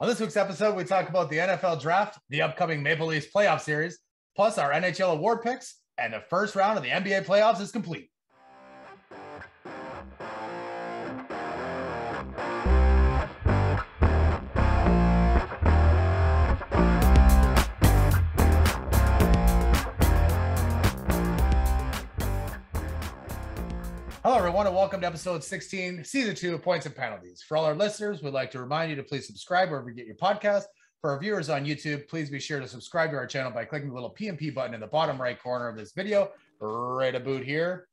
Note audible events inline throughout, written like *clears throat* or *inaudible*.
On this week's episode, we talk about the NFL draft, the upcoming Maple Leafs playoff series, plus our NHL award picks, and the first round of the NBA playoffs is complete. Hello, everyone, and welcome to episode 16, season two of Points and Penalties. For all our listeners, we'd like to remind you to please subscribe wherever you get your podcast. For our viewers on YouTube, please be sure to subscribe to our channel by clicking the little PMP button in the bottom right corner of this video, right about here.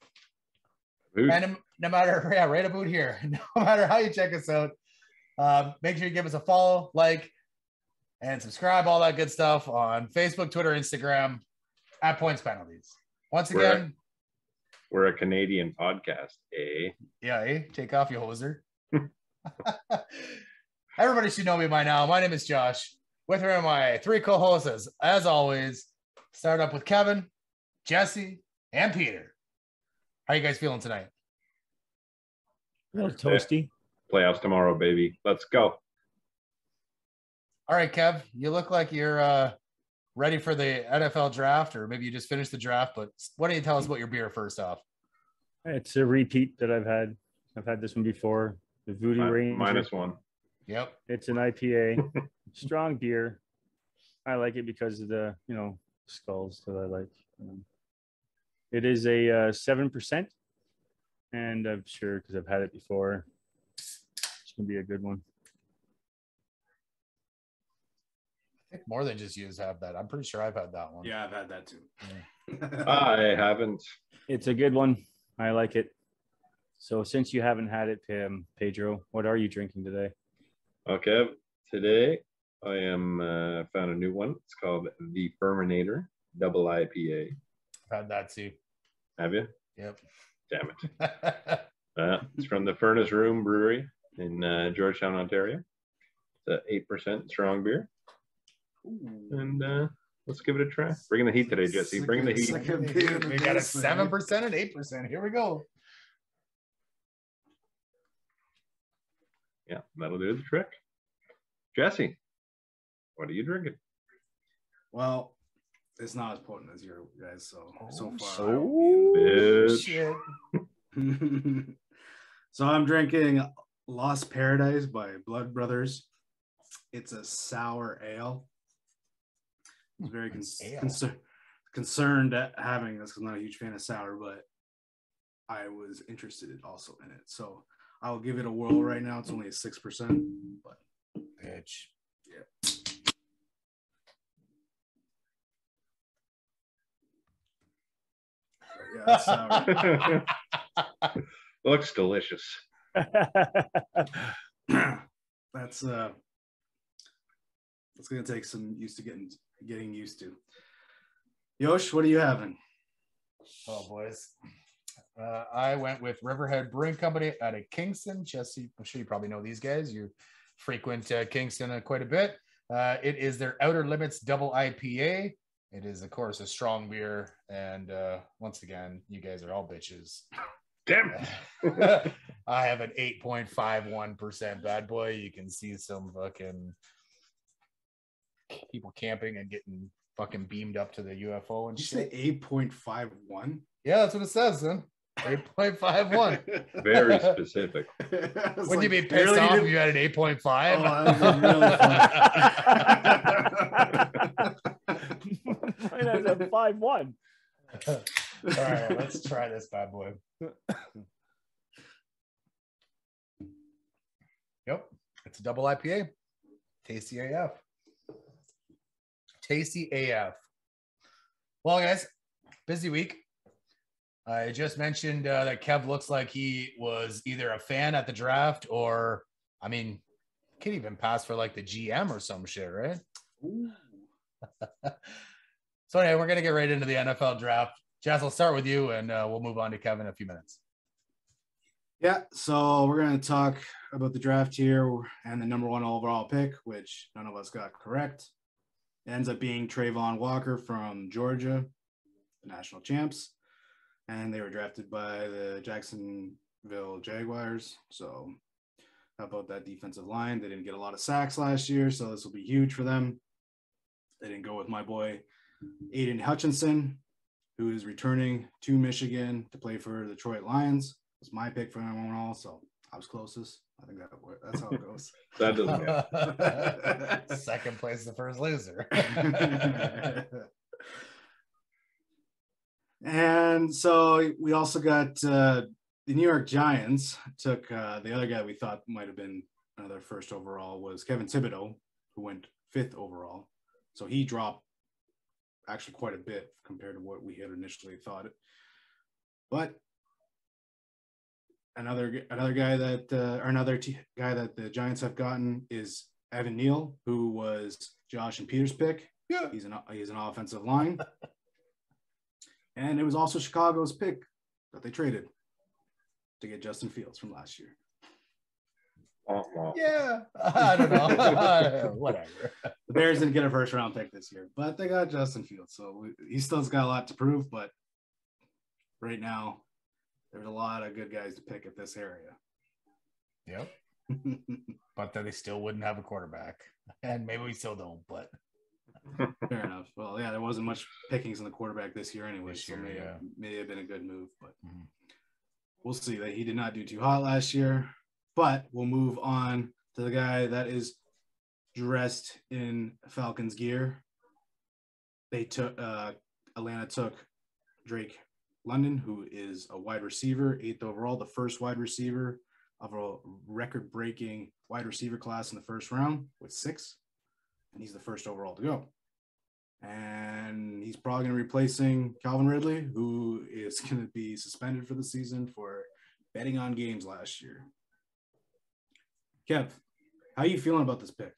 Boot. And no matter, *laughs* yeah, right about here. *laughs* No matter how you check us out, um, make sure you give us a follow, like, and subscribe, all that good stuff on Facebook, Twitter, Instagram, at Points Penalties. Once again, We're a Canadian podcast, eh? Yeah, eh? Take off your hoser. *laughs* *laughs* Everybody should know me by now. My name is Josh. With me are my three co-hosts, as, as always. Start up with Kevin, Jesse, and Peter. How you guys feeling tonight? A little toasty. Playoffs tomorrow, baby. Let's go. All right, Kev, you look like you're uh, ready for the NFL draft, or maybe you just finished the draft. But why don't you tell us about your beer first off? It's a repeat that I've had. I've had this one before. The Voodoo Mi- Ranger. minus one. Yep. It's an IPA, *laughs* strong beer. I like it because of the you know skulls that I like. Um, it is a uh, seven percent, and I'm sure because I've had it before, it's gonna be a good one. I think more than just you have that. I'm pretty sure I've had that one. Yeah, I've had that too. *laughs* I haven't. It's a good one. I like it. So since you haven't had it, um, Pedro, what are you drinking today? Okay. Today I am uh, found a new one. It's called the Ferminator Double IPA. I've had that too. Have you? Yep. Damn it. *laughs* Uh, it's from the Furnace Room Brewery in uh, Georgetown, Ontario. It's a eight percent strong beer, and uh, let's give it a try. Bringing the heat today, Jesse. Bringing the heat. Sick of being in the we got a seven percent and eight percent. Here we go. Yeah, that'll do the trick. Jesse, what are you drinking? Well, it's not as potent as your guys, so so Oh, far. so- Bitch. Shit. *laughs* so I'm drinking Lost Paradise by Blood Brothers. It's a sour ale. I was very con- Ale. concer- concerned at having this because I'm not a huge fan of sour, but I was interested also in it. So I'll give it a whirl right now. It's only a six percent, but Bitch. yeah, it's sour. *laughs* Looks delicious. *clears throat* that's uh that's gonna take some used to getting getting used to. Yosh, what are you having? Oh, boys. Uh, I went with Riverhead Brewing Company out of Kingston. Jesse, I'm sure you probably know these guys. You frequent uh, Kingston uh, quite a bit. Uh, it is their Outer Limits Double IPA. It is, of course, a strong beer. And uh, once again, you guys are all bitches. Damn. it. *laughs* I have an 8.51% bad boy. You can see some fucking people camping and getting fucking beamed up to the UFO and Did you say eight point five one? Yeah, that's what it says, then. 8.51. *laughs* Very specific. *laughs* Wouldn't you be pissed off if you had an 8.5? Oh, that Mine has a five one. All right, let's try this bad boy. Yep, it's a double IPA. Tasty AF. Tasty AF. Well, guys, busy week. I just mentioned uh, that Kev looks like he was either a fan at the draft or, I mean, could even pass for like the GM or some shit, right? *laughs* so anyway, we're gonna get right into the NFL draft. Jazz, I'll start with you, and uh, we'll move on to Kevin in a few minutes. Yeah, so we're going to talk about the draft here and the number one overall pick, which none of us got correct. It ends up being Travon Walker from Georgia, the national champs, and they were drafted by the Jacksonville Jaguars. So how about that defensive line. They didn't get a lot of sacks last year, so this will be huge for them. They didn't go with my boy Aidan Hutchinson, who is returning to Michigan to play for the Detroit Lions. It was my pick for number one, all, so I was closest. I think that that's how it goes. *laughs* That doesn't count. *laughs* Second place, the first loser. *laughs* and so we also got uh, the New York Giants took uh, the other guy we thought might have been another first overall was Kayvon Thibodeaux, who went fifth overall. So he dropped actually quite a bit compared to what we had initially thought. But another another guy that uh, or another t- guy that the Giants have gotten is Evan Neal, who was Josh and Peter's pick. Yeah. He's an he's an offensive line, *laughs* and it was also Chicago's pick that they traded to get Justin Fields from last year. Wah, wah. yeah. *laughs* I don't know. *laughs* Whatever. The Bears didn't get a first round pick this year, but they got Justin Fields, so we, he still's got a lot to prove. But right now, there's a lot of good guys to pick at this area. Yep. *laughs* But then they still wouldn't have a quarterback. And maybe we still don't, but Fair enough. Well, yeah, there wasn't much pickings in the quarterback this year anyway, This so year, may, yeah. may have been a good move, but Mhm. we'll see that he did not do too hot last year. But we'll move on to the guy that is dressed in Falcons gear. They took uh, Atlanta took Drake London, who is a wide receiver, eighth overall, the first wide receiver of a record-breaking wide receiver class in the first round with six, and he's the first overall to go. And he's probably going to be replacing Calvin Ridley, who is *laughs* going to be suspended for the season for betting on games last year. Kev, how are you feeling about this pick?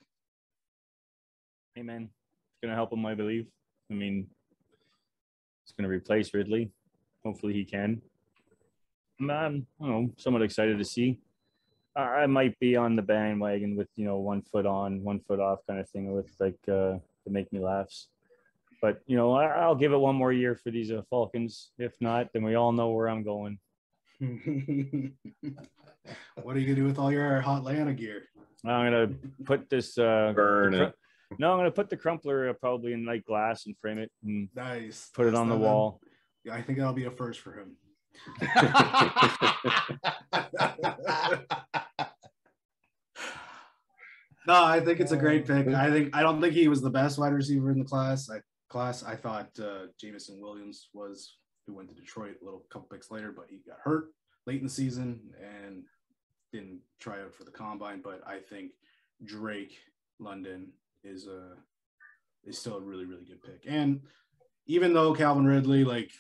Hey man, it's gonna help him, I believe. I mean, it's gonna replace Ridley. Hopefully he can. I'm, I'm I don't know, somewhat excited to see. I, I might be on the bandwagon with you know one foot on, one foot off kind of thing with like uh, to make me laughs. But you know, I, I'll give it one more year for these uh, Falcons. If not, then we all know where I'm going. *laughs* what are you gonna do with all your hot Atlanta gear? I'm gonna put this. Uh, *laughs* Burn it. No, I'm gonna put the crumpler uh, probably in like glass and frame it and Nice. put it on the wall. Yeah, I think that'll be a first for him. *laughs* No, I think it's a great pick. I think I don't think he was the best wide receiver in the class. I class I thought uh, Jameson Williams was who went to Detroit a little couple picks later, but he got hurt late in the season and didn't try out for the combine. But I think Drake London is a is still a really really good pick. And even though Calvin Ridley like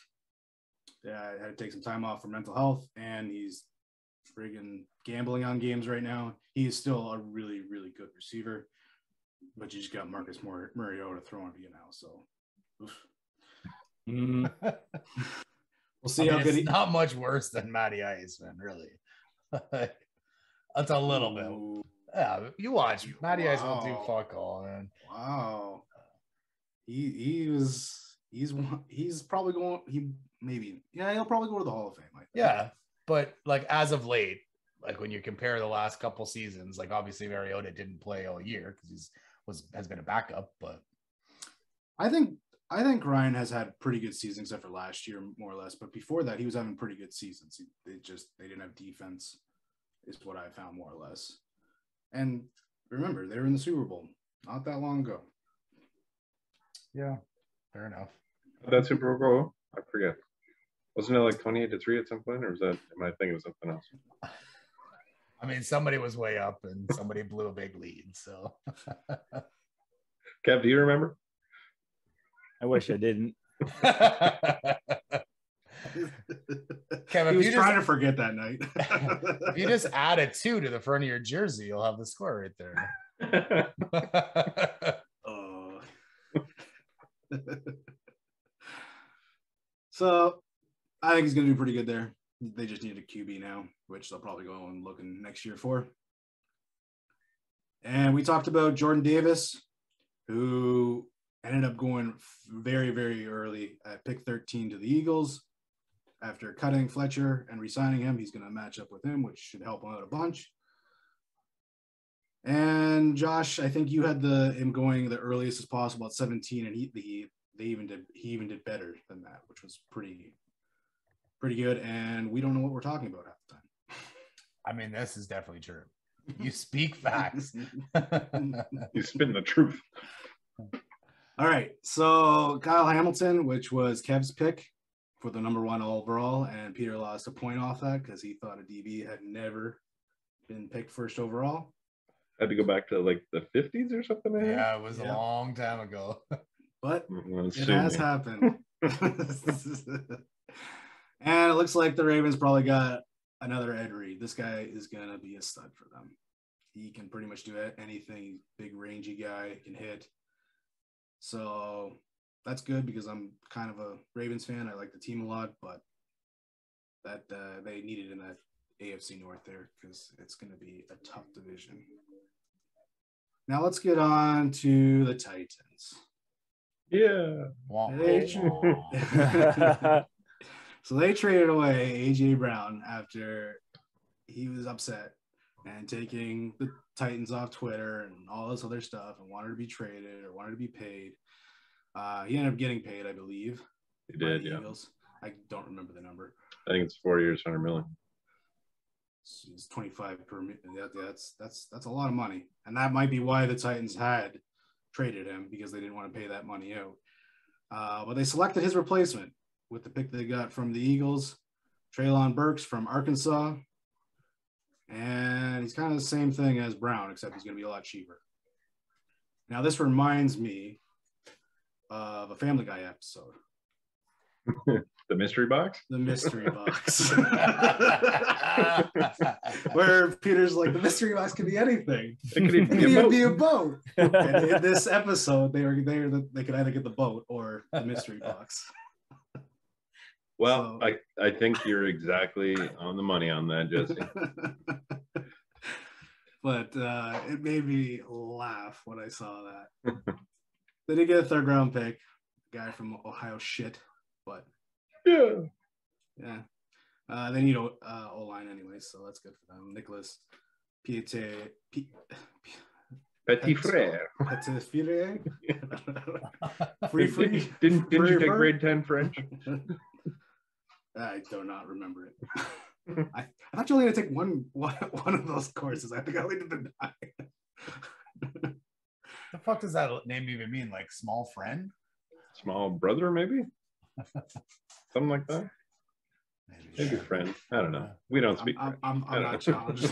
yeah, had to take some time off for mental health and he's friggin' gambling on games right now. He is still a really, really good receiver. But you just got Marcus Mar- Mariota throwing to throw him to you now. So. Mhm. *laughs* we'll see I mean, how good it's he not much worse than Matty Ice, man, really. *laughs* That's a little bit. Ooh, Yeah, you watch. Matty Ice won't do fuck all, man. Wow. He he was he's one he's probably going he maybe yeah, he'll probably go to the Hall of Fame. I think. Yeah, but like as of late, like when you compare the last couple seasons, like obviously Mariota didn't play all year because he's was has been a backup, but I think I think Ryan has had pretty good seasons except for last year, more or less. But before that, he was having pretty good seasons. He, they just they didn't have defense, is what I found more or less. And remember, they were in the Super Bowl not that long ago. yeah, fair enough. that Super Bowl? I forget. Wasn't it like 28 to 3 at some point, or was that am I thinking of something else? I mean, somebody was way up and somebody blew a big lead. So *laughs* Kev, do you remember? I wish I didn't. *laughs* Kevin, he if was you, trying just, to forget that night. *laughs* if you just add a two to the front of your jersey, you'll have the score right there. Oh. so I think he's going to do pretty good there. They just need a QB now, which they'll probably go and looking next year for. And we talked about Jordan Davis, who ended up going very, very early at pick 13 to the Eagles. After cutting Fletcher and resigning him, he's going to match up with him, which should help him out a bunch. And Josh, I think you had the him going the earliest as possible at 17, and he, he they even did he even did better than that, which was pretty pretty good. And we don't know what we're talking about half the time. I mean, this is definitely true. You speak facts. *laughs* you spin the truth. All right. So Kyle Hamilton, which was Kev's pick for the number one overall, and Peter lost a point off that because he thought a DB had never been picked first overall. Had to go back to like the 50s or something. I think? yeah, it was Yeah. a long time ago. But it has happened. *laughs* *laughs* and it looks like the Ravens probably got another Ed Reed. This guy is gonna be a stud for them. He can pretty much do anything. Big rangy guy can hit. So that's good because I'm kind of a Ravens fan. I like the team a lot, but that uh, they needed it in that AFC North there because it's going to be a tough division. Now let's get on to the Titans. Yeah. Wah, Hey. wah, wah. *laughs* *laughs* so they traded away AJ Brown after he was upset and taking the Titans off Twitter and all this other stuff and wanted to be traded or wanted to be paid. Uh, he ended up getting paid, I believe. He did, yeah. Eagles. I don't remember the number. I think it's four years, 100 million. It's, it's 25 per that, that's that's that's a lot of money. And that might be why the Titans had traded him because they didn't want to pay that money out. Uh, but they selected his replacement with the pick they got from the Eagles, Treylon Burks from Arkansas. And he's kind of the same thing as Brown, except he's going to be a lot cheaper. Now, this reminds me of a Family Guy episode, *laughs* The mystery box? The Mystery *laughs* Box. *laughs* where Peter's like, the mystery box could be anything. It could even be a boat. be a boat. And in this episode, they were they were they could either get the boat or the mystery box. Well, I, I think you're exactly on the money on that, Jesse. *laughs* but uh, it made me laugh when I saw that. they did get a third round pick, guy from Ohio shit, but Yeah. yeah. Uh, they need O uh, line anyway, so that's good for them. Nicholas Piete, P- Petit frere. Petitfire? *laughs* Free, free. Didn't, didn't you take grade 10 French? *laughs* I do not remember it. *laughs* I, I thought you only had to take one, one *laughs* one of those courses. I think I only did the nine. *laughs* the fuck does that name even mean? Like small friend? Small brother, maybe? Something like that? Maybe sure. friend. I don't know. We don't I'm, speak I'm, I'm, I I'm don't not know. challenged.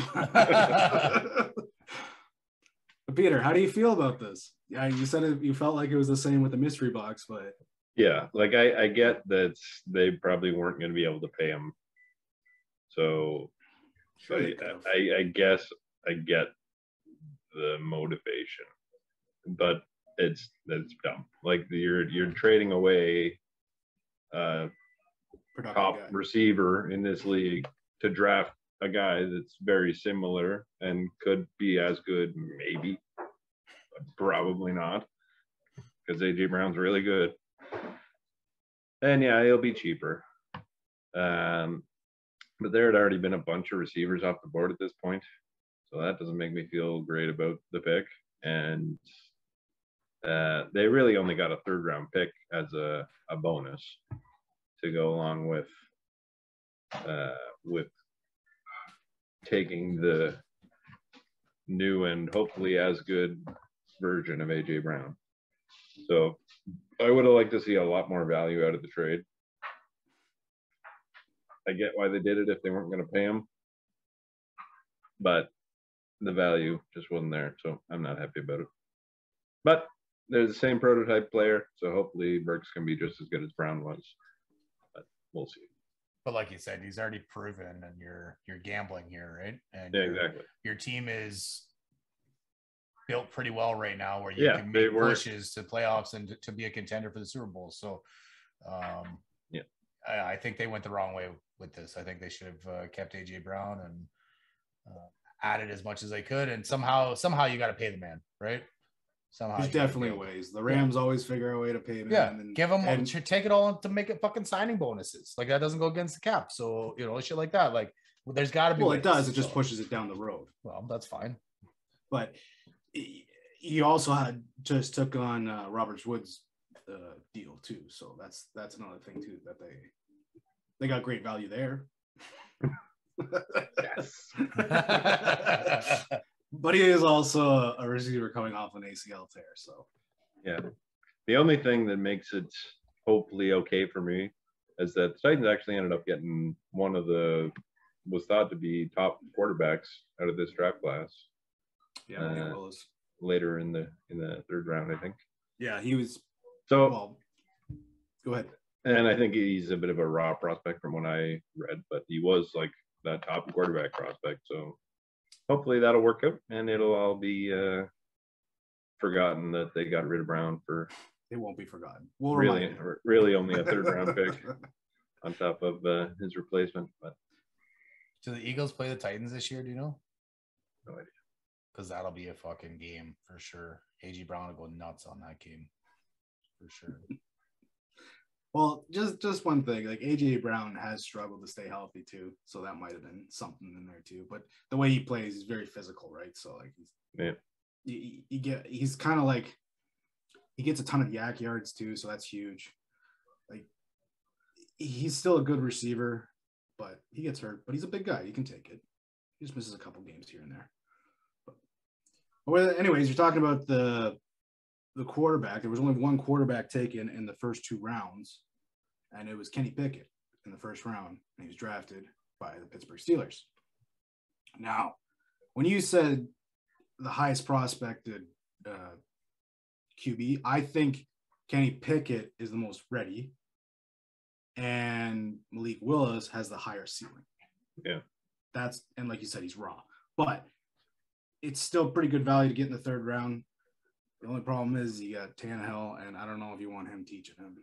Peter, how do you feel about this? Yeah, you said it, you felt like it was the same with the mystery box, but Yeah, like I, I get that they probably weren't going to be able to pay him. So sure I. I, I guess I get the motivation, but it's it's dumb. Like you're you're trading away a Productive top guy. receiver in this league to draft a guy that's very similar and could be as good, maybe, but probably not, because AJ Brown's really good. And yeah, it'll be cheaper. Um, but there had already been a bunch of receivers off the board at this point, so that doesn't make me feel great about the pick. And uh, they really only got a third round pick as a, a bonus to go along with uh, with taking the new and hopefully as good version of AJ Brown. So I would have liked to see a lot more value out of the trade. I get why they did it if they weren't going to pay him, but the value just wasn't there. So I'm not happy about it. But they're the same prototype player, so hopefully Burks can be just as good as Brown was. But we'll see. But like you said, he's already proven, and you're you're gambling here, right? And Yeah, exactly. Your team is built pretty well right now, where you Yeah, can make pushes to playoffs and to, to be a contender for the Super Bowl. So, um, Yeah. I, I think they went the wrong way with this. I think they should have uh, kept AJ Brown and uh, added as much as they could, and somehow somehow you got to pay the man, right? Somehow There's definitely ways. The Rams always figure a way to pay him. Yeah, and, give them and take it all to make it fucking signing bonuses. Like that doesn't go against the cap. So you know shit like that. Like there's got to be. well, it does. It just So- pushes it down the road. Well, that's fine. but he, also had just took on uh, Roberts Woods uh, deal too. So that's that's another thing too that they they got great value there. Yes. *laughs* but he is also a receiver coming off an ACL tear. So Yeah. The only thing that makes it hopefully okay for me is that the Titans actually ended up getting one of the was thought to be top quarterbacks out of this draft class yeah, Uh, Willis. later in the in the third round, I think. yeah, he was. So Well, go ahead. and I think he's a bit of a raw prospect from what I read, but he was like that top quarterback prospect. So hopefully that'll work out and it'll all be uh forgotten that they got rid of Brown for It won't be forgotten. We'll really really only a third round pick *laughs* on top of uh, his replacement. But Do the Eagles play the Titans this year? Do you know? No idea. Because that'll be a fucking game for sure. AJ Brown will go nuts on that game for sure. *laughs* Well, just just one thing, like AJ Brown has struggled to stay healthy too, so that might have been something in there too. But the way he plays, he's very physical, right? So like he's Yeah. you, you get he's kind of like he gets a ton of yak yards too, so that's huge. Like he's still a good receiver, but he gets hurt. But he's a big guy; he can take it. He just misses a couple games here and there. Well, anyways, you're talking about the the quarterback. There was only one quarterback taken in the first two rounds, and it was Kenny Pickett in the first round. And he was drafted by the Pittsburgh Steelers. Now, when you said the highest prospected uh, QB, I think Kenny Pickett is the most ready, and Malik Willis has the higher ceiling. Yeah. That's and like you said, he's raw, but it's still pretty good value to get in the third round. The only problem is you got Tannehill, and I don't know if you want him teaching him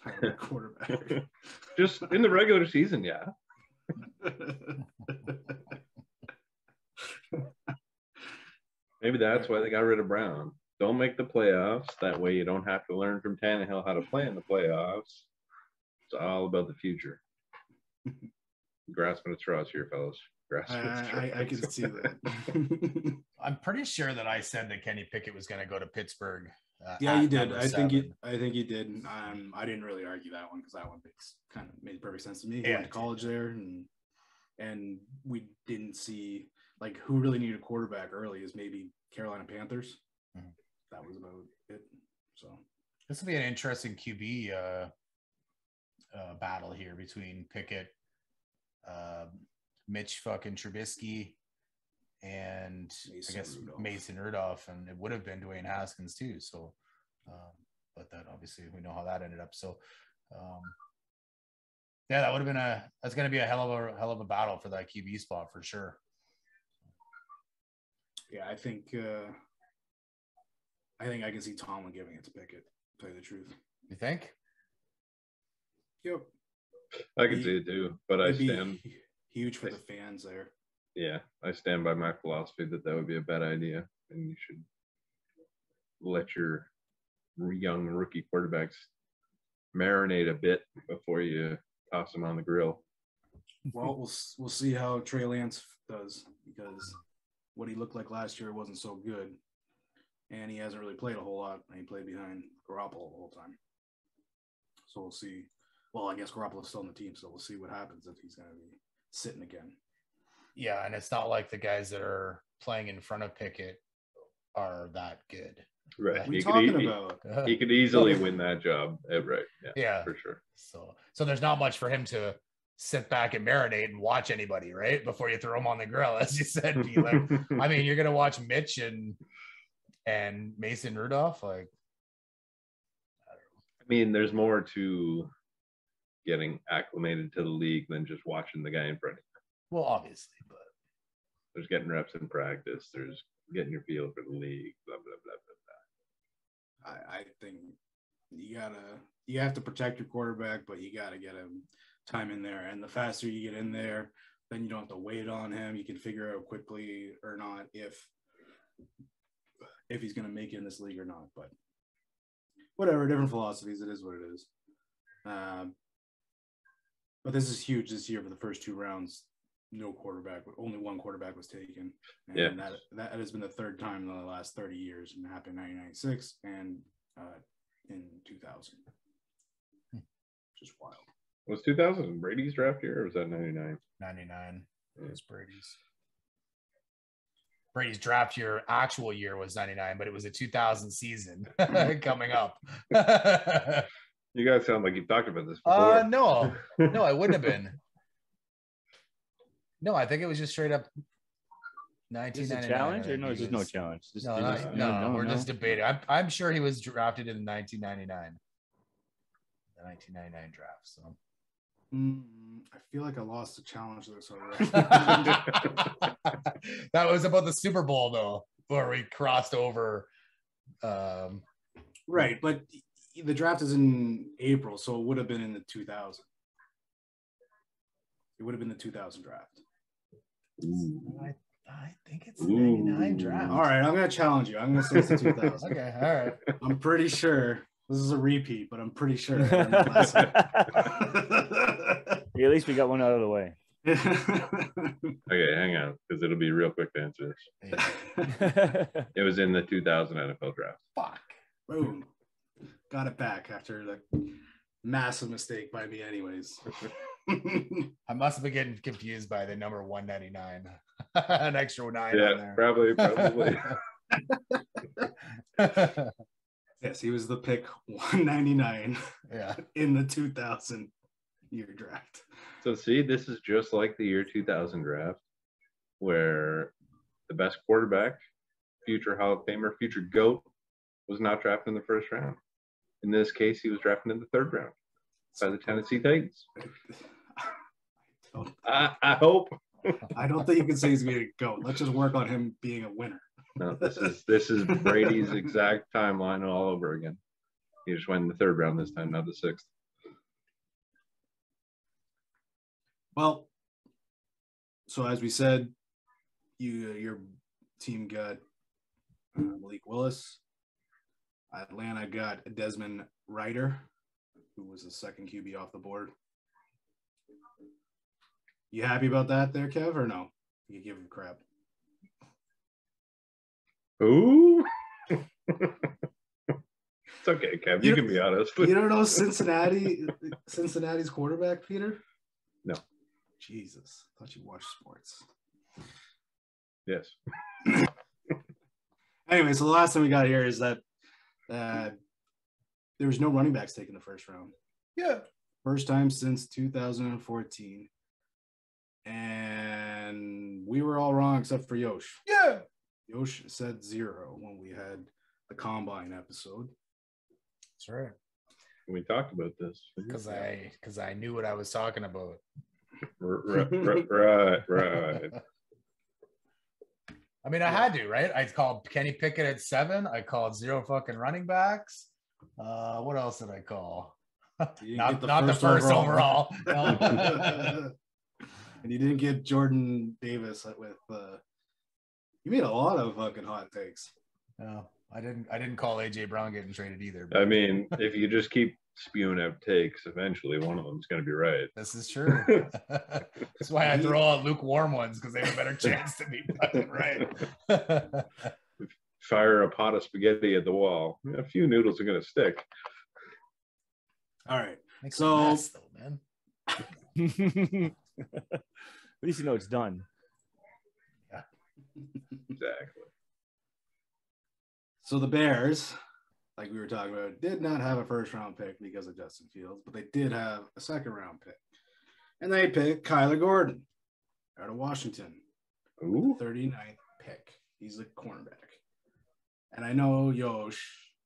how to be a quarterback. *laughs* just in the regular season, yeah. *laughs* Maybe that's why they got rid of Brown. Don't make the playoffs. That way you don't have to learn from Tannehill how to play in the playoffs. It's all about the future. *laughs* Grasping at straws here, fellas. Grasping at I. I, I can see that. *laughs* *laughs* I'm pretty sure that I said that Kenny Pickett was going to go to Pittsburgh. uh, yeah, you did. number I think you. I think you did. Um, I didn't really argue that one because that one makes kind of made perfect sense to me. He Yeah, went it to did. college there, and and we didn't see like who really needed a quarterback early is maybe Carolina Panthers. Mhm. That was about it. So This will be an interesting QB uh, uh, battle here between Pickett, uh, Mitch fucking Trubisky, and Mason I guess Rudolph. Mason Rudolph, and it would have been Dwayne Haskins too. So, um, but that obviously we know how that ended up. So, um, yeah, that would have been a that's going to be a hell of a hell of a battle for that QB spot for sure. yeah, I think uh, I think I can see Tomlin giving it to Pickett. To tell you the truth. You think? Yep. I can see it too, but I It'd be stand. hu- *laughs* huge for the fans there. Yeah, I stand by my philosophy that that would be a bad idea, and you should let your young rookie quarterbacks marinate a bit before you toss them on the grill. Well, we'll we'll see how Trey Lance does because what he looked like last year wasn't so good, and he hasn't really played a whole lot. And he played behind Garoppolo the whole time. So we'll see. Well, I guess Garoppolo's still on the team, so we'll see what happens if he's going to be sitting again. Yeah, and it's not like the guys that are playing in front of Pickett are that good. Right. What are He you could, talking e- about? he could easily *laughs* win that job eh, Right. Yeah, yeah. for sure. So so there's not much for him to sit back and marinate and watch anybody, right? Before you throw him on the grill, as you said, Peeler. *laughs* I mean, you're gonna watch Mitch and and Mason Rudolph, like I mean, there's more to getting acclimated to the league than just watching the guy in front of you. well, obviously, but There's getting reps in practice. There's getting your feel for the league. Blah blah blah blah. blah. I, I think you gotta you have to protect your quarterback, but you gotta get him time in there. And the faster you get in there, then you don't have to wait on him. You can figure out quickly or not if if he's gonna make it in this league or not. But whatever, different philosophies. It is what it is. Um, but this is huge this year for the first two rounds. no quarterback, only one quarterback was taken. And Yeah. that that has been the third time in the last 30 years, and it happened in 1996 and uh, in 2000. Hmm. Just wild. Was 2000 Brady's draft year or was that 99? 99 it was Brady's. Brady's draft year, actual year was 99, but it was a 2000 season *laughs* coming up. *laughs* uh, You guys sound like you've talked about this before. no, *laughs* no, I wouldn't have been. No, I think it was just straight up Is 1999. a challenge I or think no? he It's just no was- challenge. Just- No, they no, just- no, we're just debating. I'm, I'm sure he was drafted in 1999. The 1999 draft. So Mm, I feel like I lost the challenge this already. *laughs* that was about the Super Bowl though, where we crossed over. Um, right, but the draft is in April, so it would have been in the 2000. It would have been the 2000 draft. I, I think it's the 99 draft. All right, I'm gonna challenge you. I'm gonna say it's the 2000. Okay. All right. *laughs* I'm pretty sure this is a repeat, but I'm pretty sure. I learned *laughs* it last *laughs* time. At least we got one out of the way. Okay, hang on, because it'll be real quick to answer this. It was in the 2000 NFL draft. Fuck. Boom. Got it back after the massive mistake by me, anyways. *laughs* I must have been getting confused by the number 199. *laughs* An extra nine on Yeah, there. probably, probably. *laughs* yes, he was the pick 199 yeah. in the 2000 year draft. So see, this is just like the year 2000 draft, where the best quarterback, future Hall of Famer, future GOAT, was not drafted in the first round. In this case, he was drafted in the third round by the Tennessee Titans. I I hope. *laughs* I don't think you can say he's going to go. Let's just work on him being a winner. No, this is this is Brady's exact timeline all over again. He just went in the third round this time, not the sixth. Well, so as we said, you your team got uh, Malik Willis. Atlanta got Desmond Ridder, who was the second QB off the board. You happy about that, there, Kev, or no? You give him crap. Ooh. *laughs* it's okay, Kev. You You- can be honest. But... You don't know Cincinnati, Cincinnati's quarterback, Peter? No. Jesus, thought you watched sports. yes. *laughs* Anyway, so the last thing we got here is that uh, there was no running backs taken the first round. Yeah. First time since 2014. And we were all wrong except for Yosh. Yeah. Yosh said zero when we had the combine episode. That's right. We talked about this. Because I because I knew what I was talking about. R- r- r- right, right. *laughs* I mean, I had to, right? I called Kenny Pickett at seven. I called zero fucking running backs. Uh, what else did I call? Didn't *laughs* the not the first overall. *laughs* No. and you didn't get Jordan Davis with uh you made a lot of fucking hot takes. No, I didn't. I didn't call AJ Brown getting traded either. but I mean, if you just keep spewing out takes, eventually one of them's going to be right. this is true. *laughs* That's why I throw out lukewarm ones because they have a better chance to be fucking right. *laughs* Fire a pot of spaghetti at the wall. A few noodles are going to stick. All right. Makes So- a mess, though, man. *laughs* At least you know it's done. Exactly. So the Bears, like we were talking about, did not have a first round pick because of Justin Fields, but they did have a second round pick. And they picked Kyler Gordon out of Washington. Ooh. 39th pick. He's a cornerback. And I know Yosh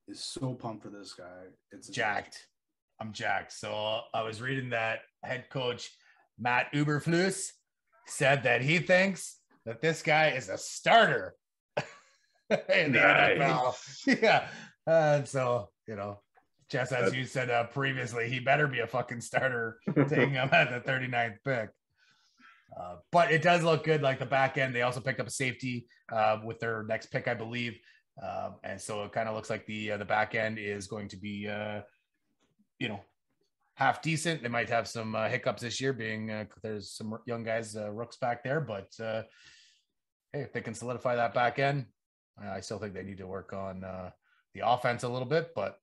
is so pumped for this guy. It's jacked. I'm jacked. So uh, I was reading that head coach Matt Eberflus said that he thinks that this guy is a starter *laughs* in the NFL. *laughs* Yeah. And so, you know, just as you said uh, previously, he better be a fucking starter *laughs* taking him at the 39th pick. Uh, but it does look good. Like the back end, they also picked up a safety uh, with their next pick, I believe. Um, and so it kind of looks like the uh, the back end is going to be, uh, you know, half decent. They might have some uh, hiccups this year, being uh, there's some young guys, uh, rooks back there. But uh, hey, if they can solidify that back end, I still think they need to work on uh, the offense a little bit. But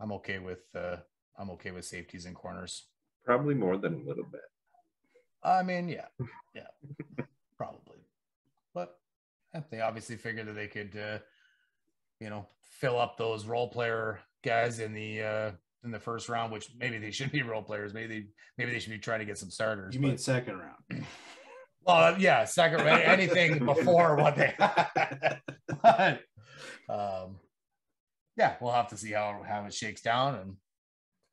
I'm okay with uh, I'm okay with safeties and corners. Probably more than a little bit. I mean, yeah, yeah, *laughs* probably. But they obviously figured that they could, uh, you know, fill up those role player guys in the uh, in the first round, which maybe they should be role players. Maybe they, maybe they should be trying to get some starters. You mean second round? *laughs* Well, yeah, second round. Anything *laughs* before what they. but, um, yeah, we'll have to see how how it shakes down, and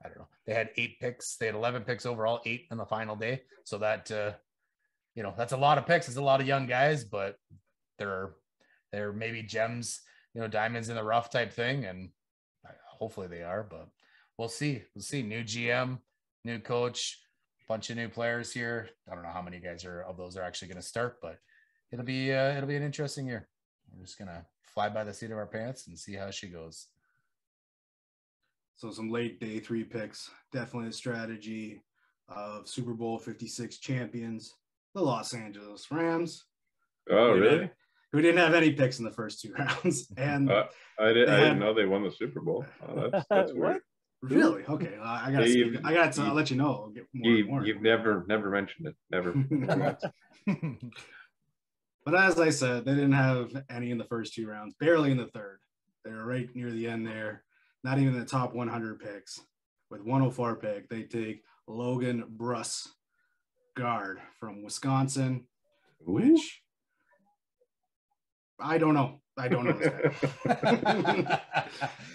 I don't know. They had eight picks. They had eleven picks overall, eight in the final day. So that uh, you know that's a lot of picks. It's a lot of young guys, but they're they're maybe gems, you know, diamonds in the rough type thing, and hopefully they are. But we'll see. We'll see. New GM, new coach, bunch of new players here. I don't know how many guys are of those are actually going to start, but it'll be uh, it'll be an interesting year. We're just gonna fly by the seat of our pants and see how she goes. So some late day three picks, definitely a strategy of Super Bowl 56 champions, the Los Angeles Rams. Oh, really? Who didn't have any picks in the first two *laughs* rounds. And uh, I, did, I didn't know they won the Super Bowl. Oh, that's, *laughs* that's weird. Really? Okay. Uh, I gotta. Yeah, I gotta. I'll let you know. Get more, you, more. You've never, never mentioned it. Never. *laughs* but as I said, they didn't have any in the first two rounds. Barely in the third. They were right near the end there. Not even the top 100 picks. With 104 pick, they take Logan Bruss, guard from Wisconsin, Ooh. which I don't know. I don't know *laughs*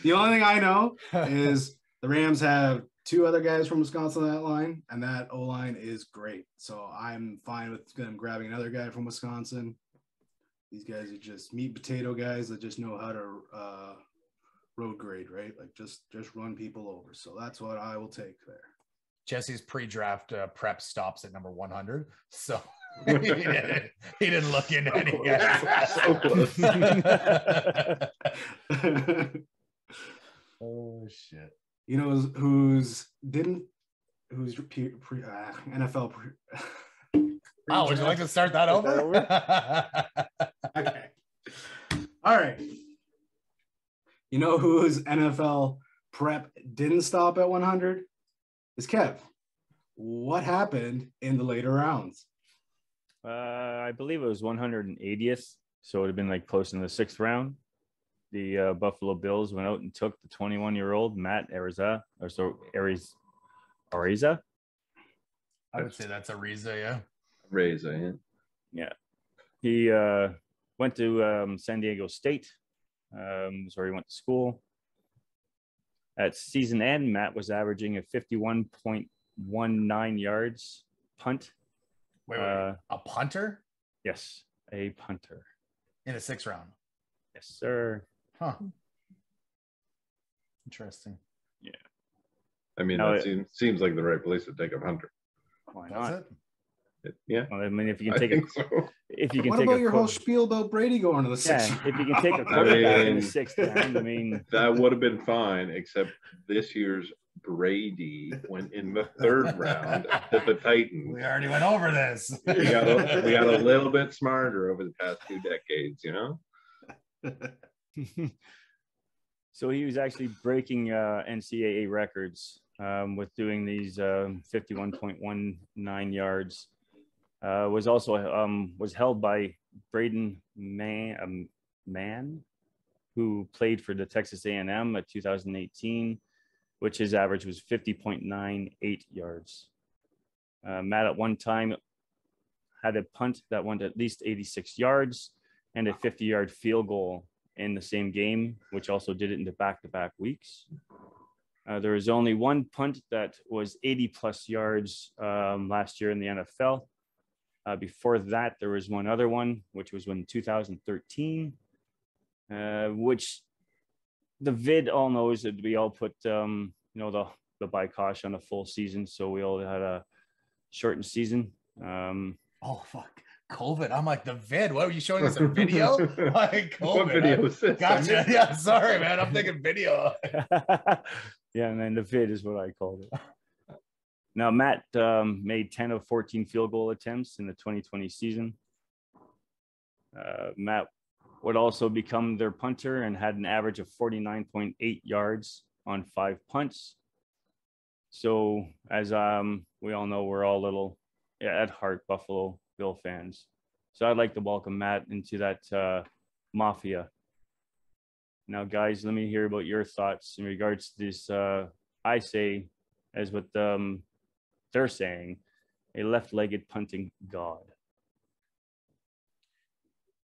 the only thing I know is the Rams have two other guys from Wisconsin on that line, and that O line is great. So I'm fine with them grabbing another guy from Wisconsin. These guys are just meat potato guys that just know how to uh, road grade, right? Like just just run people over. So that's what I will take there. Jesse's pre-draft uh, prep stops at number 100, so *laughs* *laughs* he, didn't, he, didn't, look into any *laughs* guys. so close. oh shit! You know who's didn't who's pre, pre, uh, NFL pre, Oh, would you like to start that over? okay. All right. You know whose NFL prep didn't stop at 100? Is Kev. What happened in the later rounds? Uh, I believe it was 180th. So it would have been like close in the sixth round. The uh, Buffalo Bills went out and took the 21 year old Matt Ariza, or so Ariz, Ariza. I would say that's Ariza, yeah. Ariza, yeah. Yeah. He uh, went to um, San Diego State, um, where he went to school. At season end, Matt was averaging a 51.19 yards punt. Wait, wait, uh, a punter? Yes, a punter. In the sixth round? Yes, sir. Huh. Interesting. Yeah. I mean, that it, seems, seems like the right place to take a punter. Why not? Yeah. I mean, if you can take it, so. if you can what take about your whole spiel about Brady going to the sixth? Yeah, if you can take a quarterback I mean, in the sixth round, I mean, *laughs* that would have been fine, except this year's Brady went in the third round to the Titans. We already went over this. we, got a, we got a little bit smarter over the past two decades, you know. *laughs* *laughs* so he was actually breaking uh, NCAA records um, with doing these um, 51.19 yards uh, was also um, was held by Braden Mann, um, Mann, who played for the Texas A&M at 2018, which his average was 50.98 yards. Uh, Matt at one time had a punt that went at least 86 yards and a 50 yard field goal in the same game, which also did it into back to back weeks. Uh, there was only one punt that was 80 plus yards um, last year in the NFL, uh, before that, there was one other one, which was in 2013, uh, which the vid all knows that we all put, um, you know, the the Bykosh on a full season, so we all had a shortened season. Um, oh fuck. COVID. I'm like the vid. What were you showing us a video? *laughs* like COVID. What video this? Gotcha. Yeah, sorry, man. I'm thinking video. *laughs* yeah, and then the vid is what I called it. *laughs* Now, Matt um, made 10 of 14 field goal attempts in the 2020 season. Uh, Matt would also become their punter and had an average of 49.8 yards on five punts. So, as um, we all know, we're all little yeah, at heart Buffalo Bill fans. So, I'd like to welcome Matt into that uh, mafia. Now, guys, let me hear about your thoughts in regards to this. Uh, I say, as what um, they're saying, a left legged punting god.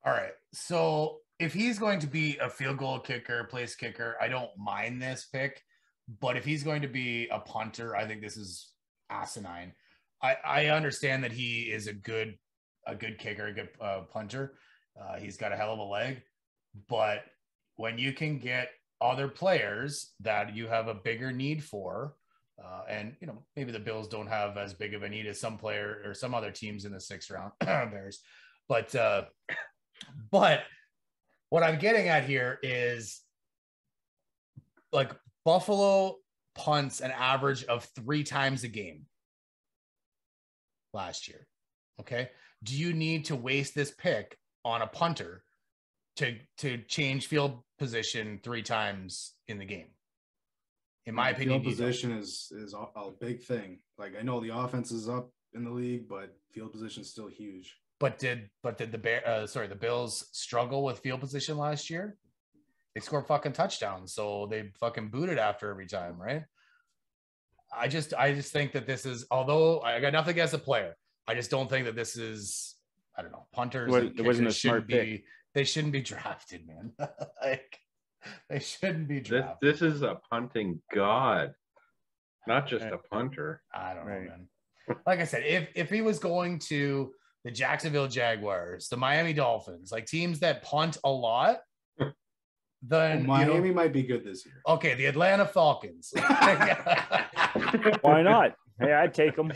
All right. So if he's going to be a field goal kicker, place kicker, I don't mind this pick. But if he's going to be a punter, I think this is asinine. I, I understand that he is a good a good kicker, a good uh, punter. Uh, he's got a hell of a leg, but when you can get other players that you have a bigger need for, uh, and you know maybe the Bills don't have as big of a need as some player or some other teams in the sixth round *clears throat* Bears, but uh, but what I'm getting at here is like Buffalo punts an average of three times a game last year. Okay. Do you need to waste this pick on a punter to to change field position three times in the game? In my opinion, field position is is a, a big thing. Like I know the offense is up in the league, but field position is still huge. But did but did the bear uh, sorry the Bills struggle with field position last year? They scored fucking touchdowns, so they fucking booted after every time, right? I just I just think that this is although I got nothing against the player, I just don't think that this is I don't know punters. Well, it wasn't a smart be, pick. They shouldn't be *laughs* drafted, man. *laughs* like *laughs* they shouldn't be This, drafted. this is a punting god, not just a punter. I don't Right. know, man. Like I said, if if he was going to the Jacksonville Jaguars, the Miami Dolphins, like teams that punt a lot, *laughs* then Well, you know- Miami might be good this year. okay, the Atlanta Falcons. *laughs* Why not? Hey, I'd take them.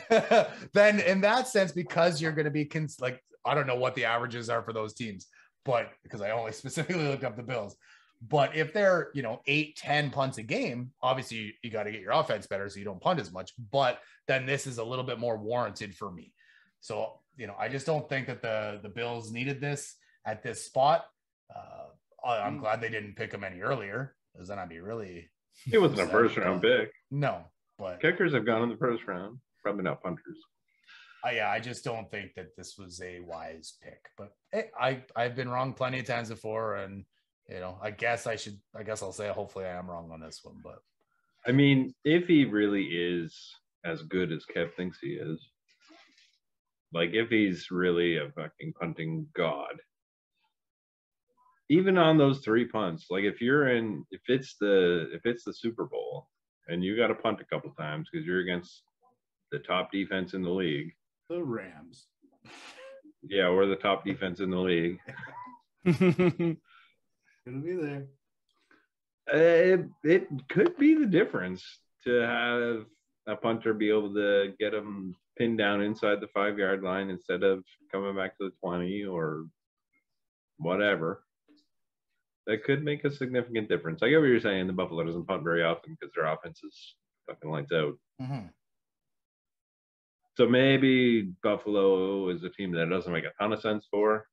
then in that sense, because you're going to be cons- like, I don't know what the averages are for those teams, but because I only specifically looked up the Bills. But if they're, you know, eight, 10 punts a game, obviously you, you got to get your offense better so you don't punt as much. But then this is a little bit more warranted for me. So, you know, I just don't think that the the Bills needed this at this spot. Uh, I- I'm hmm. glad they didn't pick him any earlier, because then I'd be really It wasn't a first round pick. no. But Kickers have gone in the first round. Probably not punters. I, yeah, I just don't think that this was a wise pick. But hey, I I've been wrong plenty of times before, and you know, I guess I should. I guess I'll say hopefully I am wrong on this one. But I mean, if he really is as good as Kev thinks he is, like if he's really a fucking punting god, even on those three punts, like if you're in, if it's the if it's the Super Bowl and you got to punt a couple times because you're against the top defense in the league, The Rams. yeah, we're the top defense in the league, *laughs* Gonna be there. Uh, it, it could be the difference to have a punter be able to get him pinned down inside the five yard line instead of coming back to the 20 or whatever. That could make a significant difference. I get what you're saying. The Buffalo doesn't punt very often because their offense is fucking lights out. So maybe Buffalo is a team that doesn't make a ton of sense for.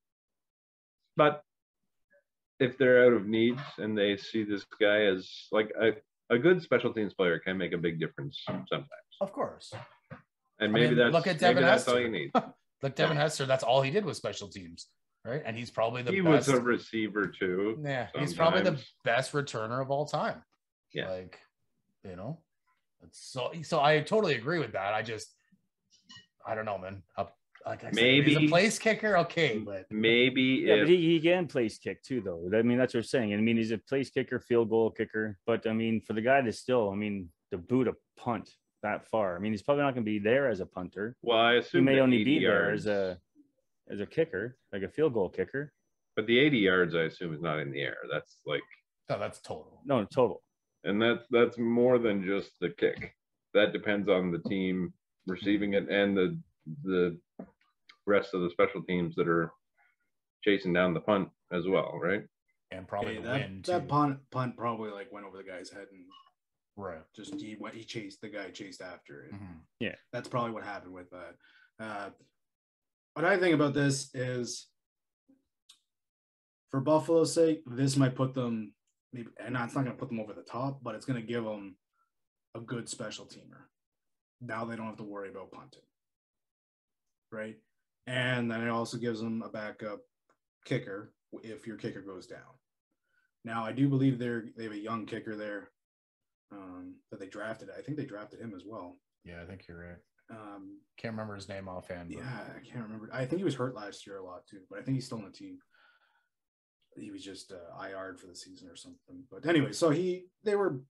But if they're out of needs and they see this guy as like a, a good special teams player can make a big difference sometimes. of course, And I maybe mean, that's look at Devin that's all Hester. you need. *laughs* like Devin Hester, that's all he did was special teams, right? And he's probably the he best. was a receiver too. yeah, he's probably the best returner of all time. Yeah. like you know, so so I totally agree with that. I just I don't know, man. Up, like I said, he's Maybe- a place kicker, okay, but Maybe Yeah, if but he, he can place kick too, though. I mean, that's what I'm saying. I mean, he's a place kicker, field goal kicker. But I mean, for the guy to still, I mean, to boot a punt that far, I mean, he's probably not going to be there as a punter. well, I assume He may only 80 be there as a as a kicker, like a field goal kicker. but the 80 yards I assume is not in the air. That's like no, that's total. No, total. and that's that's more than just the kick. That depends on the team receiving it and the the rest of the special teams that are chasing down the punt as well, right? And probably Hey, the that, win that punt punt probably like went over the guy's head and Right. Just he went, he chased the guy chased after it. Mhm. That's probably what happened with that. Uh, what I think about this is, for Buffalo's sake, this might put them maybe, and it's not going to put them over the top, but it's going to give them a good special teamer. Now they don't have to worry about punting, right? And then it also gives them a backup kicker if your kicker goes down. Now I do believe they're they have a young kicker there um, that they drafted. I think they drafted him as well. Yeah, I think you're right. Um, Can't remember his name offhand. but- yeah, I can't remember. I think he was hurt last year a lot too, but I think he's still on the team. He was just uh, IR'd for the season or something. But anyway, so he they were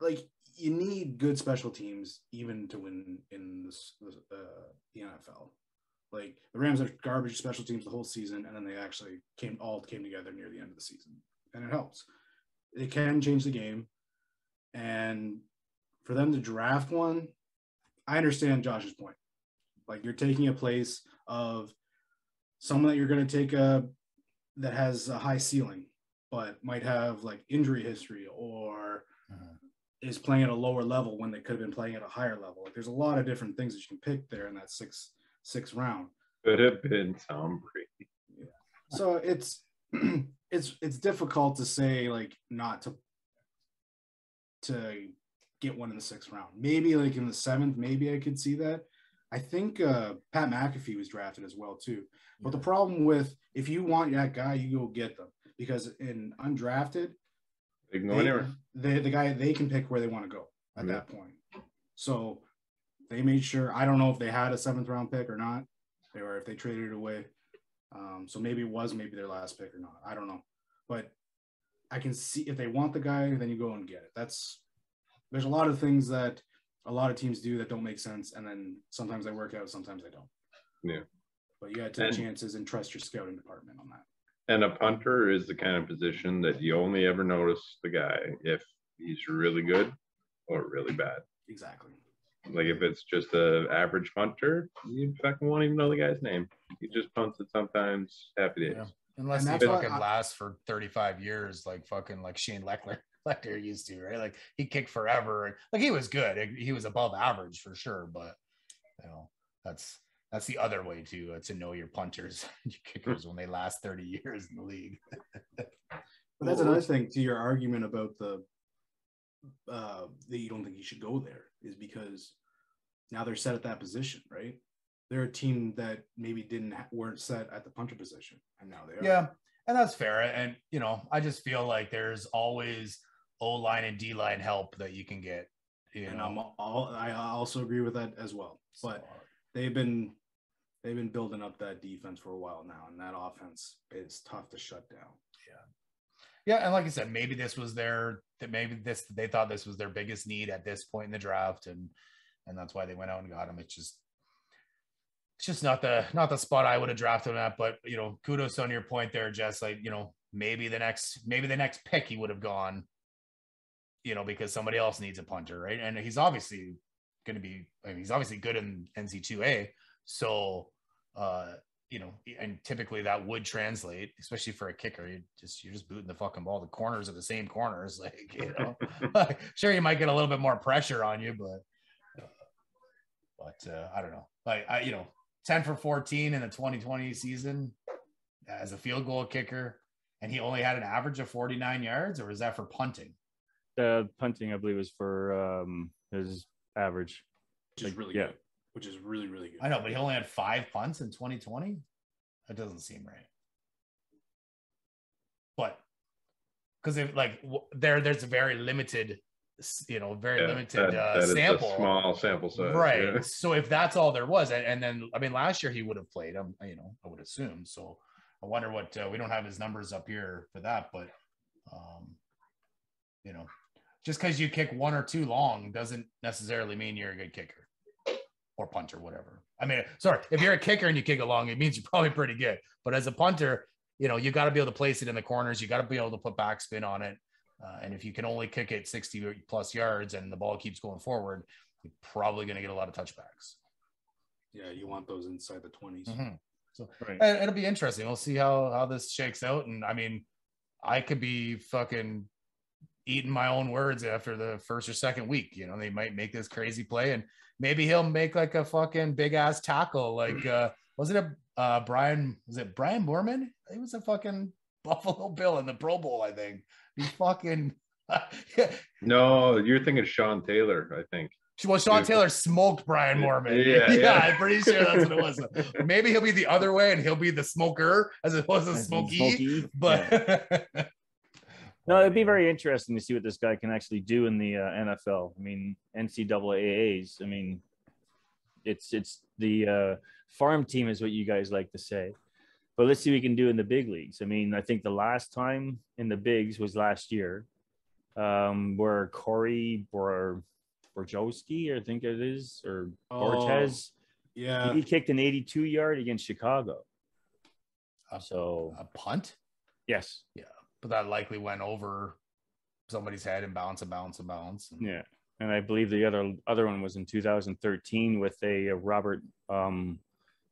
like you need good special teams even to win in this uh, the NFL. Like the Rams are garbage special teams the whole season, and then they actually came all came together near the end of the season, and it helps. It can change the game, and for them to draft one, I understand Josh's point. Like you're taking a place of someone that you're going to take a that has a high ceiling, but might have like injury history or. Is playing at a lower level when they could have been playing at a higher level. Like there's a lot of different things that you can pick there in that six six round. Could have been Tom Brady. Yeah. So it's *clears throat* it's it's difficult to say like not to to get one in the sixth round. Maybe like in the seventh, maybe I could see that. I think uh, Pat McAfee was drafted as well too. But the problem with if you want that guy, you go get them because in undrafted, They can go they, anywhere. they- the guy they can pick where they want to go at Yeah. that point. So they made sure. I don't know if they had a seventh round pick or not, or if they traded it away. Um, so maybe it was maybe their last pick or not. I don't know, but I can see if they want the guy, then you go and get it. That's there's a lot of things that a lot of teams do that don't make sense, and then sometimes they work out, sometimes they don't. Yeah. But you got to take And- chances and trust your scouting department on that. And a punter is the kind of position that you only ever notice the guy if he's really good or really bad. Exactly. Like if it's just a average punter, you fucking won't even know the guy's name. He just punts it sometimes. Happy days. Yeah. Unless And he that's why fucking I- lasts for 35 years, like fucking like Shane Lechler, Lechler *laughs* used to, right? Like he kicked forever. Like he was good. He was above average for sure, but you know, that's that's the other way to uh, to know your punters, *laughs* your kickers when they last 30 years in the league. *laughs* But that's another thing to your argument about the uh that you don't think you should go there is because now they're set at that position, right? They're a team that maybe didn't weren't set at the punter position, and now they are. Yeah, and that's fair. And you know, I just feel like there's always O line and D line help that you can get. You and know, I'm all I also agree with that as well. But they've been they've been building up that defense for a while now, and that offense is tough to shut down. Yeah, Yeah, and like I said, maybe this was their that maybe this they thought this was their biggest need at this point in the draft, and and that's why they went out and got him. It's just it's just not the not the spot I would have drafted him at. But you know, kudos on your point there, Jess. Like you know, maybe the next maybe the next pick he would have gone, you know, because somebody else needs a punter, right? And he's obviously going to be. I mean, he's obviously good in NC2A, so uh you know, and typically that would translate, especially for a kicker. You just you're just booting the fucking ball. The corners are the same corners, *laughs* like you know. *laughs* sure, you might get a little bit more pressure on you, but but uh, I don't know. Like I, you know, ten for fourteen in the 2020 season as a field goal kicker, and he only had an average of 49 yards, or was that for punting? Uh, punting, I believe, was for um, his average. Which is Like, really yeah. good. Which is really, really good. I know, but he only had five punts in 2020. That doesn't seem right. But because if like w- there, there's a very limited, you know, very Yeah, limited that- uh, that is a sample. small sample size. right. yeah. So if that's all there was, and, and then I mean, last year he would have played. Um, you know, I would assume. So I wonder what uh, we don't have his numbers up here for that, but um, you know, just because you kick one or two long doesn't necessarily mean you're a good kicker or punter, whatever. I mean, sorry, if you're a kicker and you kick it long, it means you're probably pretty good. But as a punter, you know, you got to be able to place it in the corners. You got to be able to put backspin on it. Uh, and if you can only kick it 60 plus yards and the ball keeps going forward, you're probably going to get a lot of touchbacks. Yeah, you want those inside the 20s. Mhm. So Right. and it'll be interesting. We'll see how how this shakes out. And I mean, I could be fucking eating my own words after the first or second week. You know, they might make this crazy play and maybe he'll make like a fucking big ass tackle. Like, uh, wasn't it uh, Brian? Was it Brian Moorman? He was a fucking *laughs* Buffalo Bill in the Pro Bowl, I think. He fucking. *laughs* no, you're thinking Sean Taylor, I think. Well, Sean Taylor smoked Brian Moorman. Yeah, *laughs* yeah, yeah. I'm pretty sure that's what it was. Maybe he'll be the other way and he'll be the smoker as opposed to As in smoky. Smokey. But No, it'd be very interesting to see what this guy can actually do in the uh, NFL. I mean, NCAA's. I mean, it's it's the uh, farm team is what you guys like to say, but let's see what we can do in the big leagues. I mean, I think the last time in the bigs was last year, um, where Corey Bor Borjowski, I think it is, or Bortez, Yeah. he kicked an 82 yard against Chicago. Uh, So a punt, yes, but that likely went over somebody's head and bounce and bounce and bounce. Yeah, and I believe the other other one was in 2013 with a, uh, Robert um,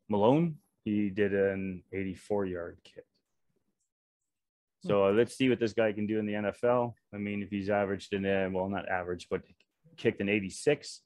Malone. He did an 84 yard kick. So uh, let's see what this guy can do in the NFL. I mean, if he's averaged in uh, well, not average, but kicked an 86,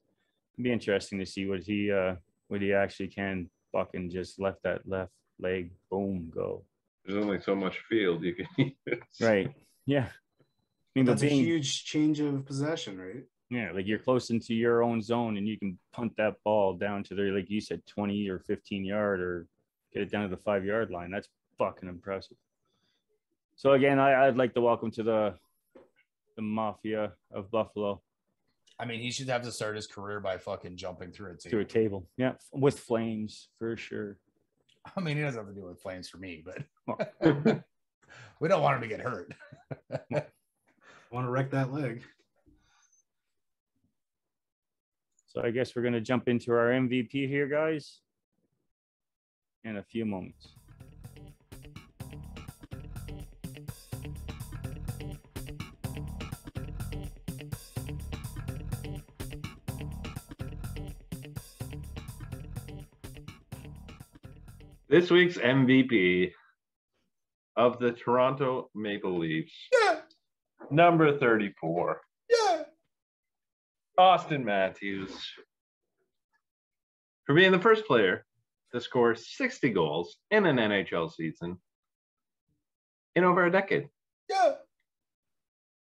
it'd be interesting to see what he uh, what he actually can fucking just let that left leg boom go. There's only so much field you can *laughs* use. Right. Yeah. I mean, but That's a huge change of possession, right? Yeah, like you're close into your own zone and you can punt that ball down to the like you said, 20 or 15 yard or get it down to the five yard line. That's fucking impressive. So again, I, I'd like to welcome to the the mafia of Buffalo I mean, he should have to start his career by fucking jumping through a to a table. table. Yeah, with flames for sure. *laughs* I mean, he doesn't have to do with flames for me, but *laughs* we don't want him to get hurt. I want to wreck that leg. So I guess we're gonna jump into our MVP here, guys, in a few moments. This week's MVP of the Toronto Maple Leafs, Yeah, number 34, yeah. Auston Matthews, for being the first player to score 60 goals in an NHL season in over a decade. Yeah.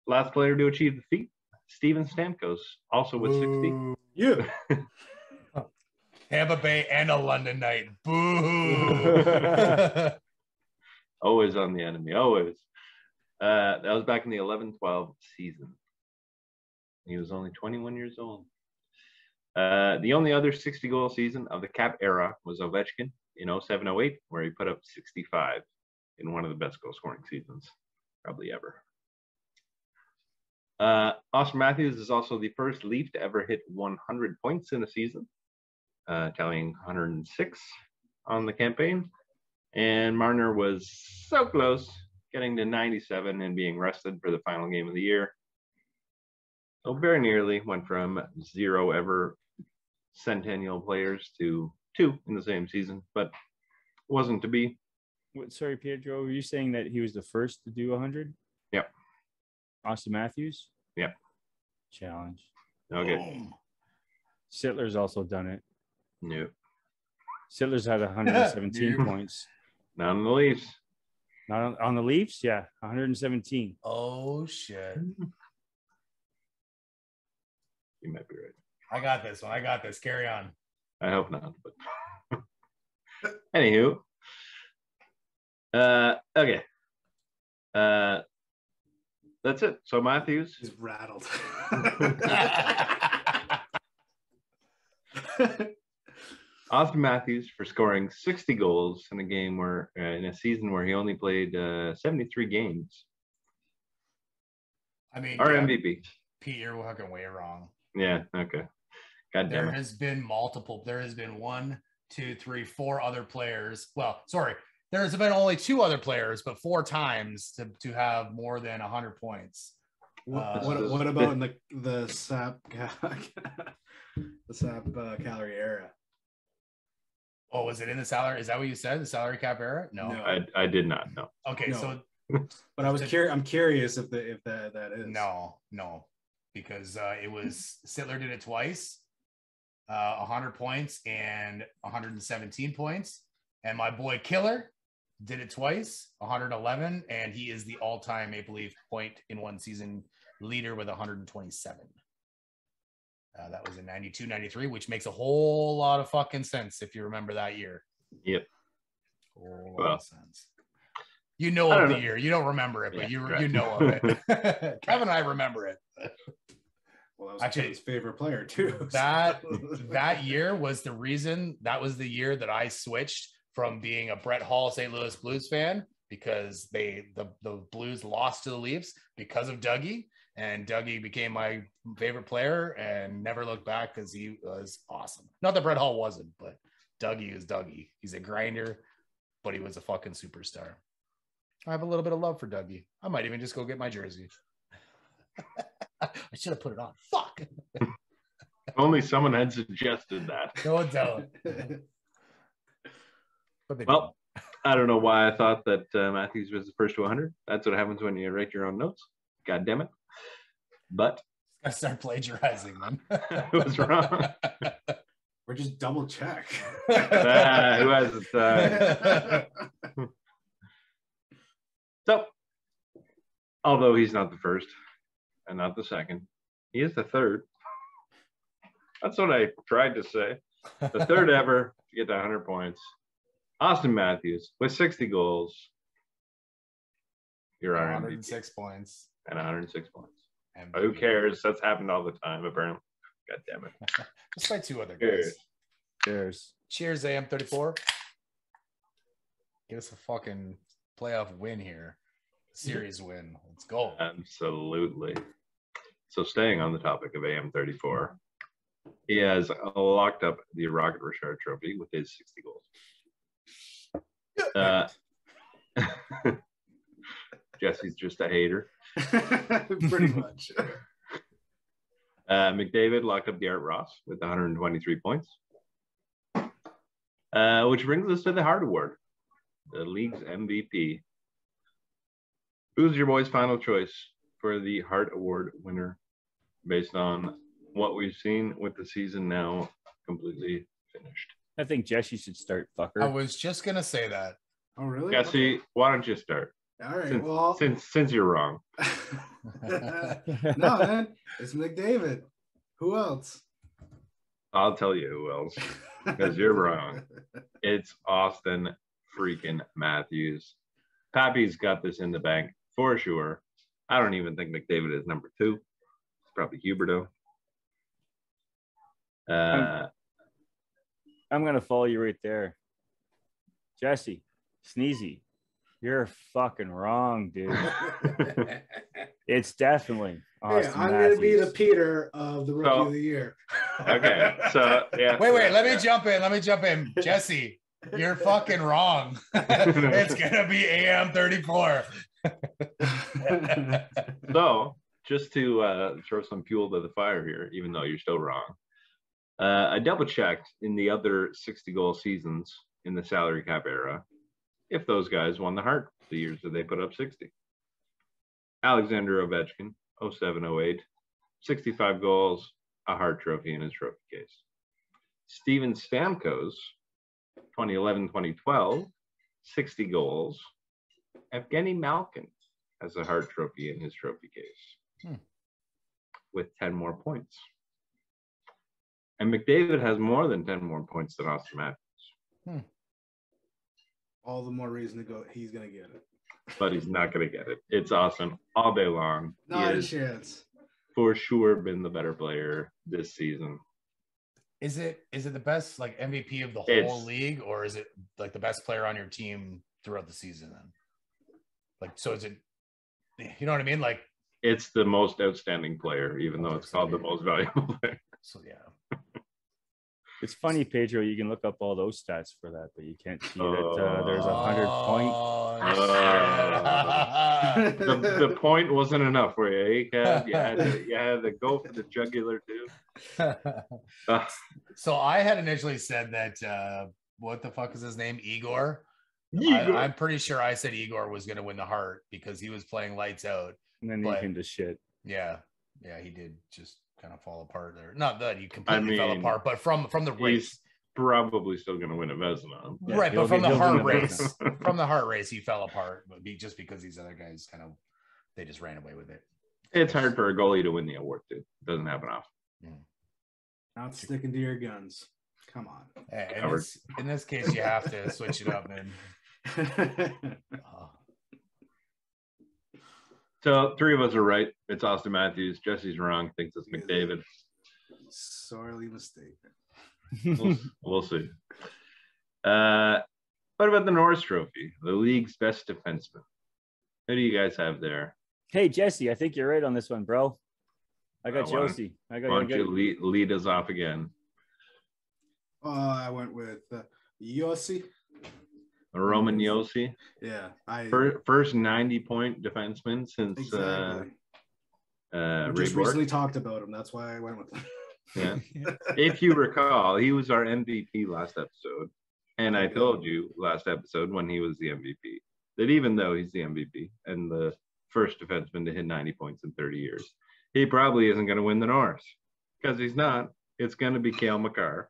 Last player to achieve the feat, Steven Stamkos, also with 60. Boo. You. *laughs* Tampa Bay and a London night. Boo. *laughs* Always on the enemy, always. Uh, that was back in the 11 12 season. He was only 21 years old. Uh, the only other 60 goal season of the cap era was Ovechkin in 07 08, where he put up 65 in one of the best goal scoring seasons, probably ever. Uh, Auston Matthews is also the first Leaf to ever hit 100 points in a season, uh, tallying 106 on the campaign. And Marner was so close, getting to 97 and being rested for the final game of the year. So very nearly went from zero ever centennial players to two in the same season, but wasn't to be. What, sorry, Pedro, were you saying that he was the first to do 100? Yep. Auston Matthews? Yep. Challenge. Okay. Boom. Sittler's also done it. No, Sittler's had 117 *laughs* Nope. points. not on the Leafs. Not on, on the Leafs, yeah, 117. Oh shit. *laughs* You might be right. I got this one. I got this. Carry on. I hope not. But *laughs* anywho, uh, okay. Uh, that's it. So Matthews, is rattled. Auston Matthews for scoring 60 goals in a game where uh, in a season where he only played uh, 73 games. I mean, Our yeah, MVP. Pete, you're fucking way wrong. Yeah. Okay. God There damn it. has been multiple. There has been one, two, three, four other players. Well, sorry, there's been only two other players, but four times to, to have more than 100 points. what, Uh, what, what about in the the sap *laughs* the sap uh, calorie era? Oh, was it in the salary? Is that what you said? The salary cap era? No. No. I, I did not know. Okay, No. so *laughs* But I was curious. I'm curious if the if that that is No, no, because uh, it was Sittler did it twice, uh, 100 points and 117 points, and my boy Killer did it twice, 111, and he is the all-time Maple Leaf point in one season leader with 127. Uh, that was in 92, 93, which makes a whole lot of fucking sense if you remember that year. Yep. Whole lot Well, of sense. You know I of the know. year. You don't remember it, but Yeah, you right. you know of it. *laughs* *laughs* Kevin and I remember it. Well, that was Actually, Kevin's favorite player too. *laughs* that that year was the reason that was the year that I switched from being a Brett Hull St. Louis Blues fan because they the, the Blues lost to the Leafs because of Dougie and Dougie became my favorite player and never looked back because he was awesome. Not that Brett Hull wasn't, but Dougie is Dougie. He's a grinder, but he was a fucking superstar. I have a little bit of love for Dougie. I might even just go get my jersey. *laughs* I should have put it on. Fuck. *laughs* Only someone had suggested that. No doubt. *laughs* But they Well, I don't know why I thought that uh, Matthews was the first to 100. That's what happens when you write your own notes. God damn it. But I start plagiarizing them. *laughs* I was wrong. *laughs* or just double check. Ah, who has *laughs* it? Uh, so, although he's not the first and not the second, he is the third. That's what I tried to say. The third ever to get to 100 points. Auston Matthews with 60 goals. You're our MVP 106 points. and 106 points. And Who cares? That's happened all the time, apparently. God damn it. *laughs* Just by two other guys. Cheers. Cheers, AM34. Get us a fucking playoff win here. Series win. Let's go. Absolutely. So, staying on the topic of AM34, he has locked up the Rocket Richard Trophy with his 60 goals. *laughs* Uh, *laughs* Jesse's just a hater. *laughs* Pretty much. Uh, McDavid locked up the Art Ross with 123 points. Uh, which brings us to the Hart Award, the league's MVP. Who's your boy's final choice for the Hart Award winner based on what we've seen with the season now completely finished? I think Jesse should start, fucker. I was just gonna say that. Oh, really? Jesse, why don't you start? All right. Since, Well, since, since you're wrong. *laughs* *laughs* no, man, it's McDavid. Who else? I'll tell you who else. Because you're wrong. *laughs* It's Auston freaking Matthews. Pappy's got this in the bank for sure. I don't even think McDavid is number two. It's probably Huberdeau. Uh, I'm gonna follow you right there. Jesse, Sneezy, you're fucking wrong, dude. *laughs* it's definitely Hey, Auston I'm gonna be the Peter of the rookie So- of the year. okay, so yeah. Wait, wait, let me jump in. Let me jump in. Jesse, you're fucking wrong. *laughs* it's gonna be AM34. *laughs* So, just to uh, throw some fuel to the fire here, even though you're still wrong, uh, I double checked in the other 60 goal seasons in the salary cap era if those guys won the Hart the years that they put up 60. Alexander Ovechkin, 07 08, 65 goals, a Hart trophy in his trophy case. Steven Stamkos, 2011 2012, 60 goals. Evgeny Malkin has a Hart trophy in his trophy case Hmm. with 10 more points. And McDavid has more than 10 more points than Auston Matthews, All the more reason to go. He's gonna get it. but he's not going to get it. It's Auston all day long. Not a chance. for sure been the better player this season. Is it is it the best like MVP of the whole It's- league, or is it like the best player on your team throughout the season? Then, like, so is it? You know what I mean? Like, It's the most outstanding player, even though it's called the most valuable *laughs* player. so yeah. It's funny, Pedro. You can look up all those stats for that, but you can't see that uh, there's a hundred point. point. The, the point wasn't enough for you, eh, Kev? You had, to, you had to go for the jugular too. Uh, *laughs* so I had initially said that uh what the fuck is his name? Igor Igor. I, am pretty sure I said Igor was going to win the Hart because he was playing lights out. And then he came to shit. Yeah, yeah, he did just kind of fall apart there. Not that he completely fell mean, apart, but from from the race, He's probably still going to win a Vezina. Yeah, right? But from the Hart race, *laughs* from the Hart race, he fell apart. But be, just because these other guys kind of they just ran away with it. It's hard for a goalie to win the award, too. Doesn't happen often. Not sticking to your guns. Come on. Eh, In this, in this case, you have to switch it up, man. *laughs* Oh, So three of us are right. It's Auston Matthews. Jesse's wrong. Thinks it's McDavid. Sorely mistaken. We'll, *laughs* we'll see. Uh, what about the Norris Trophy, the league's best defenseman? Who do you guys have there? hey Jesse, I think you're right on this one, bro. I got Oh. Josi. I got, Why don't you lead, lead us off again? Uh, I went with uh, Josi. Roman Josi, Yeah, I Fir- first 90 point defenseman since exactly. uh, uh, We Ray just Bourque. recently talked about him. That's why I went with him. *laughs* *laughs* Yeah. if you recall, he was our MVP last episode. And I told you last episode when he was the MVP that even though he's the MVP and the first defenseman to hit 90 points in 30 years, he probably isn't going to win the Norris because he's not. It's going to be Cale Makar,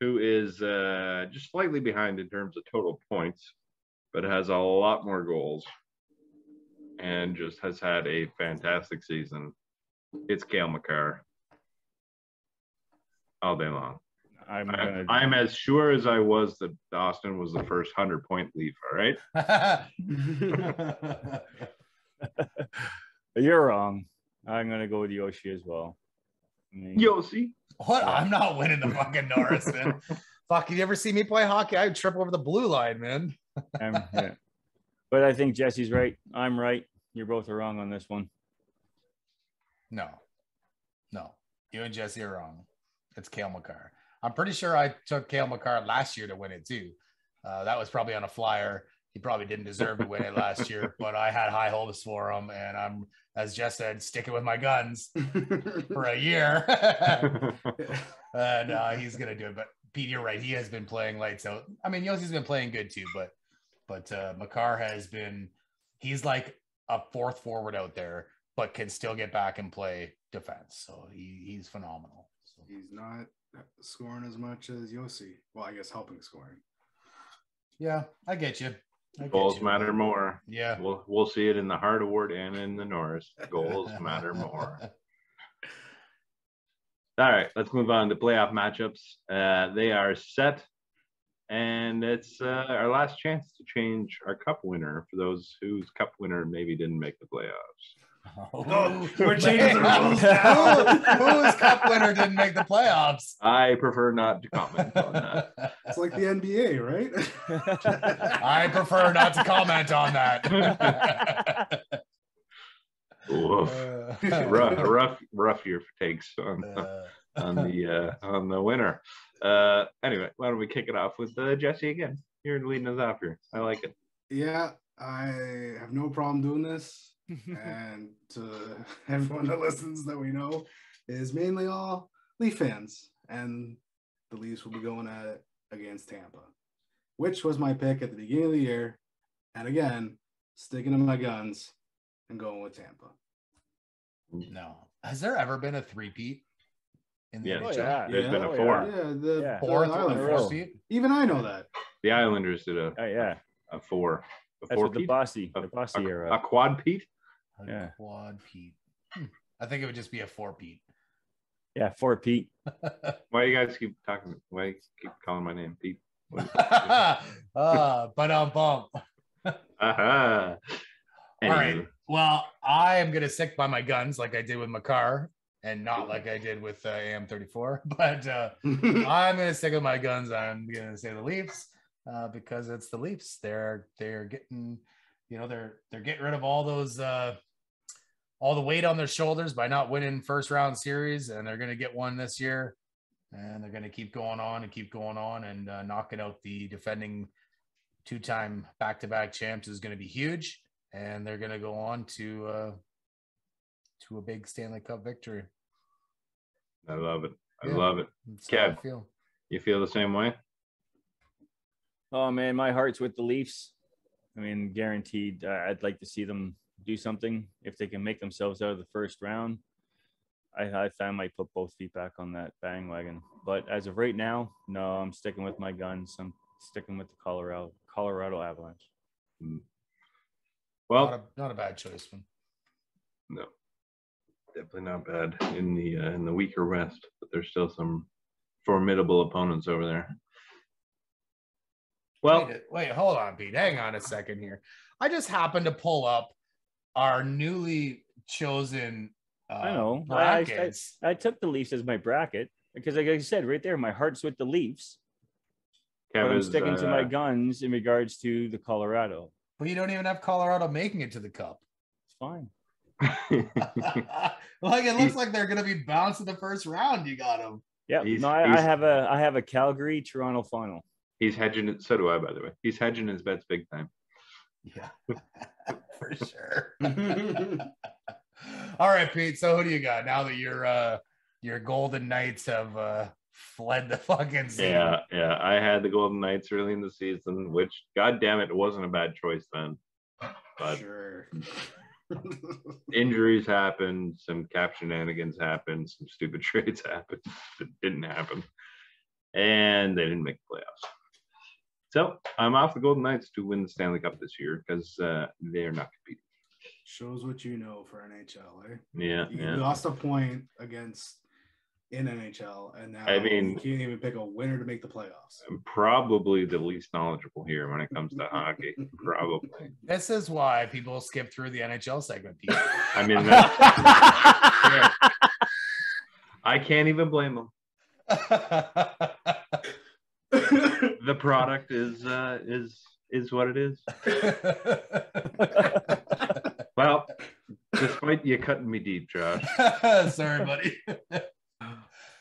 who is uh, just slightly behind in terms of total points, but has a lot more goals and just has had a fantastic season. It's Cale Makar all day long. I'm gonna. I'm as sure as I was that Auston was the first hundred point leaf. All right. *laughs* *laughs* You're wrong. I'm gonna go with Josi as well. Josi. what? I'm not winning the fucking Norris, man. *laughs* Fuck, you ever see me play hockey? I would trip over the blue line, man. *laughs* Yeah. *laughs* But I think Jesse's right. I'm right. You're both are wrong on this one. No, no, you and Jesse are wrong. It's Cale Makar. I'm pretty sure I took Cale Makar last year to win it too. Uh, that was probably on a flyer. He probably didn't deserve to win it last year, but I had high hopes for him, and I'm, as Jess said, sticking with my guns *laughs* for a year. *laughs* *laughs* and uh, he's gonna do it. But Pete, you're right. He has been playing lights out. I mean, Josi's been playing good too, but but uh, Makar has been. He's like a fourth forward out there, but can still get back and play defense. So he, he's phenomenal. So, He's not scoring as much as Josi. Well, I guess helping scoring. yeah, I get you. Goals you. matter more. Yeah. We'll we'll see it in the Hart Award and in the Norris. Goals *laughs* matter more. All right, let's move on to playoff matchups. Uh, they are set, and it's uh, our last chance to change our cup winner for those whose cup winner maybe didn't make the playoffs. Oh, we're changing the rules now. Who- Whose cup winner didn't make the playoffs? I prefer not to comment on that. It's like the NBA, right? *laughs* I prefer not to comment on that. Oof. rough, rough, rough year for takes on Uh, on the uh, on the winner. Uh, anyway, why don't we kick it off with uh, Jesse again? You're leading us off here. I like it. yeah, I have no problem doing this. And to *laughs* everyone that listens that we know is mainly all Leaf fans. And the Leafs will be going at it against Tampa, which was my pick at the beginning of the year. And again, sticking to my guns and going with Tampa. no. Has there ever been a three-peat in the Yes. Oh, NHL? yeah. There's been a Oh, four. Yeah, the, Yeah. the Fourth, Islanders. row. Even I know that. The Islanders did a, Oh, yeah. a four. A That's four what the Pete? bossy, A- the bossy a, era. a quad Pete? A Yeah. quad Pete. Hmm. I think it would just be a four-peat. yeah, four Pete. *laughs* Why you guys keep talking? Why you keep calling my name Pete? Uh, *laughs* but um, bump. *laughs* Aha. All right. Anyway, Well, I am gonna stick by my guns like I did with Makar, and not like I did with uh, AM34. But uh, I'm gonna stick with my guns. I'm gonna say the Leafs uh, because it's the Leafs. They're they're getting, you know, they're they're getting rid of all those uh, all the weight on their shoulders by not winning first round series, and they're gonna get one this year, and they're gonna keep going on and keep going on and uh, knocking out the defending two time back to back champs is gonna be huge, and they're gonna go on to uh, to a big Stanley Cup victory. I love it. I Yeah. love it. That's I Kev. feel. You feel the same way? Oh man, my heart's with the Leafs. I mean, guaranteed. Uh, I'd like to see them do something if they can make themselves out of the first round. I, I, I might put both feet back on that bandwagon. But as of right now, no, I'm sticking with my guns. I'm sticking with the Colorado Colorado Avalanche. Well, not a, not a bad choice, man. no, definitely not bad in the uh, in the weaker West, but there's still some formidable opponents over there. Well, wait, wait, hold on, Pete. Hang on a second here. I just happened to pull up our newly chosen. Uh, I know. I, I. I took the Leafs as my bracket because, like I said, right there, my heart's with the Leafs. But I'm Kevin's, sticking to my uh, guns in regards to the Colorado. but you don't even have Colorado making it to the cup. It's fine. *laughs* like it looks like they're gonna be bounced in the first round. You got them. Yeah, no, I, I have a I have a Calgary Toronto final. He's hedging it. So do I, by the way. He's hedging his bets big time. Yeah, *laughs* for sure. *laughs* All right, Pete. So who do you got now that your uh your Golden Knights have uh fled the fucking scene? Yeah, yeah. I had the Golden Knights early in the season, which, god damn it, wasn't a bad choice then. But sure. *laughs* injuries happened, some cap shenanigans happened, some stupid trades happened that didn't happen, and they didn't make the playoffs. So I'm off the Golden Knights to win the Stanley Cup this year because uh, they're not competing. Shows what you know for NHL, eh? Yeah, You yeah. lost a point against in NHL, and now I mean- you can't even pick a winner to make the playoffs. I'm probably the least knowledgeable here when it comes to hockey. Probably. This is why people skip through the NHL segment. Pete. I mean, *laughs* that, I can't even blame them. *laughs* The product is uh, is is what it is. *laughs* Well, despite you cutting me deep, Josh, *laughs* Sorry, buddy. *laughs*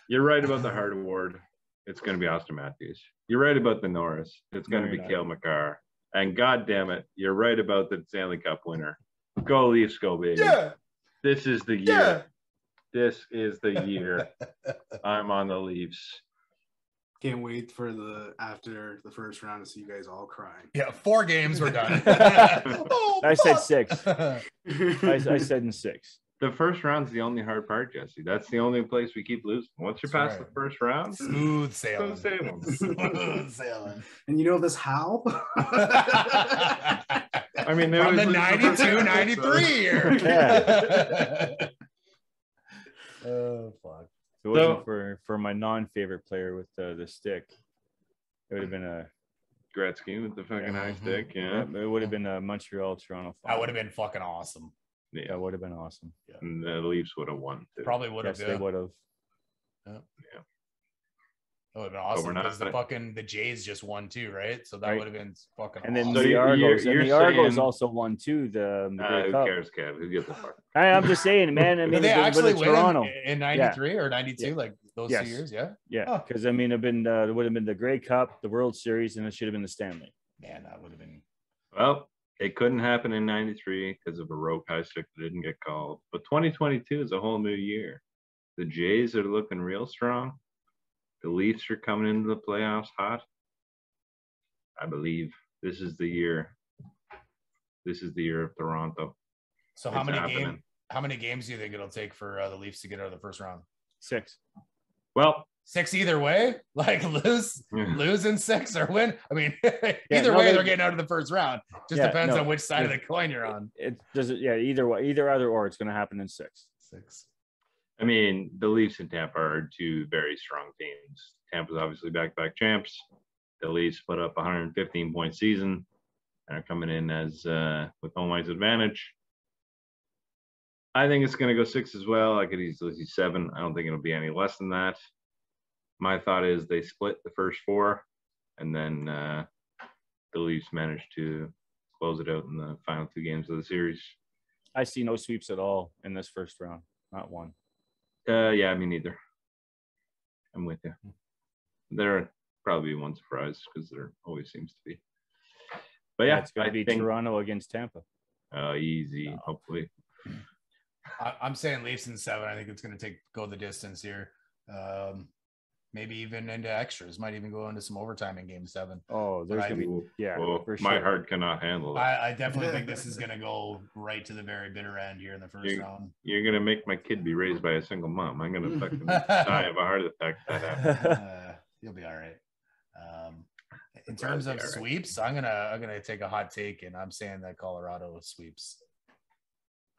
you're right about the Hart Award. It's going to be Auston Matthews. You're right about the Norris. It's going No, to be Cale Makar. And God damn it, you're right about the Stanley Cup winner. Go Leafs, go baby. Yeah, This is the year. yeah. This is the year. I'm on the Leafs. Can't wait for the after the first round to see you guys all crying. Yeah, four games were done. *laughs* Oh, I said six. *laughs* I, I said in six. The first round's the only hard part, Jesse. That's the only place we keep losing. Once you're That's past right. the first round, Smooth smooth sailing. sailing. *laughs* Smooth sailing. And you know this how? I mean, there From was the like 92 93 year. Yeah. oh, fuck. If it wasn't So- for for my non-favorite player with the the stick, it would have been a Gretzky with the fucking high Mhm. stick. Yeah. it would have been a Montreal Toronto. That would have been fucking awesome. Yeah, it would have been awesome. And the Leafs would have won too. Probably would have. Yes, they would have. That would have been awesome not- because the fucking the Jays just won too, right? So that Right. would have been fucking. And then awesome. The you- Argos, and you're the Argos also won too. The, the Uh, who Cup. cares, Kev? Who gives a fuck? *laughs* I, I'm just saying, man. I Did mean, they with, with actually the win Toronto, in, in 93 or 92 like those Yes. two years yeah yeah, Oh. because I mean, it been uh, it would have been the Grey Cup, the World Series, and it should have been the Stanley. man that would have been Well, it couldn't happen in 93 because of a rogue high stick that didn't get called. But 2022 is a whole new year. The Jays are looking real strong. The Leafs are coming into the playoffs hot. I believe this is the year. This is the year of Toronto. so how It's many happening. games how many games do you think it'll take for uh, the Leafs to get out of the first round Six. Well, six either way *laughs* like lose lose in six or win I mean *laughs* either no, way they- they're getting out of the first round just Yeah, depends no, on which side of the coin you're on It does it. Yeah, either way, either either or, it's going to happen in six. six I mean, the Leafs and Tampa are two very strong teams. Tampa's obviously back-to-back champs. The Leafs put up a 115 point season and are coming in as uh, with home ice advantage. I think it's going to go six as well. I could easily see seven. I don't think it'll be any less than that. My thought is they split the first four, and then uh, the Leafs manage to close it out in the final two games of the series. I see no sweeps at all in this first round. Not one. Uh, yeah, me neither. I'm with you. There probably be one surprise because there always seems to be. But yeah, it's going I to be think Toronto against Tampa. uh, easy. No. Hopefully, I, I'm saying Leafs in seven I think it's going to take go the distance here um maybe even into extras. Might even go into some overtime in Game Seven. Oh, there's gonna be yeah, well, for my heart cannot handle that. I, I definitely think this *laughs* is gonna go right to the very bitter end here in the first You- round. You're gonna make my kid be raised by a single mom. I'm gonna fucking die of a heart attack. if That *laughs* happens. Uh, you'll be all right. Um, in terms of all right. sweeps, I'm gonna I'm gonna take a hot take, and I'm saying that Colorado sweeps.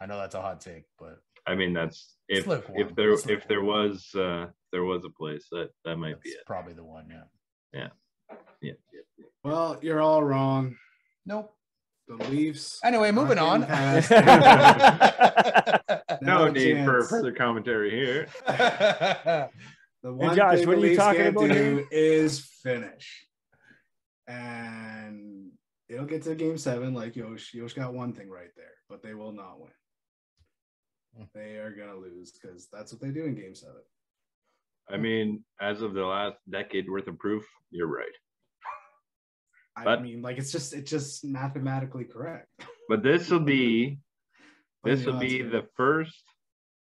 I know that's a hot take, but I mean, that's if if there It's if there was uh if there was a place that that might be it. probably the one. Yeah. Yeah, yeah. Well, you're all wrong. Nope. The Leafs. Anyway, moving on. *laughs* *laughs* No No need for chance. further commentary here. *laughs* The one Josh, thing what the are you Leafs talking can't about do here? is finish. And it'll get to game seven, like Yosh. Yosh got one thing right there, but they will not win. *laughs* They are gonna lose because that's what they do in game seven. I mean, as of the last decade worth of proof, you're right. I But- mean, like it's just it's just mathematically correct. *laughs* But this will be this will be are- the first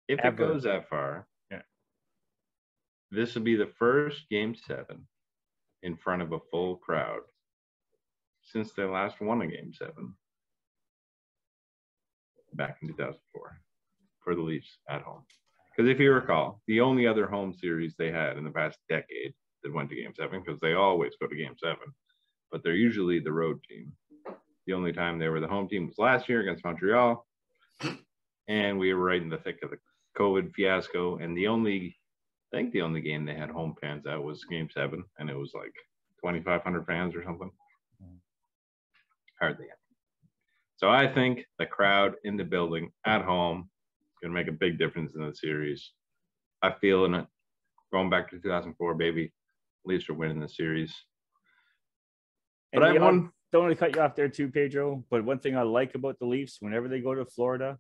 if Ever. it goes that far. Yeah. This will be the first game seven in front of a full crowd since they last won a game seven back in 2004 for the Leafs at home. Because if you recall, the only other home series they had in the past decade that went to game seven, because they always go to game seven, but they're usually the road team. The only time they were the home team was last year against Montreal. And we were right in the thick of the COVID fiasco. And the only, I think the only game they had home fans at was game seven. And it was like 2,500 fans or something. Hardly. So I think the crowd in the building at home going to make a big difference in the series. I feel in it. Going back to 2004, baby. Leafs are winning the series. But And I won. don't want to cut you off there too, Pedro. But one thing I like about the Leafs, whenever they go to Florida,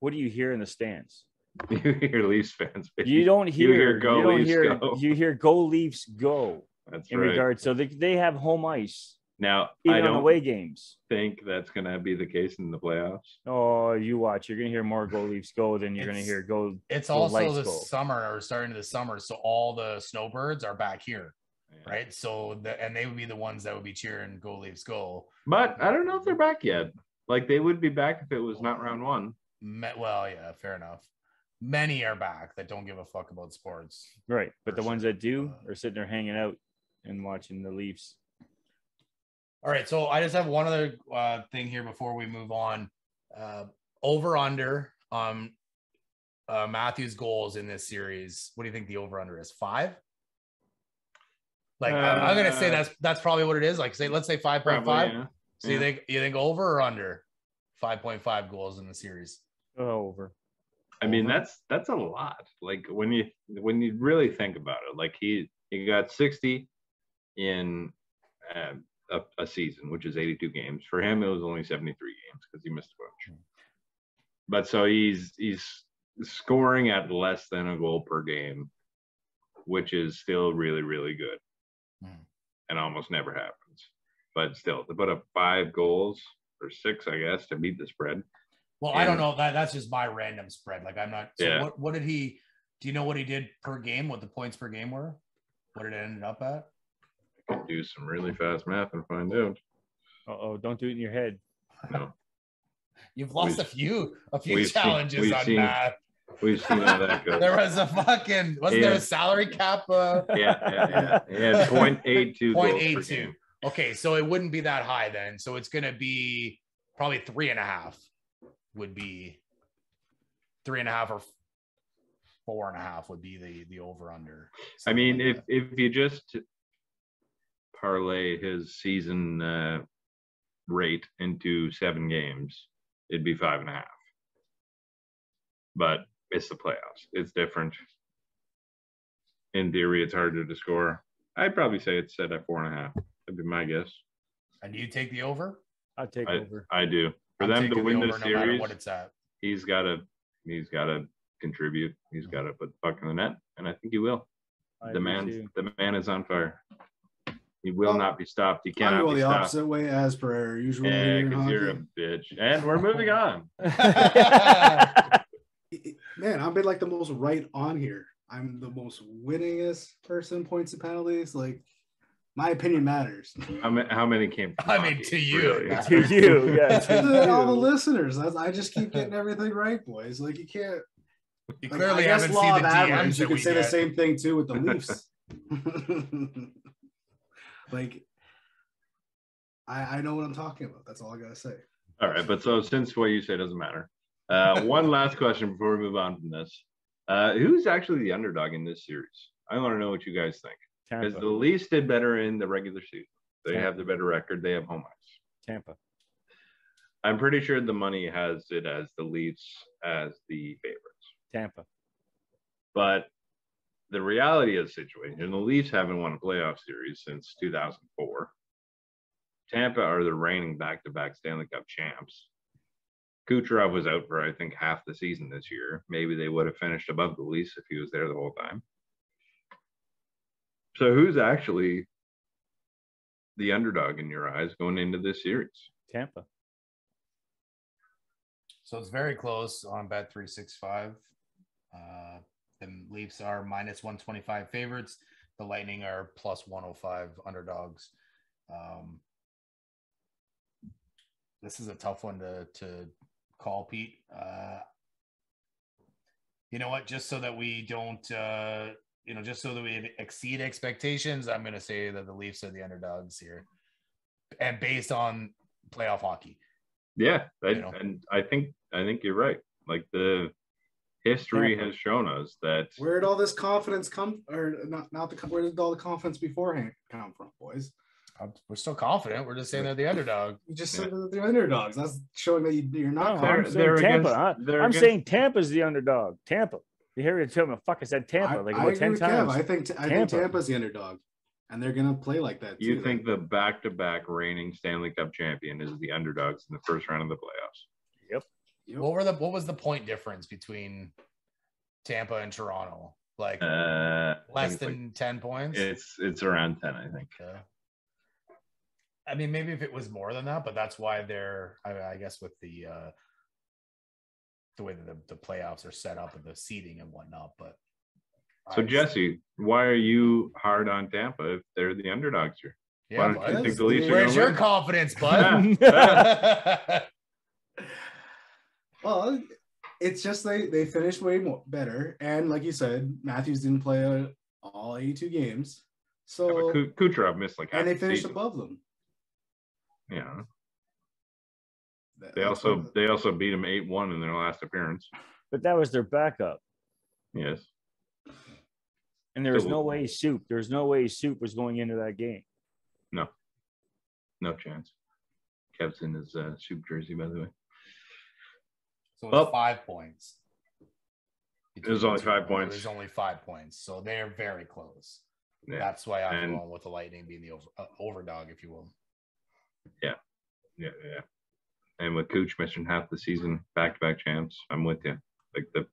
what do you hear in the stands? *laughs* You hear Leafs fans. baby. You don't You hear, hear go you Leafs hear, go. you hear go Leafs go That's in right. regard. So they, they have home ice Now even I don't away games. think that's going to be the case in the playoffs. Oh, you watch. You're gonna hear more go Leafs go than you're gonna hear go. It's The also the go. summer or starting to the summer, so all the snowbirds are back here, right? So the and they would be the ones that would be cheering "Go Leafs, go!" But I don't know if they're back yet. Like they would be back if it was not round one. Me- well, yeah, fair enough. Many are back that don't give a fuck about sports. Right, but For the ones that do Uh, are sitting there hanging out and watching the Leafs. All right, so I just have one other uh, thing here before we move on. Uh, over under um uh, Matthews goals in this series. What do you think the over under is? Five. Like I'm, I'm gonna say Uh, that's that's probably what it is. Like say let's say five point five. point Probably, yeah. So you think you think over or under five point five goals in the series? Oh, over. I mean, Over? that's that's a lot. Like when you when you really think about it, like he he got 60 in uh, a, a season, which is 82 games. For him, it was only 73 games because he missed a bunch. But so he's he's scoring at less than a goal per game, which is still really really good, Hmm. and almost never happens. But still, to put up five goals or six, I guess, to beat the spread. Well, I don't know. That that's just my random spread. Like I'm not. So Yeah. what what did he? Do you know what he did per game? What the points per game were? What it ended up at? Could do some really fast math and find out. Uh oh, don't do it in your head. No. You've lost We've- a few a few we've seen- challenges on seen- that. We've seen how that *laughs* goes. There was a fucking wasn't there a salary cap? Uh, yeah, yeah, yeah. Yeah, 0.82 0.82. *laughs* Okay, so it wouldn't be that high then. So it's gonna be probably three and a half. Would be three and a half or four and a half would be the the over under. I mean, if if you just parlay his season uh, rate into seven games, it'd be five and a half. But it's the playoffs. It's different. In theory, it's harder to score. I'd probably say it's set at four and a half. That'd be my guess. and do you take the over? I'll take I, over. I do. For I'm them to taking the win the over no series, what it's at. he's got to he's got to contribute. He's got to put the puck in the net, and I think he will. I the do man, the man is on fire. He will Well, not be stopped. He I'm cannot going be the stopped. opposite way as per usual. Yeah, because you're a bitch. And we're moving on. *laughs* *laughs* Man, I've been like the most right on here. I'm the most winningest person points and penalties. Like my opinion matters. How many, how many came? from *laughs* I mean, to you, really? to you, yeah. to the- all the listeners. That's, I just keep getting everything right, boys. Like you can't. You Like, clearly I guess haven't law seen of the average. DMs You that could we say the same thing too with the Leafs. Like, I I know what I'm talking about. That's all I gotta say. All right, but so since what you say doesn't matter, uh, *laughs* one last question before we move on from this: uh, Who's actually the underdog in this series? I want to know what you guys think because the Leafs did better in the regular season. They Tampa. have the better record. They have home ice. Tampa. I'm pretty sure the money has it as the Leafs as the favorites. Tampa. But the reality of the situation, the Leafs haven't won a playoff series since 2004. Tampa are the reigning back-to-back Stanley Cup champs. Kucherov was out for I think half the season this year. Maybe they would have finished above the Leafs if he was there the whole time. So who's actually the underdog in your eyes going into this series? Tampa. So it's very close on bet three six five. Uh, the Leafs are minus one twenty five favorites. The Lightning are plus one hundred five underdogs. Um, this is a tough one to to call, Pete. Uh, you know what? Just so that we don't, uh, you know, just so that we exceed expectations, I'm going to say that the Leafs are the underdogs here, and based on playoff hockey. Yeah, I, You know. and I think I think you're right. Like the history Tampa. has shown us that Where did all this confidence come, or not? Not the where did all the confidence beforehand come from, boys? I'm- we're still confident. We're just saying they're the underdog. You just Yeah. said that they're underdogs. That's showing that you, you're not No, They're- confident. they're Tampa. against- huh? they're I'm against- saying Tampa's the underdog. Tampa. You hear me tell me, fuck, I said Tampa I, like I about agree 10 times. I think I think Tampa. Tampa's the underdog, and they're gonna play like that. you too. think the back-to-back reigning Stanley Cup champion is the underdogs in the first round of the playoffs. Yep. What were the what was the point difference between Tampa and Toronto? Like Uh, less think it's than ten points. it's it's around ten, I think. Okay. I mean, maybe if it was more than that, but that's why they're. I, I guess with the uh the way that the, the playoffs are set up and the seeding and whatnot. But So I- Jesse, why are you hard on Tampa if they're the underdogs here? yeah, why don't you think the Leafs are where's your win? confidence, *laughs* bud? *laughs* Well, it's just they they finished way more better, and like you said, Matthews didn't play uh, all 82 games, so but Ku- Kucherov missed like half and they finished season. above them. Yeah, That- they also what- they also beat him eight one in their last appearance. but that was their backup. Yes, And there was So- no way Soup. There was no way Soup was going into that game. No. No chance. Kev's in his uh, soup jersey, by the way. So it's Well- five points. It was only five It points. was only five points, so they're very close. Yeah, That's why I'm And- going with the Lightning being the over, uh, overdog, if you will. yeah, yeah. Yeah. And with Cooch missing half the season, back-to-back champs, I'm with you. Like the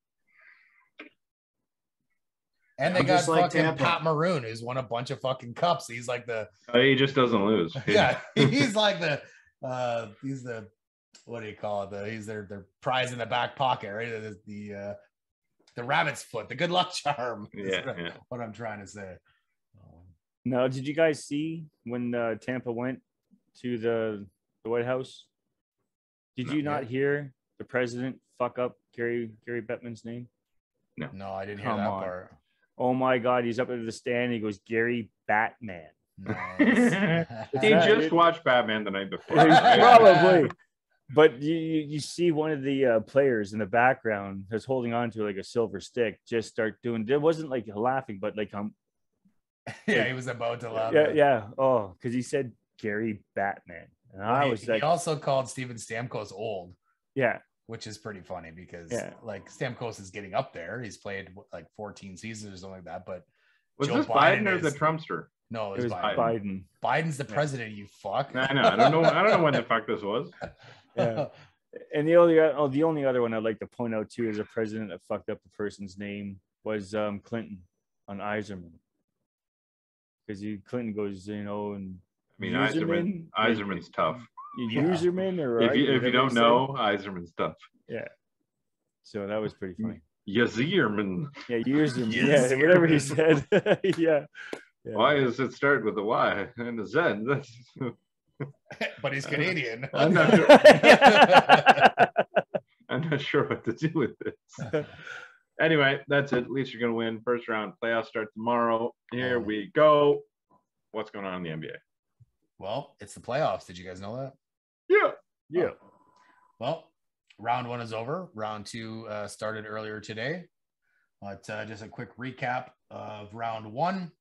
And they I'm got just like fucking Tampa. Pat Maroon, who's won a bunch of fucking cups. He's like the uh, he just doesn't lose. *laughs* yeah, *laughs* he's like the uh he's the what do you call it? The he's their their prize in the back pocket, right? The the, uh, the rabbit's foot, the good luck *laughs* charm. is Yeah, what, yeah. what I'm trying to say. Um, No, did you guys see when uh, Tampa went to the the White House? Did Not you not yet. hear the president fuck up Gary Gary Bettman's name? no, no, I didn't hear that on. part. Oh my God, he's up at the stand. He goes Gary Batman. Nice. *laughs* he just watched Batman the night before. *laughs* Probably. But you, you you see one of the uh, players in the background that's holding on to like a silver stick just start doing. It wasn't like laughing, but like um *laughs* yeah, he was about to laugh. yeah yeah oh because he said Gary Batman and I he, was he also called Steven Stamkos old, yeah which is pretty funny because Yeah. like Stamkos is getting up there. He's played like 14 seasons or something like that. But Was Joe this Biden, or is- the Trumpster? no, it it was was Biden. Biden. Biden Biden's the Yeah. president, you fuck. I know. I don't know. I don't know when the *laughs* fuck this was. Yeah *laughs* and the only oh the only other one I'd like to point out too as a president that fucked up the person's name was um Clinton on Yzerman because he Clinton goes you know and I mean, Userman? Yzerman. Yzerman's tough. you Yeah. Userman or If you if you don't know, *laughs* Yzerman's tough. Yeah. So that was pretty funny Yazirman. Yeah, years. *laughs* Years yeah, whatever he said. yeah. yeah. Why does it start with a Y and a Z? *laughs* But he's Canadian. *laughs* I'm not sure. *laughs* I'm not sure what to do with this. Anyway, that's it. At least you're going to win. First round playoffs start tomorrow. Here Um, we go. What's going on in the NBA? well, it's the playoffs. Did you guys know that? Yeah. Yeah. Well, round one is over. Round two uh, started earlier today. But uh, just a quick recap of round one.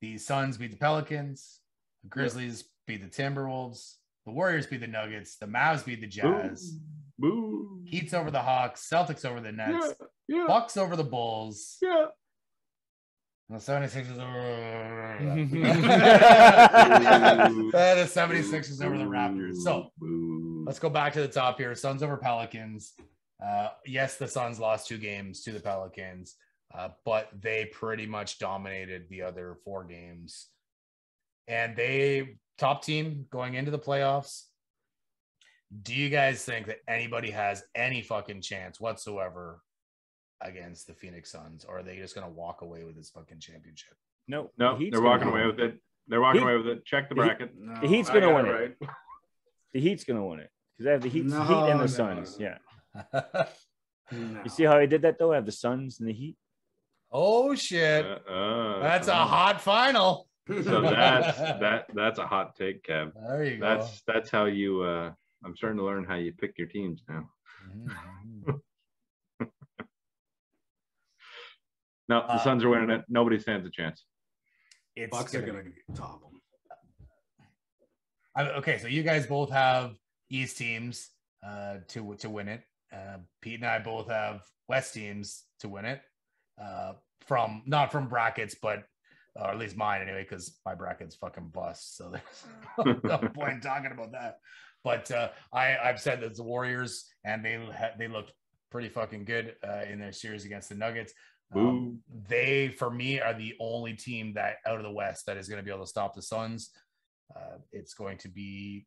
The Suns beat the Pelicans. The Grizzlies beat the Timberwolves. The Warriors beat the Nuggets. The Mavs beat the Jazz. Boo. Heats over the Hawks. Celtics over the Nets. Yeah. Bucks over the Bulls. Yeah. The 76ers Boo. over the *laughs* 76ers over the Raptors. So let's go back to the top here. Suns over Pelicans. Uh, yes, the Suns lost two games to the Pelicans, uh, but they pretty much dominated the other four games. And they top team going into the playoffs. Do you guys think that anybody has any fucking chance whatsoever against the Phoenix Suns, or are they just gonna walk away with this fucking championship? No. No, the they're walking win. away with it. They're walking Heat- away with it. Check the the Heat- bracket. No, The Heat's gonna win it it. right. The Heat's gonna win it because I have the Heat, No, Heat and no, the Suns. no. Yeah. no. *laughs* You see how I did that though? I have the Suns and the Heat. oh shit. Uh, uh, That's a uh. hot final. So *laughs* that's that. That's a hot take, Kev. There you go. That's that's how you. uh I'm starting to learn how you pick your teams now. Mhm. *laughs* No, the Uh, Suns are winning it. Nobody stands a chance. It's Bucks are gonna- gonna top them. I- okay, so you guys both have East teams uh, to to win it. Uh, Pete and I both have West teams to win it. Uh, from not from brackets, but or at least mine anyway, because my bracket's fucking bust. So there's *laughs* *laughs* no point talking about that. But uh, I I've said that the Warriors and they they looked pretty fucking good uh, in their series against the Nuggets. Um, they for me are the only team that out of the West that is going to be able to stop the Suns. Uh, it's going to be,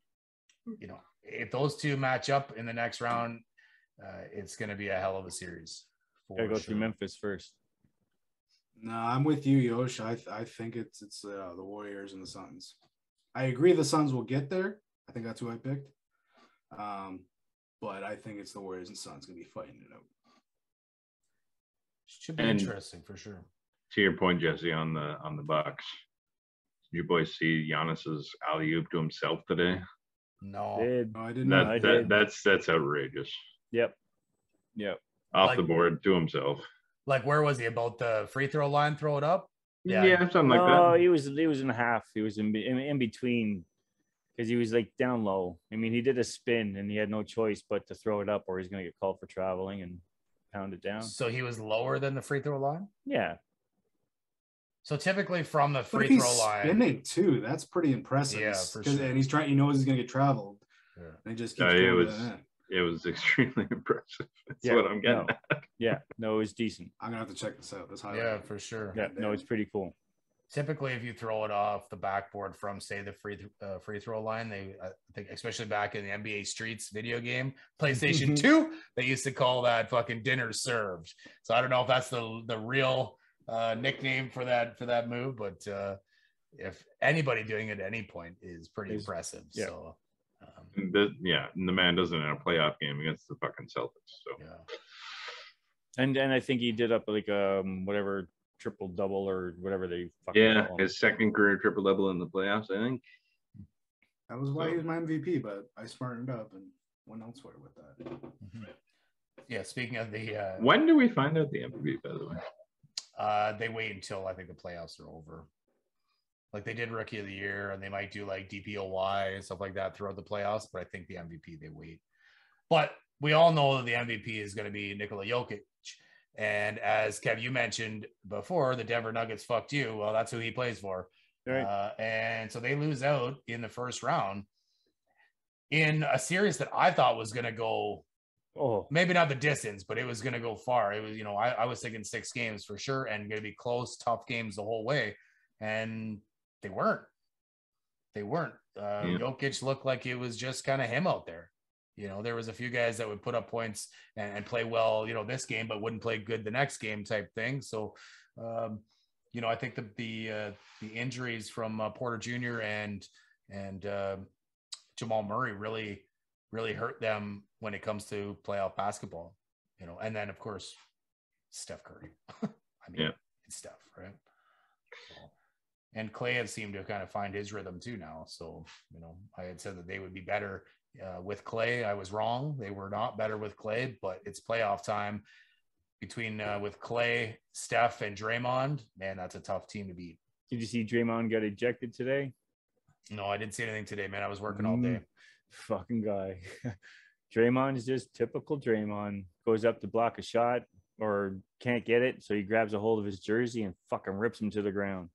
you know, if those two match up in the next round, uh, it's going to be a hell of a series. for Gotta go sure. through Memphis first. No, I'm with you, Yosh. I th- I think it's it's uh, the Warriors and the Suns. I agree the Suns will get there. I think that's who I picked. Um, but I think it's the Warriors and Suns gonna be fighting it out. Should be And- interesting for sure. To your point, Jesse, on the on the Bucks. Did you boys see Giannis's alley oop to himself today? No, Did No, I didn't. That, know. I that did. that's that's outrageous. yep. Yep. Off Like- the board to himself. Like where was he about the free throw line? Throw it up. Yeah. Yeah, something like no, that. he was he was in half. He was in in, in between because he was like down low. I mean, he did a spin and he had no choice but to throw it up, or he's gonna get called for traveling and pound it down. So he was lower than the free throw line. Yeah, So typically from the free if he's throw line, spinning too, that's pretty impressive. Yeah, He's- for 'cause- sure. And he's trying. He knows he's gonna get traveled. Yeah. And he just Yeah, it was- the net. It was *laughs* extremely impressive. That's Yeah, what I'm getting no. at. yeah. No, it was decent. I'm gonna have to check this out. This highlight. yeah, for sure. Yeah, no, it's pretty cool. typically if you throw it off the backboard from say the free th- uh, free throw line they i think especially back in the nba streets video game *laughs* playstation 2 they used to call that fucking dinner served so i don't know if that's the the real uh nickname for that for that move but uh if anybody doing it at any point is pretty Is- impressive yeah. so And the- yeah, and the man doesn't in a playoff game against the fucking Celtics. So yeah And and I think he did up like um whatever triple double or whatever they fucking yeah, call 'em. his second career triple double in the playoffs. I think. That was why So- he was my MVP, but I smartened up and went elsewhere with that. Mhm. yeah speaking of the uh When do we find out the MVP? By the way. Uh, they wait until I think the playoffs are over. Like they did rookie of the year, and they might do like DPOY and stuff like that throughout the playoffs. But I think the MVP they wait. But we all know that the MVP is going to be Nikola Jokic. And as Kev, you mentioned before, the Denver Nuggets fucked you. Well, that's who he plays for. Right. Uh, and so they lose out in the first round in a series that I thought was going to go oh, maybe not the distance, but it was going to go far. It was, you know, I, I was thinking six games for sure and going to be close, tough games the whole way. And they weren't. They weren't. Uh, Yeah. Jokic looked like it was just kind of him out there. You know, there was a few guys that would put up points and, and play well, you know, this game, but wouldn't play good the next game type thing. So, um, you know, I think the the uh, the injuries from uh, Porter Jr. and and uh, Jamal Murray really really hurt them when it comes to playoff basketball. You know, and then of course Steph Curry. *laughs* I mean, Yeah. it's Steph, right? So, and Clay has seemed to kind of find his rhythm too now. So, you know, I had said that they would be better uh, with Clay. I was wrong. They were not better with Clay, but it's playoff time between uh, with Clay, Steph, and Draymond. Man, that's a tough team to beat. Did you see Draymond get ejected today? No, I didn't see anything today, man. I was working all day. Mm, Fucking guy. *laughs* Draymond is just typical Draymond. Goes up to block a shot or can't get it, so he grabs a hold of his jersey and fucking rips him to the ground.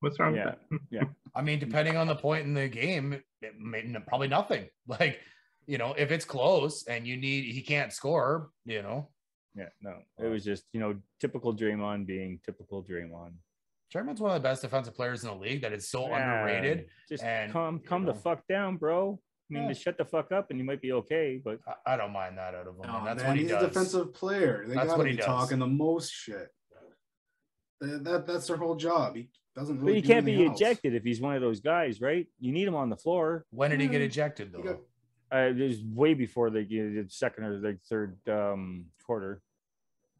What's wrong Yeah. with that? *laughs* I mean, depending on the point in the game, it may, probably nothing. *laughs* Like, you know, if it's close and you need, he can't score, you know, Yeah, no, it was just you know typical Draymond being typical Draymond. Draymond's one of the best defensive players in the league that is so underrated. Just and, come you come the know. fuck down, bro. I mean, Yeah. just shut the fuck up and you might be okay. But I, I don't mind that out of him. Oh, that's man, what he he's does. a defensive player. They That's gotta what he be does. talking the most shit. That, that- that's their whole job. He doesn't but he do can't be else. ejected if he's one of those guys, right? You need him on the floor. When did he get ejected though? He got- Uh, it was way before the, the second or the third um, quarter.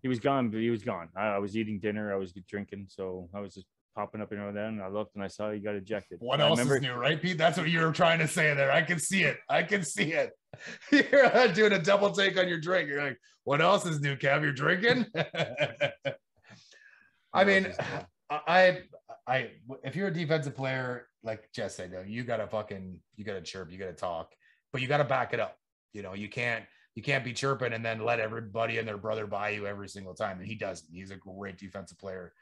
He was gone, but he was gone. I, I was eating dinner. I was drinking, so I was just popping up and over then. And I looked and I saw he got ejected. What I else remember, is new, right, Pete? That's what you were trying to say there. I can see it. I can see it. *laughs* You're doing a double take on your drink. You're like, what else is new, Kev? You're drinking? *laughs* I mean, I, I, if you're a defensive player, like Jess said, though, you gotta fucking, you gotta chirp, you gotta talk, but you gotta back it up. You know, you can't, you can't be chirping and then let everybody and their brother buy you every single time. And he doesn't. He's a great defensive player,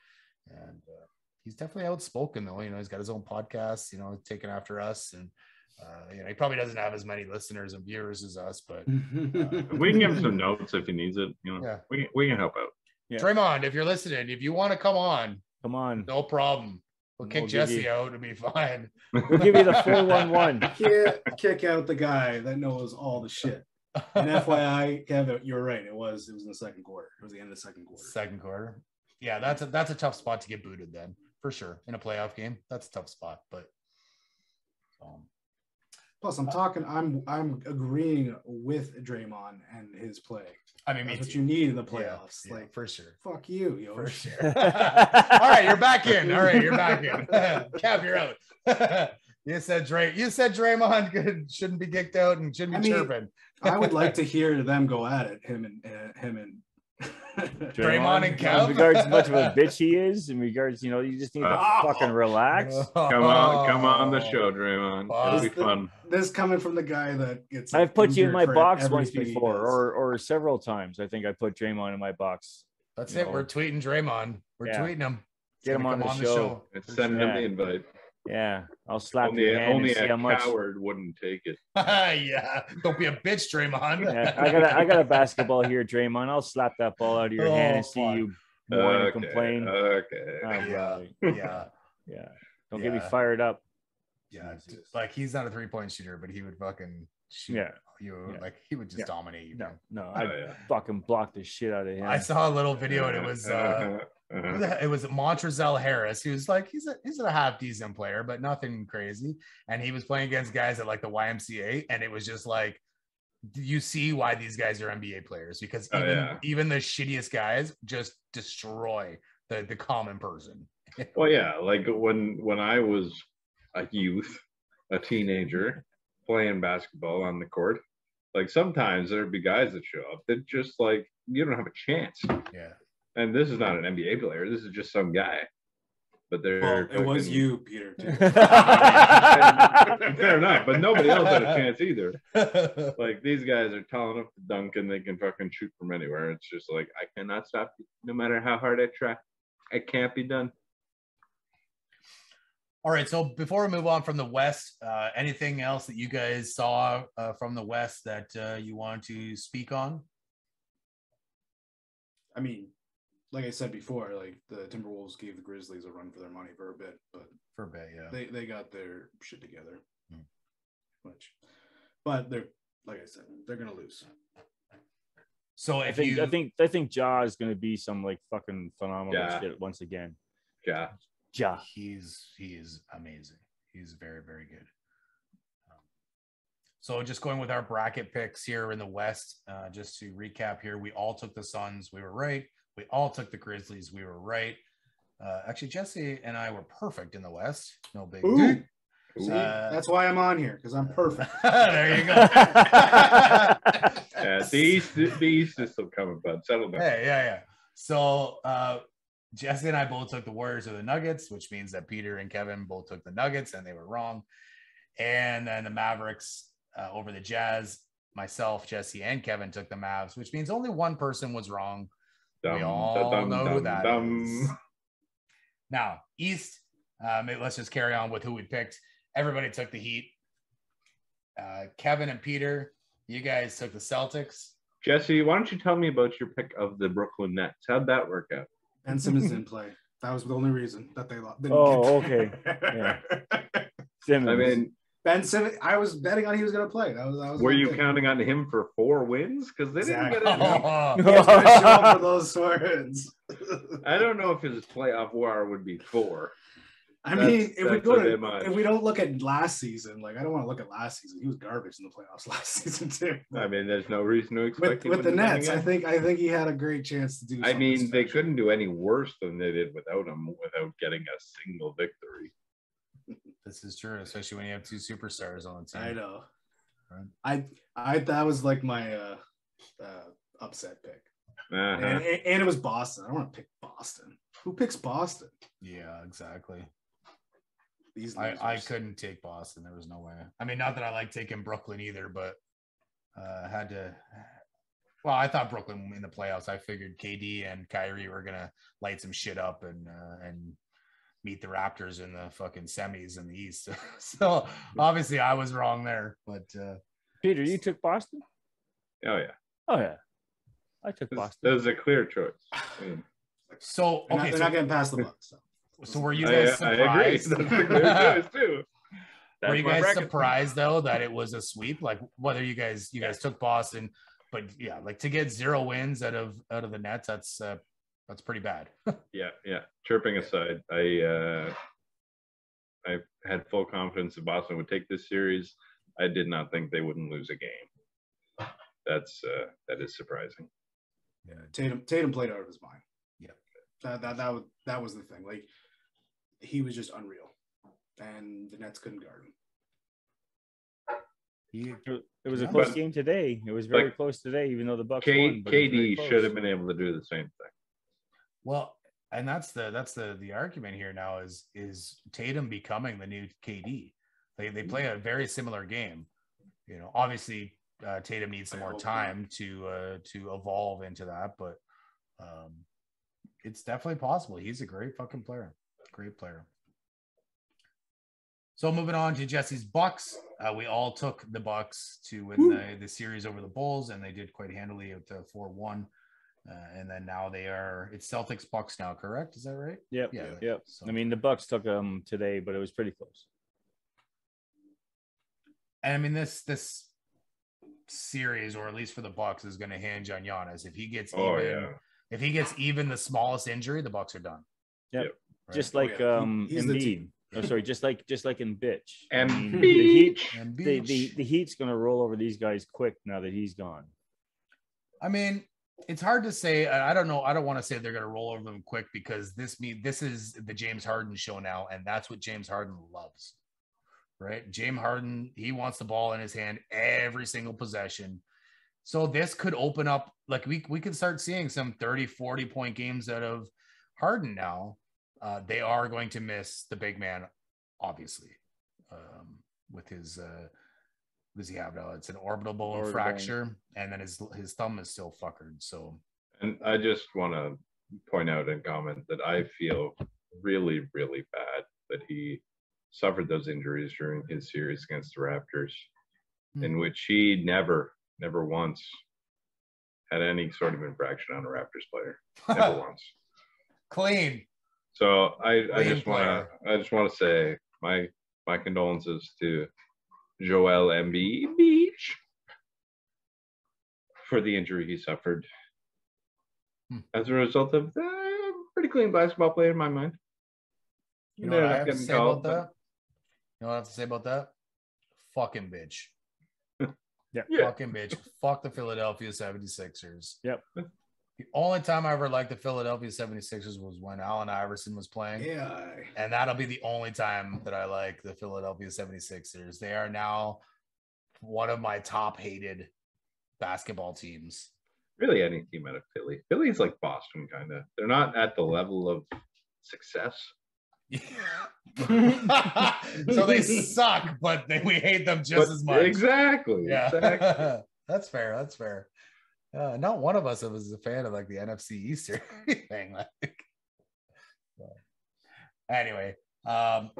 and uh, he's definitely outspoken though. You know, he's got his own podcast. You know, taking after us, and uh, you know, he probably doesn't have as many listeners and viewers as us, but *laughs* We can give him some notes if he needs it. You know, Yeah. we, we can help out. Yeah. Draymond, if you're listening, if you want to come on, come on, no problem. We'll We'll kick Jesse you- out. It'll be fine. we'll give you the four one one. *laughs* Kick, kick out the guy that knows all the shit. And *laughs* FYI, Kevin, you're right. It was it was in the second quarter. It was the end of the second quarter. Second quarter. Yeah, that's a that's a tough spot to get booted then, for sure. In a playoff game, that's a tough spot. But um, Plus, I'm talking. I'm I'm agreeing with Draymond and his play. I mean, me That's what too. you need in the Yeah, playoffs. yeah, like, for sure. fuck you, yo. For *laughs* sure. *laughs* All right, you're back in. All right, you're back in. *laughs* Cap, you're out. you said Dray. You said Draymond could, shouldn't be kicked out and shouldn't be I mean, chirping. I would like to hear them go at it. Him and uh, him and. Draymond and Kev? In regards to much of a bitch he is, in regards, you know, you just need to Oh. fucking relax. Come on, oh. come on the show, Draymond. It'll be Oh. fun. this coming from the guy that gets. I've put you in my box once before, or or several times. I think I put Draymond in my box. That's it. know. We're tweeting Draymond. We're Yeah. tweeting him. Get him Gonna on come the show. It's sending him the invite. Yeah, I'll slap Only, your hand only and see a how much. coward wouldn't take it. *laughs* yeah. Don't be a bitch, Draymond. Yeah, I got a, I got a basketball here, Draymond. I'll slap that ball out of your hand Oh, and see fuck. you whine and complain. Okay. All yeah. Yeah. Yeah, don't get me fired up. Yeah. Jesus. Like he's not a three point shooter, but he would fucking shoot Yeah. you. Yeah. Like he would just Yeah. dominate you. No, no, Oh, I yeah. fucking blocked the shit out of him. I saw a little video and it was uh *laughs* Uh-huh, who the heck- it was Montrezl Harris. He was like, he's a he's a half decent player, but nothing crazy. And he was playing against guys at like the YMCA, and it was just like you see why these guys are NBA players because Oh, even yeah. even the shittiest guys just destroy the the common person. *laughs* Well, yeah, like when when I was a youth, a teenager, playing basketball on the court, like sometimes there'd be guys that show up that just like you don't have a chance. Yeah. And this is not an NBA player. This is just some guy. But they're Well, it was fucking- you, Peter. Too. *laughs* Fair enough, but nobody else had a chance either. *laughs* Like these guys are tall enough to dunk and they can fucking shoot from anywhere. It's just like I cannot stop you, no matter how hard I try. It can't be done. All right. So before we move on from the West, uh, anything else that you guys saw uh, from the West that uh, you want to speak on? I mean, like I said before, like the Timberwolves gave the Grizzlies a run for their money for a bit, but For a bit, yeah. they they got their shit together. Hmm. Which, but they're like I said, they're gonna lose. So I if think you, I think I think Ja is going to be some like fucking phenomenal Yeah. shit once again. Yeah. Ja. he's he is amazing. He's very very good. Um, So just going with our bracket picks here in the West, uh, just to recap here, we all took the Suns. We were right. We all took the Grizzlies. We were right. Uh, actually, Jesse and I were perfect in the West. No big deal. See, Uh, that's why I'm on here because I'm perfect. *laughs* there you go. *laughs* Yeah, the East, the East is still coming, bud. Settle down. Yeah, yeah, yeah. So uh Jesse and I both took the Warriors or the Nuggets, which means that Peter and Kevin both took the Nuggets and they were wrong. And then the Mavericks uh, over the Jazz. Myself, Jesse, and Kevin took the Mavs, which means only one person was wrong. We all da-dum, know who dum, that dum. is. Now, East, um, let's just carry on with who we picked. Everybody took the Heat. Uh, Kevin and Peter, you guys took the Celtics. Jesse, why don't you tell me about your pick of the Brooklyn Nets? How'd that work out? Ben Simmons didn't *laughs* play. That was the only reason that they lost. Oh, okay. *laughs* Yeah. Simmons. I mean, Ben Simmons. I was betting on he was going to play. That was. That was were you thing. counting on him for four wins? Because they didn't get any. *laughs* *laughs* He was show up for those swords. I don't know if his playoff war would be four. I That's- mean, if we go to much. if we don't look at last season, like I don't want to look at last season. He was garbage in the playoffs *laughs* last season too. I mean, there's no reason to expect with him with the win Nets, I think I think he had a great chance to do. I something mean, they couldn't do any worse than they did without him, without getting a single victory. This is true, especially when you have two superstars on the team. I know. Right. I I that was like my uh, uh upset pick, Uh-huh. and, and it was Boston. I don't want to pick Boston. Who picks Boston? Yeah, exactly. These I, I couldn't take Boston. There was no way. I mean, not that I like taking Brooklyn either, but uh had to. Well, I thought Brooklyn in the playoffs. I figured KD and Kyrie were gonna light some shit up and uh, and meet the Raptors in the fucking semis in the East. *laughs* so obviously, I was wrong there. But uh, Peter, you took Boston? Oh yeah, Oh yeah. I took that Boston. That was a clear choice. I mean, so They're, not, okay, they're so, not getting past the Bucks. So. so were you I, guys I agree. surprised? That's a clear *laughs* choice too. Were you guys bracket. surprised though that it was a sweep? Like whether you guys you guys took Boston, but yeah, like to get zero wins out of out of the Nets, that's uh, that's pretty bad. *laughs* Yeah, yeah. Chirping aside, I uh, I had full confidence that Boston would take this series. I did not think they wouldn't lose a game. That's uh, that is surprising. Yeah. Tatum Tatum played out of his mind. Yeah. That that that was that was the thing. Like he was just unreal, and the Nets couldn't guard him. He, It it was a close But- game today. It was very but close today, even though the Bucks K- won. but it was very KD should have been able to do the same thing. Well, and that's the that's the the argument here now is is Tatum becoming the new KD. They they play a very similar game. You know, obviously uh, Tatum needs some more time to uh, to evolve into that, but um, it's definitely possible. He's a great fucking player. Great player. So moving on to Jesse's Bucks, uh, we all took the Bucks to win the, the series over the Bulls, and they did quite handily at four one. Uh, and then now they are it's Celtics Bucks now, correct? Is that right? Yep. Yeah. Yep. So- I mean, the Bucks took them today, but it was pretty close. And I mean this this series, or at least for the Bucks, is going to hinge on Giannis. If he gets Oh even, yeah. if he gets even the smallest injury, the Bucks are done. Yep. Right? Just Oh, like yeah. Um he's the Embiid. team. Oh, sorry, just like just like in bitch. And the Heat, beach. and the, the the Heat's gonna roll over these guys quick now that he's gone. I mean, it's hard to say. I don't know. I don't want to say they're going to roll over them quick because this me this is the James Harden show now, and that's what James Harden loves. Right? James Harden, he wants the ball in his hand every single possession. So this could open up like we we could start seeing some 30 40 point games out of Harden now. Uh, they are going to miss the big man obviously. Um, with his uh what does he have now? It's an orbital bone Orbital bone. fracture, and then his his thumb is still fuckered. So And I just want to point out and comment that I feel really, really bad that he suffered those injuries during his series against the Raptors, Hmm. in which he never, never once had any sort of infraction on a Raptors player. *laughs* Never once. clean. So I, I just want to, I just want to say my my condolences to Joel Embiid Beach for the injury he suffered Hmm. as a result of uh, pretty clean basketball play in my mind. You know what I have to say called, about but- that? You know what I have to say about that? Fucking bitch. *laughs* Yeah. Fucking bitch. Fuck the Philadelphia 76ers. Yep. The only time I ever liked the Philadelphia 76ers was when Allen Iverson was playing. Yeah. And that'll be the only time that I like the Philadelphia 76ers. They are now one of my top hated basketball teams. Really, any team out of Philly. Philly's like Boston, kind of. They're not at the level of success. *laughs* so they suck, but they, we hate them just But- as much. Exactly. Yeah, exactly. *laughs* that's fair. That's fair. Uh, not one of us was a fan of like the NFC East or anything. *laughs* Like, *laughs* so, anyway, um,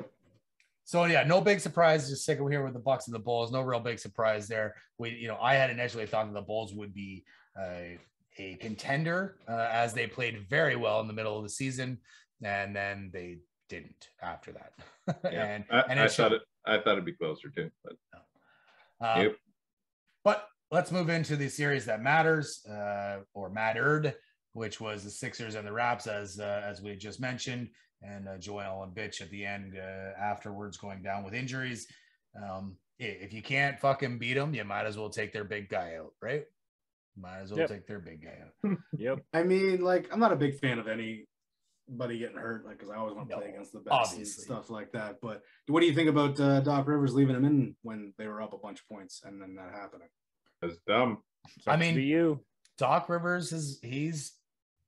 so yeah, no big surprise. Just sticking here with the Bucks and the Bulls. No real big surprise there. We, you know, I had initially thought that the Bulls would be uh, a contender uh, as they played very well in the middle of the season, and then they didn't after that. *laughs* Yeah. and I, and I thought it. I thought it'd be closer too, but Um, Yep. But let's move into the series that matters uh, or mattered, which was the Sixers and the Raps, as uh, as we just mentioned, and uh, Joel and Bitch at the end uh, afterwards going down with injuries. Um, if you can't fucking beat them, you might as well take their big guy out, right? Might as well Yep. take their big guy out. *laughs* Yep. I mean, like, I'm not a big fan of anybody getting hurt, like, because I always want to play against the best obviously. and stuff like that. But what do you think about uh, Doc Rivers leaving him in when they were up a bunch of points and then that happening? It's dumb. I Sucks to mean- you. Doc Rivers is he's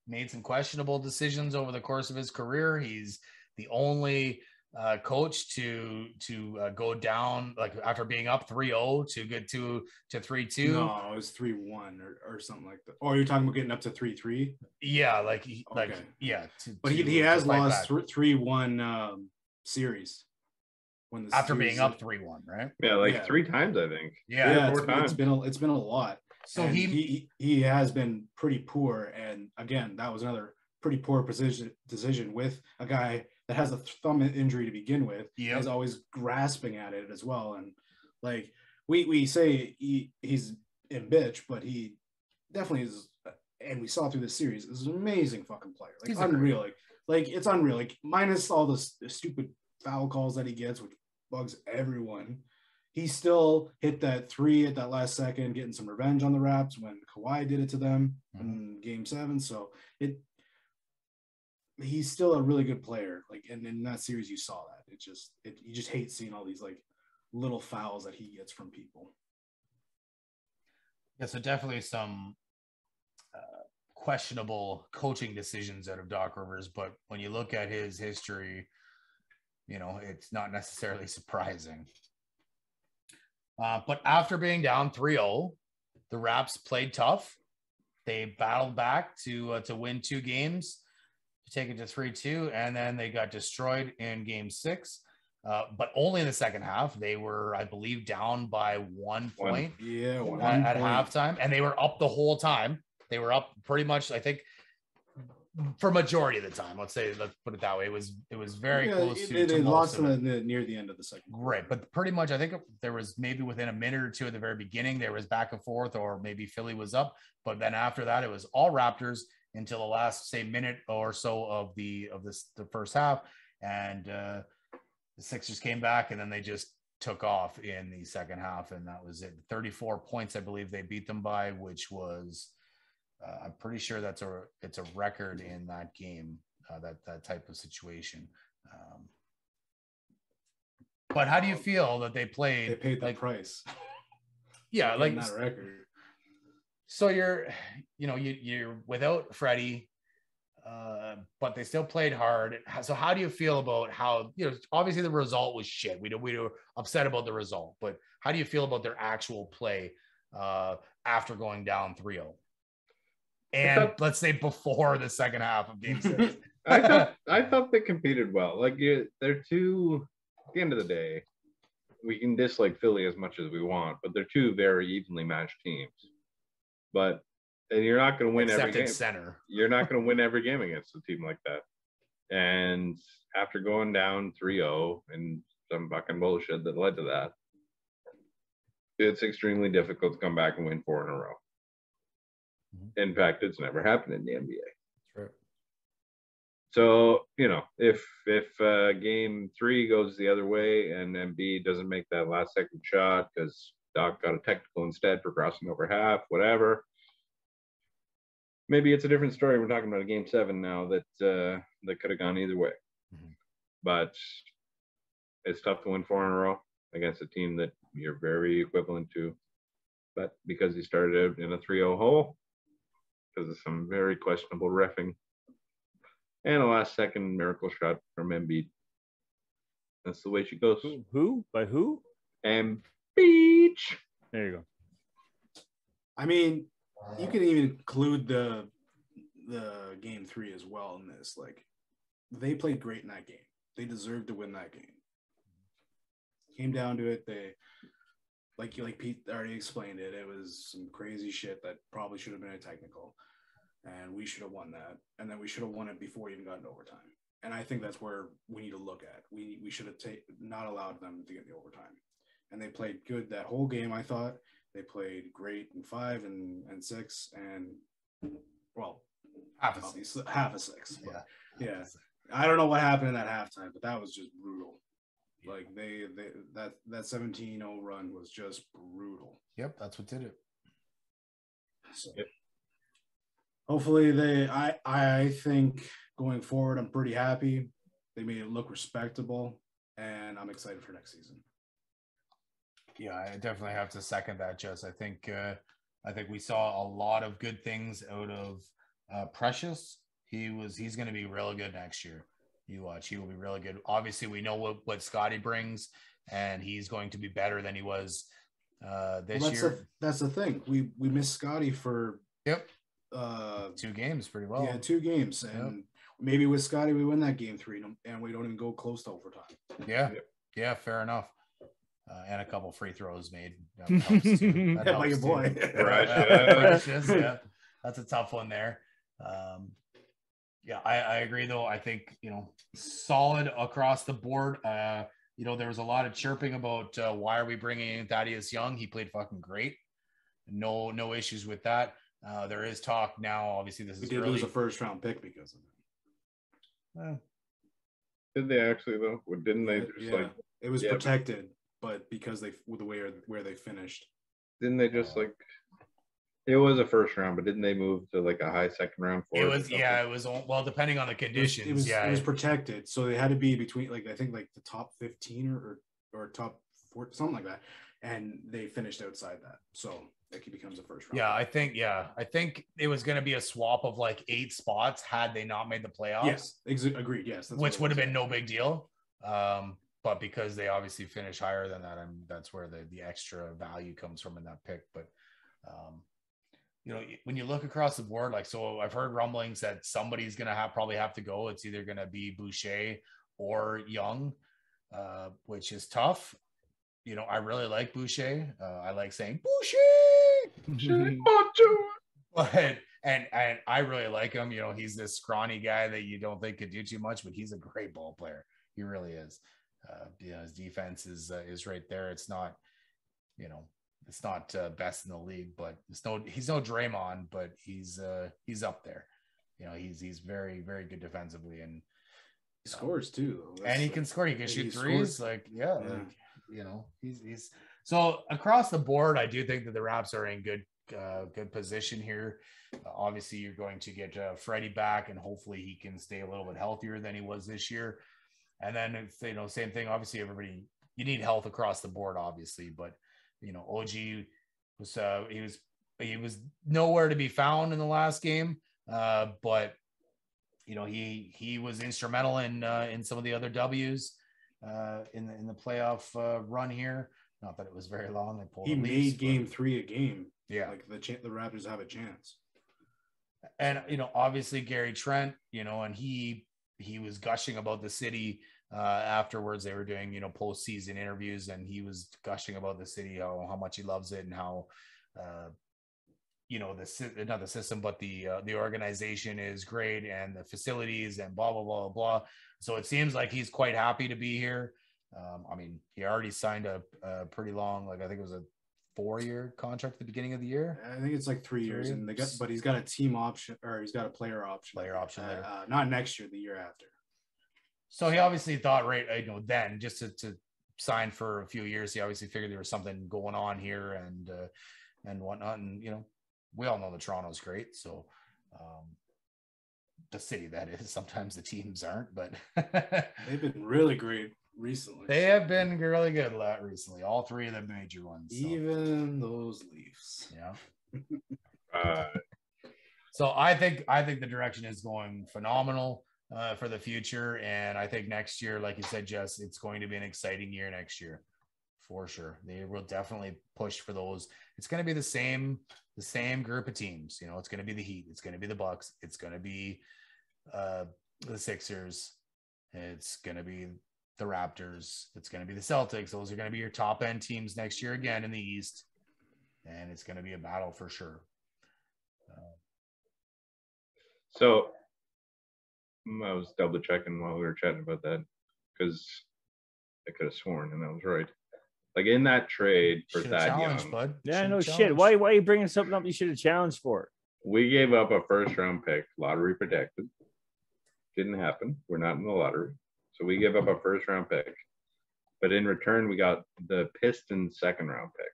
made some questionable decisions over the course of his career. He's the only uh, coach to to uh, go down like after being up 3-0 to get to to 3-2. No, it was three one or, or something like that. Or you're talking about getting up to three three. Yeah, like he, like Okay. yeah. To, But he, he has lost three one um, series when the after being up 3-1, right? Yeah, like Yeah. three times I think. Yeah. Yeah, four it's, been- it's times. been a, it's been a lot. So he, he he has been pretty poor, and again, that was another pretty poor position decision with a guy that has a thumb injury to begin with. Yeah, He's always grasping at it as well, and like we we say he, he's in bitch, but he definitely is. And we saw through this series, is an amazing fucking player. Like He's unreal. Like like it's unreal. Like minus all the stupid foul calls that he gets, which bugs everyone he still hit that three at that last second, getting some revenge on the Raps when Kawhi did it to them in Game Seven. So it, he's still a really good player. Like, and in that series, you saw that. It just, it, you just hate seeing all these like little fouls that he gets from people. yeah, so definitely some uh, questionable coaching decisions out of Doc Rivers. But when you look at his history, you know, it's not necessarily *laughs* surprising. Uh, but after being down 3-0, the Raps played tough. They battled back to uh, to win two games, to take it to 3-2, and then they got destroyed in game six. Uh, but only in the second half. They were, I believe, down by one One. point Yeah, one at, at point. halftime, and they were up the whole time. They were up pretty much, I think, for majority of the time. Let's say, let's put it that way. It was it was very Yeah, close it- to, They, to they lost it. in the, near the end of the second. Right, but pretty much, I think there was maybe within a minute or two at the very beginning, there was back and forth, or maybe Philly was up. But then after that, it was all Raptors until the last say minute or so of the of this the first half, and uh, the Sixers came back, and then they just took off in the second half, and that was it. Thirty four points, I believe they beat them by, which was uh, I'm pretty sure that's a it's a record in that game, uh, that that type of situation. Um, but how do you feel that they played? They paid the like, price. *laughs* yeah, like that record. so you're, you know, you you're without Freddie, uh, but they still played hard. So how do you feel about how you know? Obviously, the result was shit. We do we were upset about the result, but how do you feel about their actual play uh, after going down 3-0? And thought- let's say before the second half of game six. *laughs* I thought I thought they competed well. Like you, they're two. At the end of the day, we can dislike Philly as much as we want, but they're two very evenly matched teams. But and you're not going to win every game. center. You're not going *laughs* to win every game against a team like that. And after going down 3-0 and some fucking bullshit that led to that, it's extremely difficult to come back and win four in a row. In fact, it's never happened in the NBA. True. So you know, if if uh, game three goes the other way and Embiid doesn't make that last second shot because Doc got a technical instead for crossing over half, whatever. Maybe it's a different story. We're talking about a game seven now that uh, that could have gone either way. Mhm. But it's tough to win four in a row against a team that you're very equivalent to. But because he started out in a 3-0 hole, because of some very questionable refing and a last second miracle shot from Embiid. That's the way she goes. Who? Who? By who? Embiid. There you go. I mean, you can even include the the game three as well in this. Like, they played great in that game. They deserved to win that game. Came down to it. They, like you like Pete already explained it. It was some crazy shit that probably should have been a technical, and we should have won that. And then we should have won it before we even got into overtime. And I think that's where we need to look at. We we should have ta- not allowed them to get the overtime. And they played good that whole game. I thought they played great in five and, and six and well Half a six. half a six but Yeah. yeah i don't know what happened in that halftime but that was just brutal like they they that that 17-0 run was just brutal Yep, that's what did it. so Yep. hopefully they i i think going forward i'm pretty happy they made it look respectable and i'm excited for next season Yeah, I definitely have to second that, Jess. I think uh, I think we saw a lot of good things out of uh, Precious. He was he's going to be really good next year. You watch, he will be really good. Obviously, we know what what Scotty brings, and he's going to be better than he was uh, this well, that's year. the, that's the thing we we missed scotty for Yep, uh two games pretty well. yeah two games and maybe with scotty we win that game three and we don't even go close to overtime Yeah, Yep. yeah, fair enough. Uh, and a couple free throws made. That *laughs* helps too. That Yeah, by your helps boy. Right, Yeah, yeah. Precious, yeah. that's a tough one there. Um, yeah, I, I agree though. I think you know, solid across the board. Uh, you know, there was a lot of chirping about uh, why are we bringing in Thaddeus Young? He played fucking great. No, no issues with that. Uh, there is talk now. Obviously, this we is did early. lose a first round pick because of it Eh, Did they actually though? Or Didn't they just yeah, like? it was yeah, protected but because they with the way where they finished Didn't they just like? It was a first round, but didn't they move to like a high second round? for it was yeah, it was all- well depending on the it was, conditions. it was, yeah, it was protected so they had to be between like i think like the top 15 or or, or top four something like that and they finished outside that so it becomes a first round Yeah, I think yeah, I think it was going to be a swap of like eight spots had they not made the playoffs. yes ex- agreed yes that's which would have been no big deal. Um, but because they obviously finish higher than that, and that's where the the extra value comes from in that pick. But um, you know, when you look across the board, like so, I've heard rumblings that somebody's going to have probably have to go. It's either going to be Boucher or Young, uh, which is tough. You know, I really like Boucher. Uh, I like saying *laughs* Boucher but and and I really like him. You know, he's this scrawny guy that you don't think could do too much, but he's a great ball player. He really is. Uh, you know, his defense is uh, is right there. It's not, you know, it's not uh, best in the league, but it's no he's no Draymond, but he's uh he's up there. You know, he's he's very very good defensively, and he scores too though. and That's he like- can score. He can shoot he threes. scores. Like yeah, Yeah. like you know, he's he's so across the board. I do think that the Raps are in good uh, good position here. Uh, obviously, you're going to get uh, Freddie back, and hopefully he can stay a little bit healthier than he was this year. And then it's you know same thing. Obviously, everybody you need health across the board, obviously, but you know OG was uh, he was he was nowhere to be found in the last game, uh, but you know he he was instrumental in uh, in some of the other W's uh, in the in the playoff uh, run here. Not that it was very long. They pulled he made but- game three a game yeah, like the cha- the raptors have a chance and you know obviously Gary Trent, you know, and he he was gushing about the city uh, afterwards. They were doing you know postseason interviews, and he was gushing about the city, how how much he loves it, and how. Uh, you know the not the system but the uh, the organization is great and the facilities and blah blah blah blah so it seems like he's quite happy to be here um, i mean he already signed a, a pretty long like i think it was a four-year contract at the beginning of the year. I think it's like three years, Three? and they got, but he's got a team option or he's got a player option. Player option Uh, uh, not next year, the year after. So he obviously thought, right, you know, then just to, to sign for a few years, he obviously figured there was something going on here and uh, and whatnot. And you know, we all know that Toronto's great, so um, the city that is. *laughs* Sometimes the teams aren't, but *laughs* They've been really great recently. they have been really good lot recently. All three of the major ones. so, even those Leafs. yeah. *laughs* Uh, So I think I think the direction is going phenomenal uh, for the future, and I think next year, like you said, Jess, it's going to be an exciting year next year, for sure. They will definitely push for those. It's going to be the same the same group of teams. You know, it's going to be the Heat, it's going to be the Bucks, it's going to be uh, the Sixers, it's going to be the Raptors, it's going to be the Celtics. Those are going to be your top end teams next year again in the East, and it's going to be a battle for sure. Uh, so Mm, I was double checking while we were chatting about that because I could have sworn and I was right. Like in that trade for Should've that young, bud. Yeah, Should've no shit. Why why are you bringing something up you should have challenged for? we gave up a first round pick, lottery protected. Didn't happen. We're not in the lottery. So we gave up a first round pick. But in return, we got the Pistons second round pick,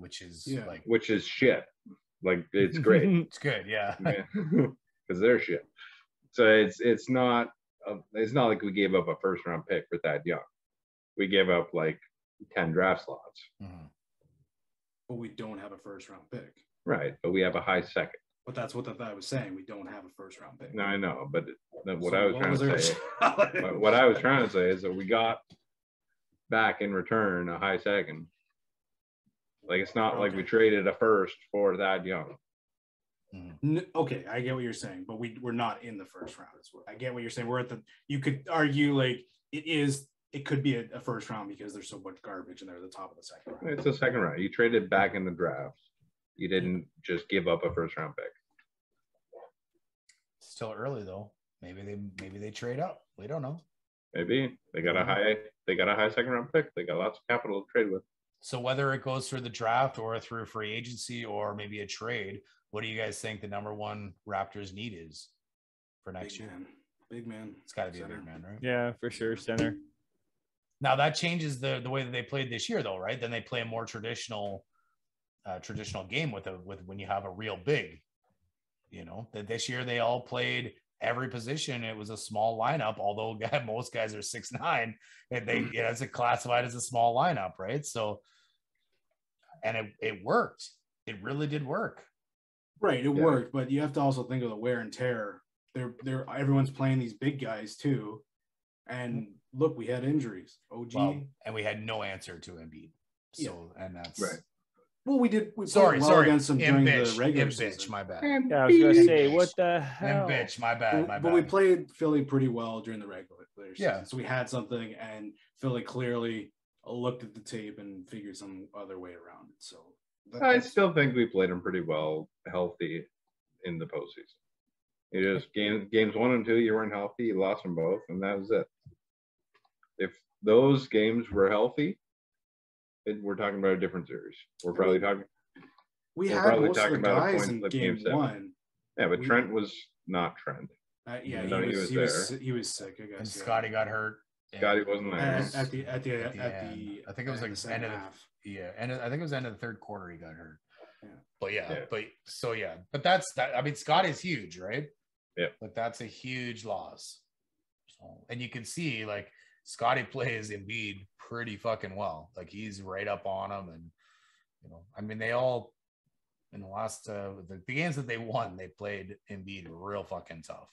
Which is Yeah. like which is shit. Like it's great. *laughs* it's good, yeah. because *laughs* they're shit. So it's it's not uh, it's not like we gave up a first round pick for that young. We gave up like ten draft slots, Mhm. But we don't have a first round pick. right? But we have a high second. But that's what the, I was saying. We don't have a first round pick. No, I know, but it- what So I was trying to say, challenge? what- what I was trying to say is that we got back in return a high second. Like it's not like we traded a first for that young. Mm-hmm. N- okay, I get what you're saying, but we we're not in the first round. Is what I get what you're saying. We're at the. You could argue like it is. It could be a, a first round because there's so much garbage and they're at the top of the second round. It's a second round. You traded back in the draft. You didn't just give up a first round pick. Still early though. Maybe they maybe they trade up. We don't know. Maybe they got a mm-hmm. high they got a high second round pick. They got lots of capital to trade with. So whether it goes through the draft or through free agency or maybe a trade, what do you guys think the number one Raptors need is for next Big year? man, big man. It's got to be a big man, right? Yeah, for sure. Center. Now that changes the the way that they played this year, though, right? Then they play a more traditional, uh, traditional game with a with when you have a real big. You know that this year they all played every position. It was a small lineup, although *laughs* most guys are six nine, and they *laughs* you know, it's a classified as a small lineup, right? So, and it it worked. It really did work. Right, it Yeah. worked, but you have to also think of the wear and tear. They're they're everyone's playing these big guys too, and mm-hmm. look, we had injuries. OG. Well, Well, and we had no answer to Embiid. So, and that's Right. Well, we did. We Sorry, well sorry. against them Im during bitch, the regular season. bitch, my bad. Yeah, I was gonna say, what the Im hell? bitch, my bad, my but, bad. but we played Philly pretty well during the regular season. Yeah. So we had something, and Philly clearly looked at the tape and figured some other way around it. So that- I still think we played them pretty well, healthy in the postseason. It just game, games one and two, you weren't healthy, you lost them both, and that was it. If those games were healthy, it, we're talking about a different series. We're probably talking, we had probably most of the about a guys point in game, game seven. one. yeah, but We- Trent was not Trent. Uh, yeah, he though was, he was he was there. he was sick. I guess. and yeah. Scotty got hurt. Scotty wasn't there. at, at the at the At at the the. I think it was like the second end of the- half. Yeah, and I think it was the end of the third quarter he got hurt. Yeah. But yeah, Yeah. but so yeah, but that's that. I mean, Scotty's huge, right? Yeah. But that's a huge loss. So, and you can see like Scotty *laughs* plays Embiid pretty fucking well. Like he's right up on him, and you know, I mean, they all in the last uh, the, the games that they won, they played Embiid real fucking tough.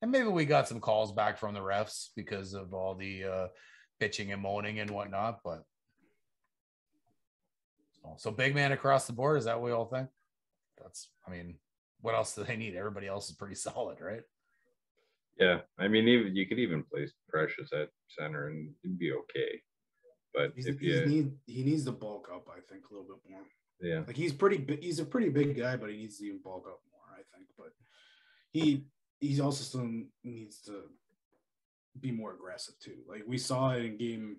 And maybe we got some calls back from the refs because of all the uh, bitching and moaning and whatnot, but so, so big man across the board. Is that what we all think? That's, I mean, what else do they need? Everybody else is pretty *laughs* solid, right? Yeah, I mean, even you could even place Precious at center and it'd be okay. But He's, if he's you, need he needs to bulk up. I think a little bit more. yeah, Like he's pretty. He's a pretty big guy, but he needs to even bulk up more. I think, but he he's also still needs to be more aggressive too. Like we saw it in game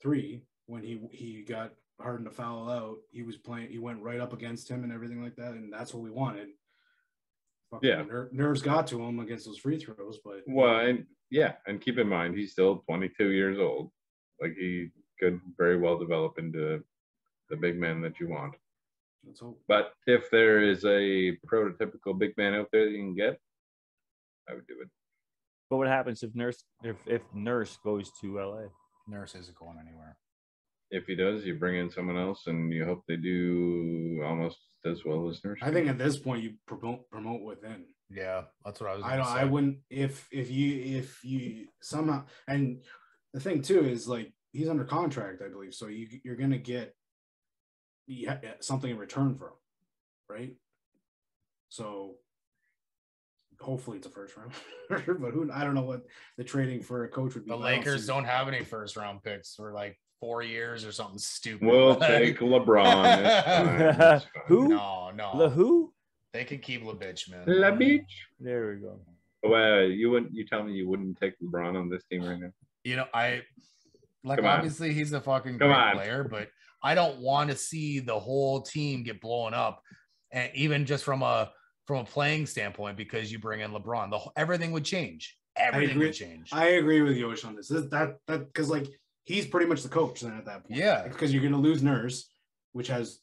three when he he got Harden to foul out, he was playing. He went right up against him and everything like that, and that's what we wanted. Fucking Yeah. ner- nerves got to him against those free throws, but Well, and yeah, and keep in mind he's still 22 years old. Like he could very well develop into the big man that you want. let's hope. But if there is a prototypical big man out there that you can get, I would do it. But what happens if Nurse if if Nurse goes to LA? Nurse isn't going anywhere. If he does, you bring in someone else, and you hope they do almost as well as Nurse. I think at this point you promote promote within. Yeah, that's what I was. I don't. say. I wouldn't if if you if you somehow and the thing too is like he's under contract, I believe. So you you're gonna get yeah, something in return for him, right? So hopefully it's a first round, *laughs* but who I don't know what the trading for a coach would be. The but don't Lakers see- don't have any first round picks for like four years or something stupid. We'll *laughs* take LeBron. It's fine, *laughs* it's fine. Who? No, no. The who? They can keep LeBitch, man. La Beach. There we go. Oh, well, you wouldn't. You tell me you wouldn't take LeBron on this team right now. You know, I like Come on. obviously he's a fucking Come great on. player, but I don't want to see the whole team get blown up, and even just from a from a playing standpoint, because you bring in LeBron, the whole- everything would change. Everything agree. would change. I agree with Yosh on this. This- That that because like he's pretty much the coach then at that point. Yeah. Because you're gonna lose Nurse, which has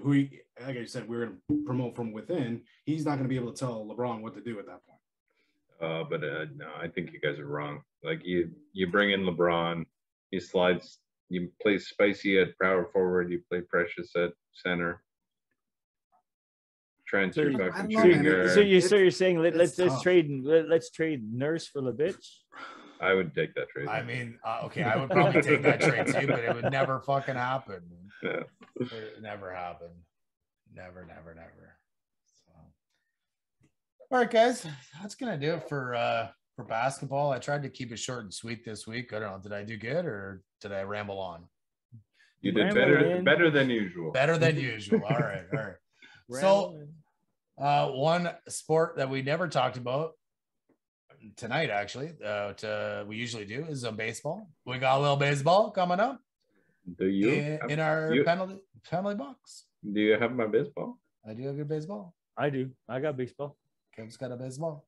who he, like I said, we're gonna promote from within. He's not gonna be able to tell LeBron what to do at that point. Uh, but uh, no, I think you guys are wrong. Like you, you bring in LeBron, he slides. You play spicy at power forward. You play precious at center. Trent, So you're you- I fucking don't know, shooting man. guard. So you so you're saying let, it's let's let's trade let, let's trade Nurse for the bitch? I would take that trade. I mean, uh, okay, I would probably take that trade too, but it would never fucking happen. *laughs* Yeah. It never happened. Never, never, never. So, all right, guys, that's gonna do it for uh for basketball. I tried to keep it short and sweet this week. I don't know, did I do good or did I ramble on? you did Ramble better, in. better than usual. Better than usual. All right, all right. *laughs* So- Uh, one sport that we never talked about tonight, actually, uh, to, we usually do is a baseball. We got a little baseball coming up Do you? in, have, in our you- penalty penalty box. do you have my baseball? I do have good baseball. I do. I got baseball. Kev's got a baseball.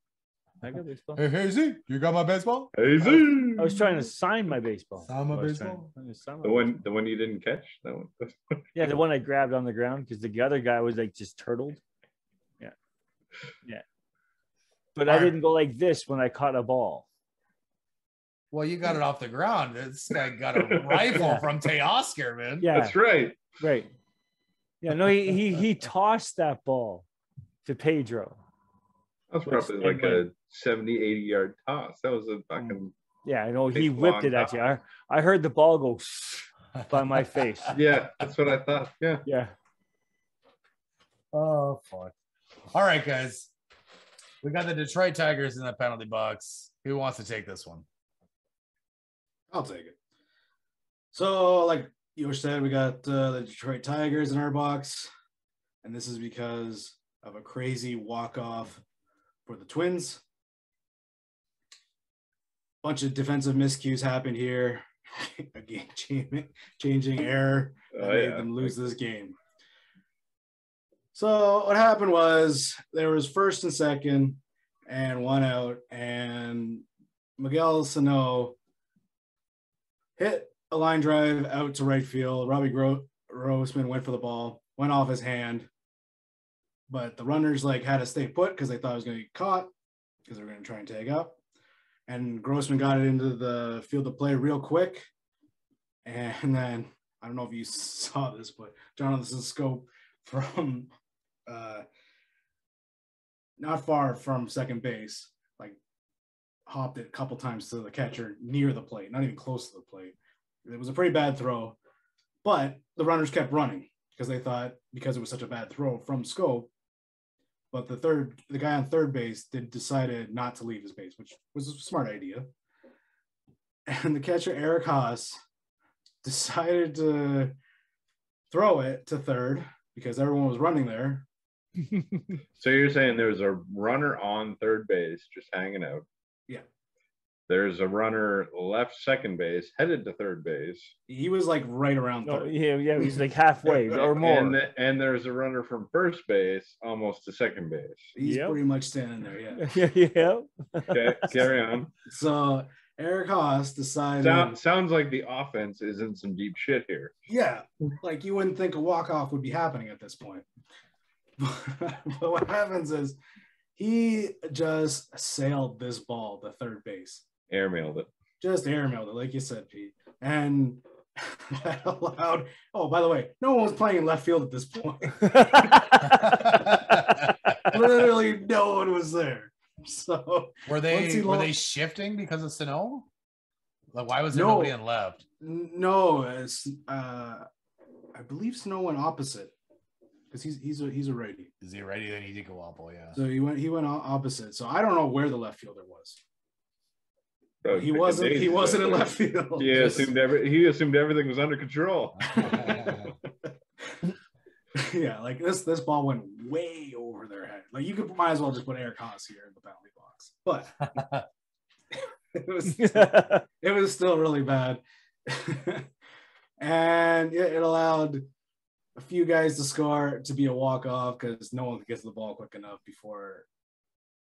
I got baseball. Hey, hey, Z, you got my baseball? Hey, I was trying to sign my baseball. Sign my I baseball? trying sign my the one, baseball. the one you didn't catch. That one. *laughs* Yeah, the one I grabbed on the ground because the other guy was like just turtled. Yeah. Yeah. But I didn't go like this when I caught a ball. Well, you got it off the ground. This guy got a *laughs* rifle Yeah. from Teoscar, man. Yeah. That's right. Right. Yeah, no, he, he he tossed that ball to Pedro. That was probably like and a 70, 80 yard toss. That was a fucking mm. Yeah, I know he whipped it at you. I, I heard the ball go *laughs* by my face. *laughs* yeah. That's what I thought. Yeah. Yeah. Oh fuck. All right, guys. We got the Detroit Tigers in the penalty box. Who wants to take this one? I'll take it. So, like Yosh said, we got uh, the Detroit Tigers in our box, and this is because of a crazy walk off for the Twins. A bunch of defensive miscues happened here. *laughs* a game changing, changing error that Oh, made yeah. them lose this game. So what happened was there was first and second and one out, and Miguel Sano hit a line drive out to right field. Robbie Gro- Grossman went for the ball, went off his hand, but the runners like had to stay put because they thought it was going to get caught because they were going to try and tag up. And Grossman got it into the field of play real quick, and then I don't know if you *laughs* saw this, but Jonathan Schoop from uh, not far from second base, like hopped it a couple times to the catcher near the plate, not even close to the plate. It was a pretty bad throw, but the runners kept running because they thought because it was such a bad throw from Schoop. But the third, the guy on third base did decided not to leave his base, which was a smart idea. And the catcher Eric Haase decided to throw it to third because everyone was running there. *laughs* So you're saying there's a runner on third base just hanging out. Yeah. There's a runner left second base, headed to third base. He was like right around No, third. yeah, yeah, he's like halfway *laughs* or more. And, the- and there's a runner from first base almost to second base. He's Yep. pretty much standing there, yeah. *laughs* yeah, yeah. Okay, carry on. So Eric Haase decided, Sound, sounds like the offense is in some deep shit here. yeah, like you wouldn't think a walk off would be happening at this point. *laughs* but what happens is he just sailed this ball to third base. Airmailed it. just airmailed it, like you said, Pete. And *laughs* that allowed. Oh, by the way, no one was playing in left field at this point. *laughs* Literally, no one was there. So were they were lo- they shifting because of Sano? Like why was there No. nobody in left? no, it's, uh, I believe Sano went opposite because he's he's a he's a righty. Is he ready? Then he did go up. Oh yeah. So he went he went opposite. So I don't know where the left fielder was. Bro, He wasn't he wasn't in left field. He Just- assumed every he assumed everything was under control. *laughs* *laughs* yeah, like this this ball went way over their head. Like you could might as well just put Eric Haase here in the penalty box. But *laughs* it was it was still really bad. and it, it allowed a few guys to score to be a walk off because no one could get to the ball quick enough before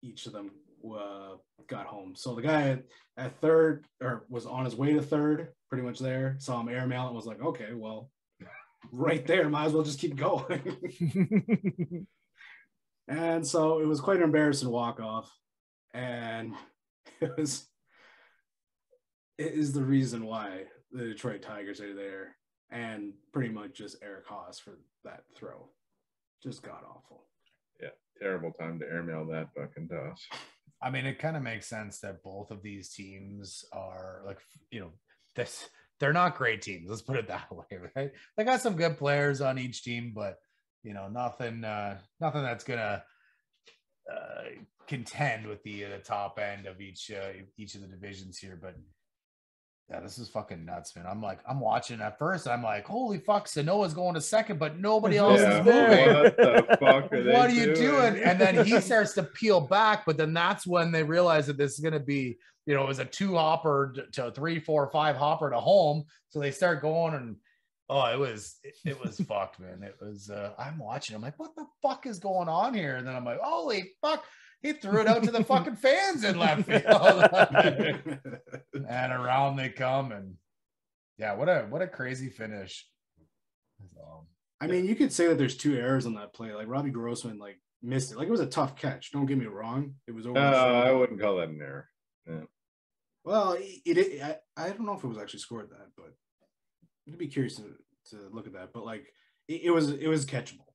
each of them uh, got home. So the guy at, at third or was on his way to third, pretty much there, saw him airmail and was like, okay, well, right there, might as well just keep going. *laughs* and so it was quite an embarrassing walk off. And *laughs* it was it is the reason why the Detroit Tigers are there, and pretty much just Eric Haase for that throw. Just god awful. Yeah, terrible time to airmail that fucking toss. I mean, it kind of makes sense that both of these teams are like, you know, this they're not great teams. Let's put it that *laughs* way, right? They got some good players on each team, but you know, nothing, uh, nothing that's gonna uh, contend with the uh, the top end of each uh, each of the divisions here. But yeah, this is fucking nuts, man. I'm like, I'm watching at first. I'm like, holy fuck, Sanoa's going to second, but nobody else Yeah, is moving what the fuck are *laughs* they what are you doing? And then he *laughs* starts to peel back, but then that's when they realize that this is going to be, you know, it was a two hopper to three, four, five hopper to home. So they start going and oh, it was it, it was *laughs* fucked, man. It was. uh I'm watching. I'm like, what the fuck is going on here? And then I'm like, holy fuck. He threw it out to the *laughs* fucking fans in left field. *laughs* and around they come and yeah, what a what a crazy finish. Um, I mean, you could say that there's two errors on that play. Like Robbie Grossman, like missed it. Like it was a tough catch. Don't get me wrong. It was over. Uh, I wouldn't call that an error. Well, it, it I, I don't know if it was actually scored that, but I'd be curious to, to look at that. But like it, it was it was catchable.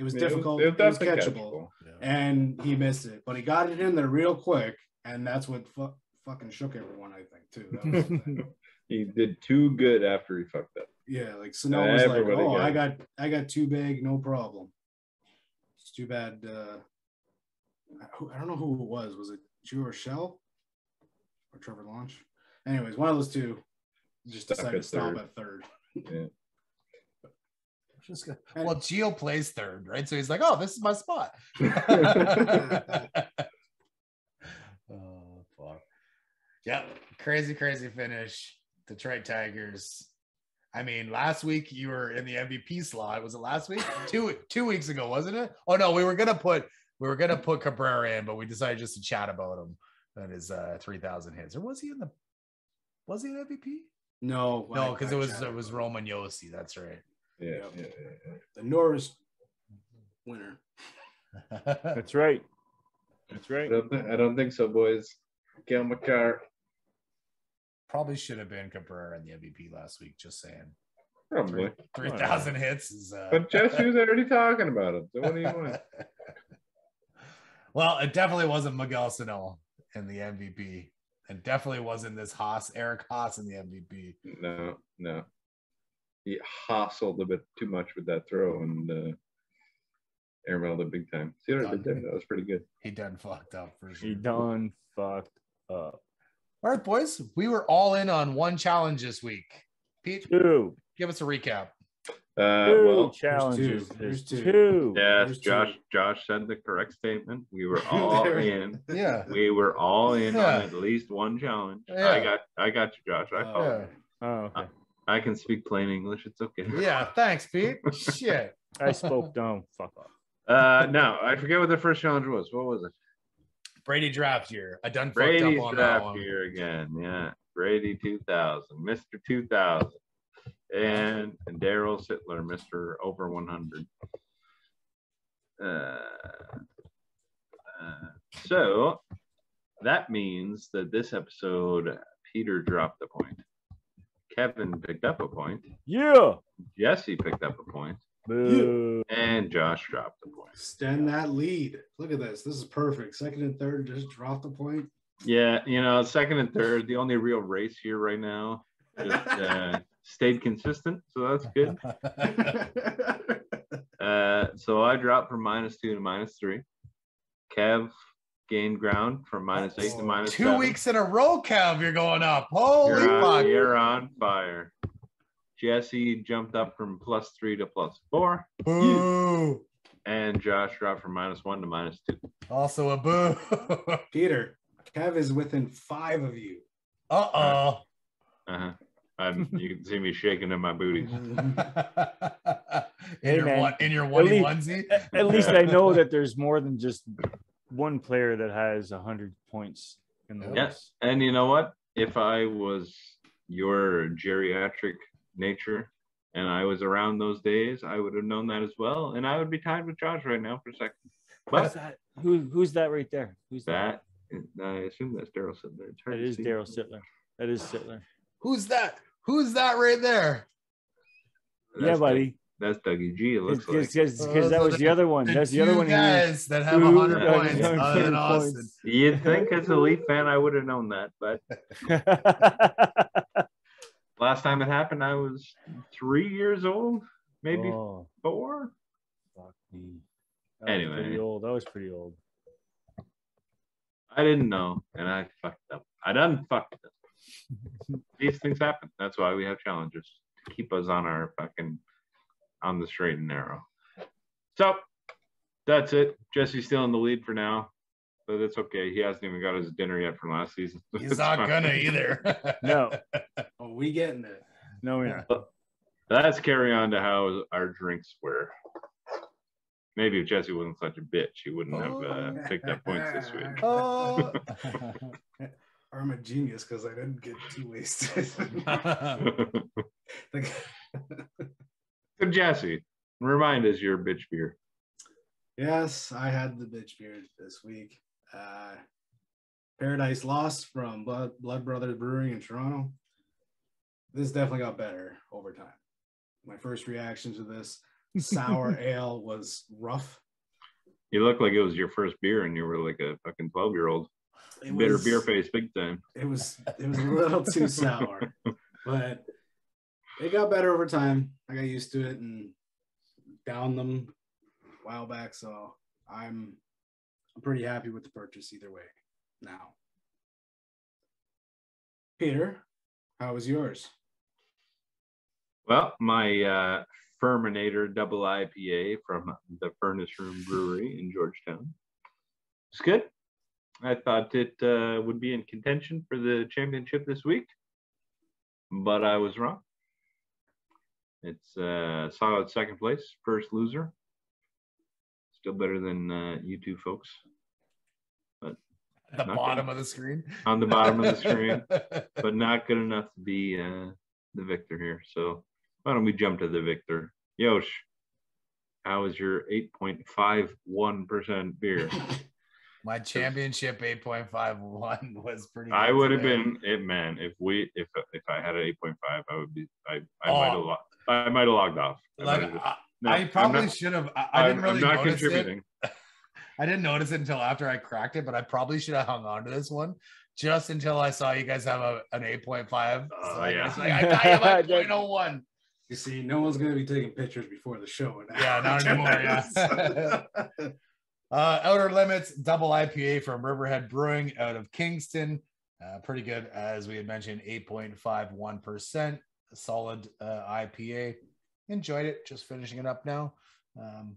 It was I mean, it was- difficult. it It was was, catchable, yeah. and he missed it. But he got it in there real quick, and that's what fu- fucking shook everyone. I think too. *laughs* He did too good after he fucked up. yeah, like Sano was like, "Oh, got I it. got I got too big, no problem." It's too bad. Uh, I- I don't know who it was. Was it Drew or Shell or Trevor Larnach? Anyways, one of those two just Stuck decided to at stop at third. Just go- well, Gio plays third, right? So he's like, "Oh, this is my spot." *laughs* *laughs* oh fuck! Yep, crazy, crazy finish. Detroit Tigers. I mean, last week you were in the MVP slot. Was it last week? *laughs* two two weeks ago, wasn't it? Oh no, we were gonna put we were gonna put Cabrera in, but we decided just to chat about him and his uh, three thousand hits. Or was he in the? Was he an MVP? No, No, because it was it was Roman Josi. That's right. Yeah, Yep. yeah, yeah, yeah. the Norris winner. *laughs* That's right. That's I right. don't, th- I don't think so, boys. Cale Makar, Probably should have been Cabrera in the MVP last week. Just saying, probably. three thousand hits is. Uh... But Jesse was *laughs* already talking about it. So what do you want? *laughs* well, it definitely wasn't Miguel Sano in the MVP, and definitely wasn't this Haase Eric Haase in the MVP. No, no. He hustled a bit too much with that throw and uh, airmailed it big time. See what I did there? That was pretty good. He done fucked up for sure. He done fucked up. All right, boys, we were all in on one challenge this week. Pete, Two. give us a recap. Uh, Two well, challenges. two. There's There's two. two. yes, There's Josh. two. Josh said the correct statement. We were *laughs* all There- in. Yeah. We were all in Yeah. on at least one challenge. Yeah. I got, I got you, Josh. I follow. Yeah. Oh, okay. I can speak plain English. It's okay. Yeah. Thanks, Pete. *laughs* Shit. I spoke dumb. Fuck off. Uh, no, I forget what the first challenge was. What was it? Brady draft year. I done fucked Brady's up on that draft one. year again. Yeah, Brady 2000, Mr. 2000, and, and Daryl Sittler, Mr. Over 100. Uh, uh, so that means that this episode, Peter dropped the point. Kevin picked up a point. Yeah. Jesse picked up a point. Boo. And Josh dropped a point. Extend that lead. Look at this. This is perfect. Second and third just dropped the point. Yeah, you know, second and third, the only real race here right now. Just *laughs* uh, stayed consistent, so that's good. *laughs* Uh, so I dropped from minus two to minus three. Kev gained ground from minus eight to minus Two seven. weeks in a row, Kev. You're going up. Holy You're on, fuck. you're on fire. Jesse jumped up from plus three to plus four, Boo. and Josh dropped from minus one to minus two. Also a boo. *laughs* Peter, Kev is within five of you. uh oh. Uh-huh. I'm, you can see me shaking in my booty. *laughs* in Hey, your man. one in your onesie. At, at least I know that there's more than just one player that has a hundred points in the Yeah. race. And you know what? If I was your geriatric nature and I was around those days, I would have known that as well. And I would be tied with Josh right now for a second. Who's But that? Who, who's that right there? Who's that, I assume that's Daryl Sittler. It's hard That to is see. Daryl Sittler. That is Sittler. Who's that? Who's that right there? yeah, That's buddy. Doug- that's Dougie G. It looks like. Because Oh, that was the other one. That's the two other one. he was- guys that have Two hundred guys points other than 100 uh, Auston. You'd think as a Leaf fan I would have known that, but *laughs* last time it happened, I was three years old, maybe oh. four. fuck me. That was Anyway. pretty old. That was pretty old. I didn't know, and I fucked up. I done fucked up. *laughs* These things happen. That's why we have challenges to keep us on our fucking on the straight and narrow. So that's it. Jesse's still in the lead for now, but that's okay. He hasn't even got his dinner yet from last season. *laughs* He's not fine. gonna either. *laughs* *laughs* No, Oh, we getting it. no, we're not. Let's carry on to how our drinks were. Maybe if Jesse wasn't such a bitch, he wouldn't have uh, picked up points this week. oh. I'm a genius because I didn't get too wasted. Like- so Jesse, remind us your bitch beer. yes, I had the bitch beer this week. Uh, Paradise Lost from Blood, Blood Brothers Brewing in Toronto. This definitely got better over time. My first reaction to this sour *laughs* ale was rough. You look like it was your first beer and you were like a fucking 12 year old. Bitter was- beer face big time. it was it was a little too *laughs* sour, but it got better over time. I got used to it and downed them a while back, so I'm I'm pretty happy with the purchase either way. Now, Peter, how was yours? Well, my uh, Ferminator double IPA from the Furnace Room Brewery in Georgetown. It's good. I thought it uh, would be in contention for the championship this week, but I was wrong. It's uh, solid second place, first loser. Still better than uh, you two folks But the bottom of the screen. on the bottom of the screen, *laughs* but not good enough to be uh, the victor here. So why don't we jump to the victor? Yosh, how is your 8.51% beer? *laughs* My championship 8.51 was pretty I good would have been it, man. If we, if if I had an 8.5, I would be. I, I Oh. might have. Lo- I might have logged off. I Like might I, No, I probably not- should have. I, I didn't I'm- really I'm not notice it. I didn't notice it until after I cracked it, but I probably should have hung on to this one just until I saw you guys have a, an 8.5. Oh, So yeah. was like, I got you my *laughs* 0.01. You see, no one's gonna be taking pictures before the show. Now. Yeah, not *laughs* anymore, yeah. Uh, Outer Limits double IPA from Riverhead Brewing out of Kingston. Uh, pretty good, as we had mentioned, 8.51%. Solid uh, IPA. enjoyed it. Just finishing it up now. Um,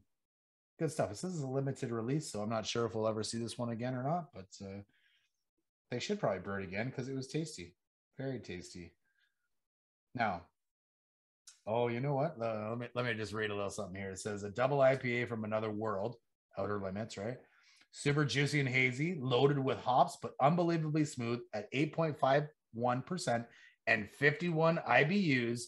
good stuff. This is a limited release, so I'm not sure if we'll ever see this one again or not. But uh, they should probably brew it again because it was tasty, very tasty. Now, oh, you know what? Uh, let me let me just read a little something here. It says a double IPA from another world, Outer Limits, right? Super juicy and hazy, loaded with hops, but unbelievably smooth at 8.51% and 51 IBUs.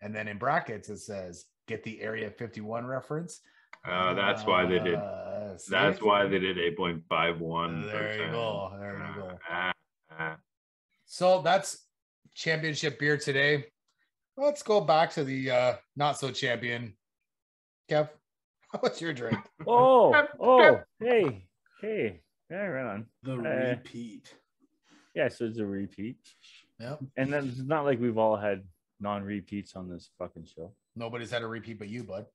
And then in brackets, it says, get the Area 51 reference. Uh, that's why they did. Uh. That's why they did 8.51. There you go. There you go. Ah, ah. So that's championship beer today. Let's go back to the uh, not so champion. Kev, *laughs* what's your drink? Oh, oh, hey, hey, yeah, right on. The Uh, repeat. Yeah, so it's a repeat, Yep. and then it's not like we've all had non-repeats on this fucking show. Nobody's had a repeat but you, bud.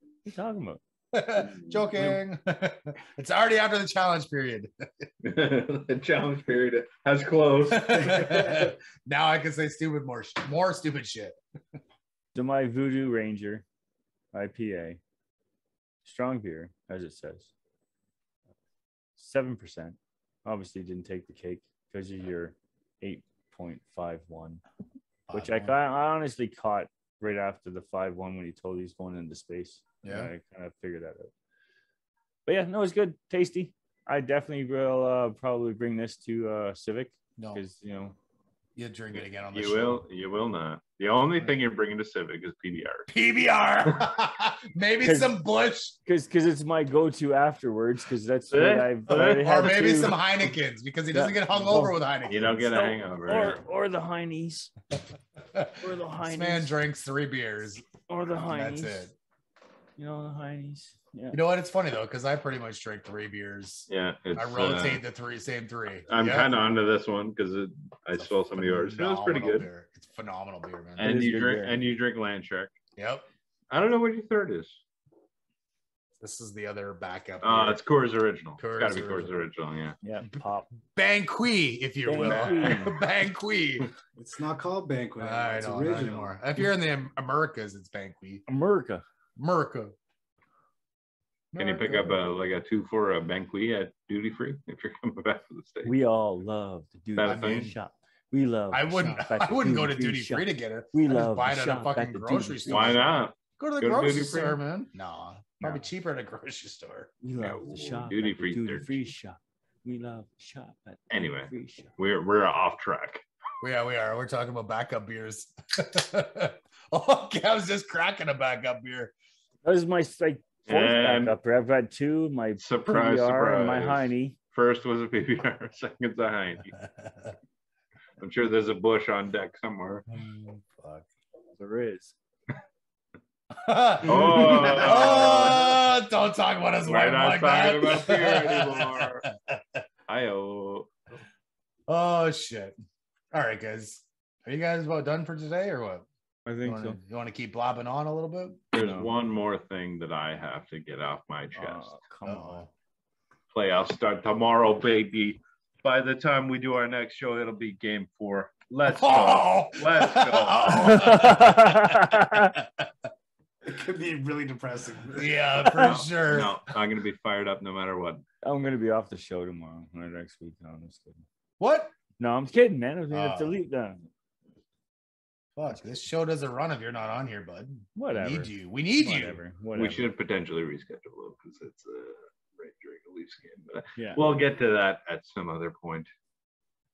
What are you talking about? *laughs* Joking. *laughs* it's already after the challenge period. *laughs* the challenge period has closed. now I can say stupid more more stupid shit. So my Voodoo Ranger IPA, strong beer, as it says, seven percent. Obviously, didn't take the cake because of your eight point five one, which I, I honestly caught right after the five one when he told he's going into space. Yeah. I kind of figured that out. But yeah, no, it's good, tasty. I definitely will uh, probably bring this to uh, Civic no, because you know you drink it again on the You show. will. You will not. The only thing you're bringing to Civic is PBR. PBR. *laughs* Maybe 'Cause- some Bush because because it's my go-to afterwards because that's what Eh, I've eh, or maybe two. some Heinekens because he doesn't Yeah. get hung over with Heinekens. You don't get a hangover. or or the Heinies *laughs* or the this man drinks three beers. or the and Heinies. That's it. You know the Heinies. Yeah. You know what? It's funny though because I pretty much drink three beers. yeah, it's, I uh, rotate the three, same three. I'm Yeah. kind of onto this one because I It's a saw some of yours. It was pretty good. beer. It's phenomenal beer, man. And you drink beer. and you drink Land Shark. yep. I don't know what your third is. This is the other backup. Oh, beer. it's Coors Original. Coors it's got to be Coors Original. Original. Yeah. Yeah. Pop. *laughs* Banquet, if you will. Banquet. *laughs* Banquet. It's not called banquet. I it's know, original. anymore. If you're in the Americas, it's Banquet. America. America. Can you pick up a like a two for a banquet at duty free if you're coming back to the states? We all love to do That the a thing? shop. We love. I wouldn't. *laughs* I wouldn't go to duty-free shop. free to get it. We I just love buy it at a fucking grocery duty-free store. Why not? Go to the Go to grocery duty free? store, man. No, probably No. cheaper at a *laughs* grocery store. We Yeah, love to shop duty free duty dirt free shop. We love to shop at Anyway. free shop. We're we're off track. Yeah, we are. We're talking about backup beers. *laughs* oh, was just cracking a backup beer. That was my like fourth And- backup. I've had two. My Surprise, PBR and my surprise. Heine. First was a PBR, second's a Heine. I'm sure there's a bush on deck somewhere. *laughs* Mm, fuck. There is. *laughs* oh, Oh. don't talk about his We're wife not like talking that. about beer anymore. *laughs* I oh oh shit! All right, guys, are you guys about done for today or what? I You think want, so. you want to keep blabbing on a little bit? there's No. one more thing that I have to get off my oh, chest. Oh, come on. Uh-oh. Playoffs start tomorrow, baby. By the time we do our next show, it'll be game four. Let's go. Oh! Let's go. *laughs* It could be really depressing. yeah, *laughs* for sure. No, I'm gonna be fired up no matter what. I'm gonna be off the show tomorrow or next week. No, I'm just kidding. What? No, I'm kidding, man. I'm gonna have to Oh. leave that. Fuck, this show doesn't run if you're not on here, bud. Whatever. We need you. We need you. Whatever. Whatever. We should potentially reschedule it because it's a right during a Leafs game. But Yeah. we'll get to that at some other point.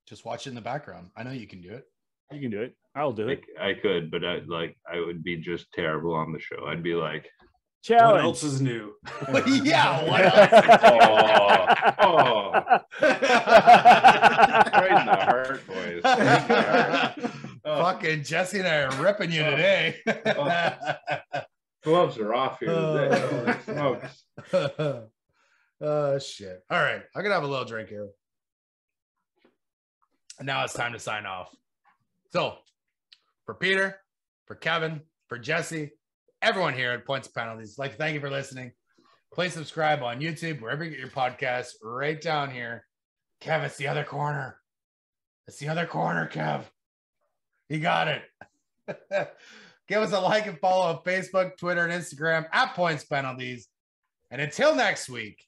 Just watch it in the background. I know you can do it. You can do it. I'll do it. Like I could, but I like I would be just terrible on the show. I'd be like, What else is new? *laughs* yeah, what *laughs* oh, oh. *laughs* right in the heart, boys. Right in the heart. Oh. Fucking Jesse and I are ripping you oh. today. Oh. Gloves are off here today. Holy smokes. Oh shit. All right. I'm gonna have a little drink here. And now it's time to sign off. So for Peter, for Kevin, for Jesse, everyone here at Points Penalties, like thank you for listening. Please subscribe on YouTube, wherever you get your podcasts, right down here. Kev, it's the other corner. It's the other corner, Kev. You got it. *laughs* Give us a like and follow on Facebook, Twitter, and Instagram at Points Penalties. And until next week,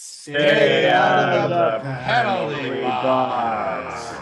Stay, out, of the, penalty, penalty box. box.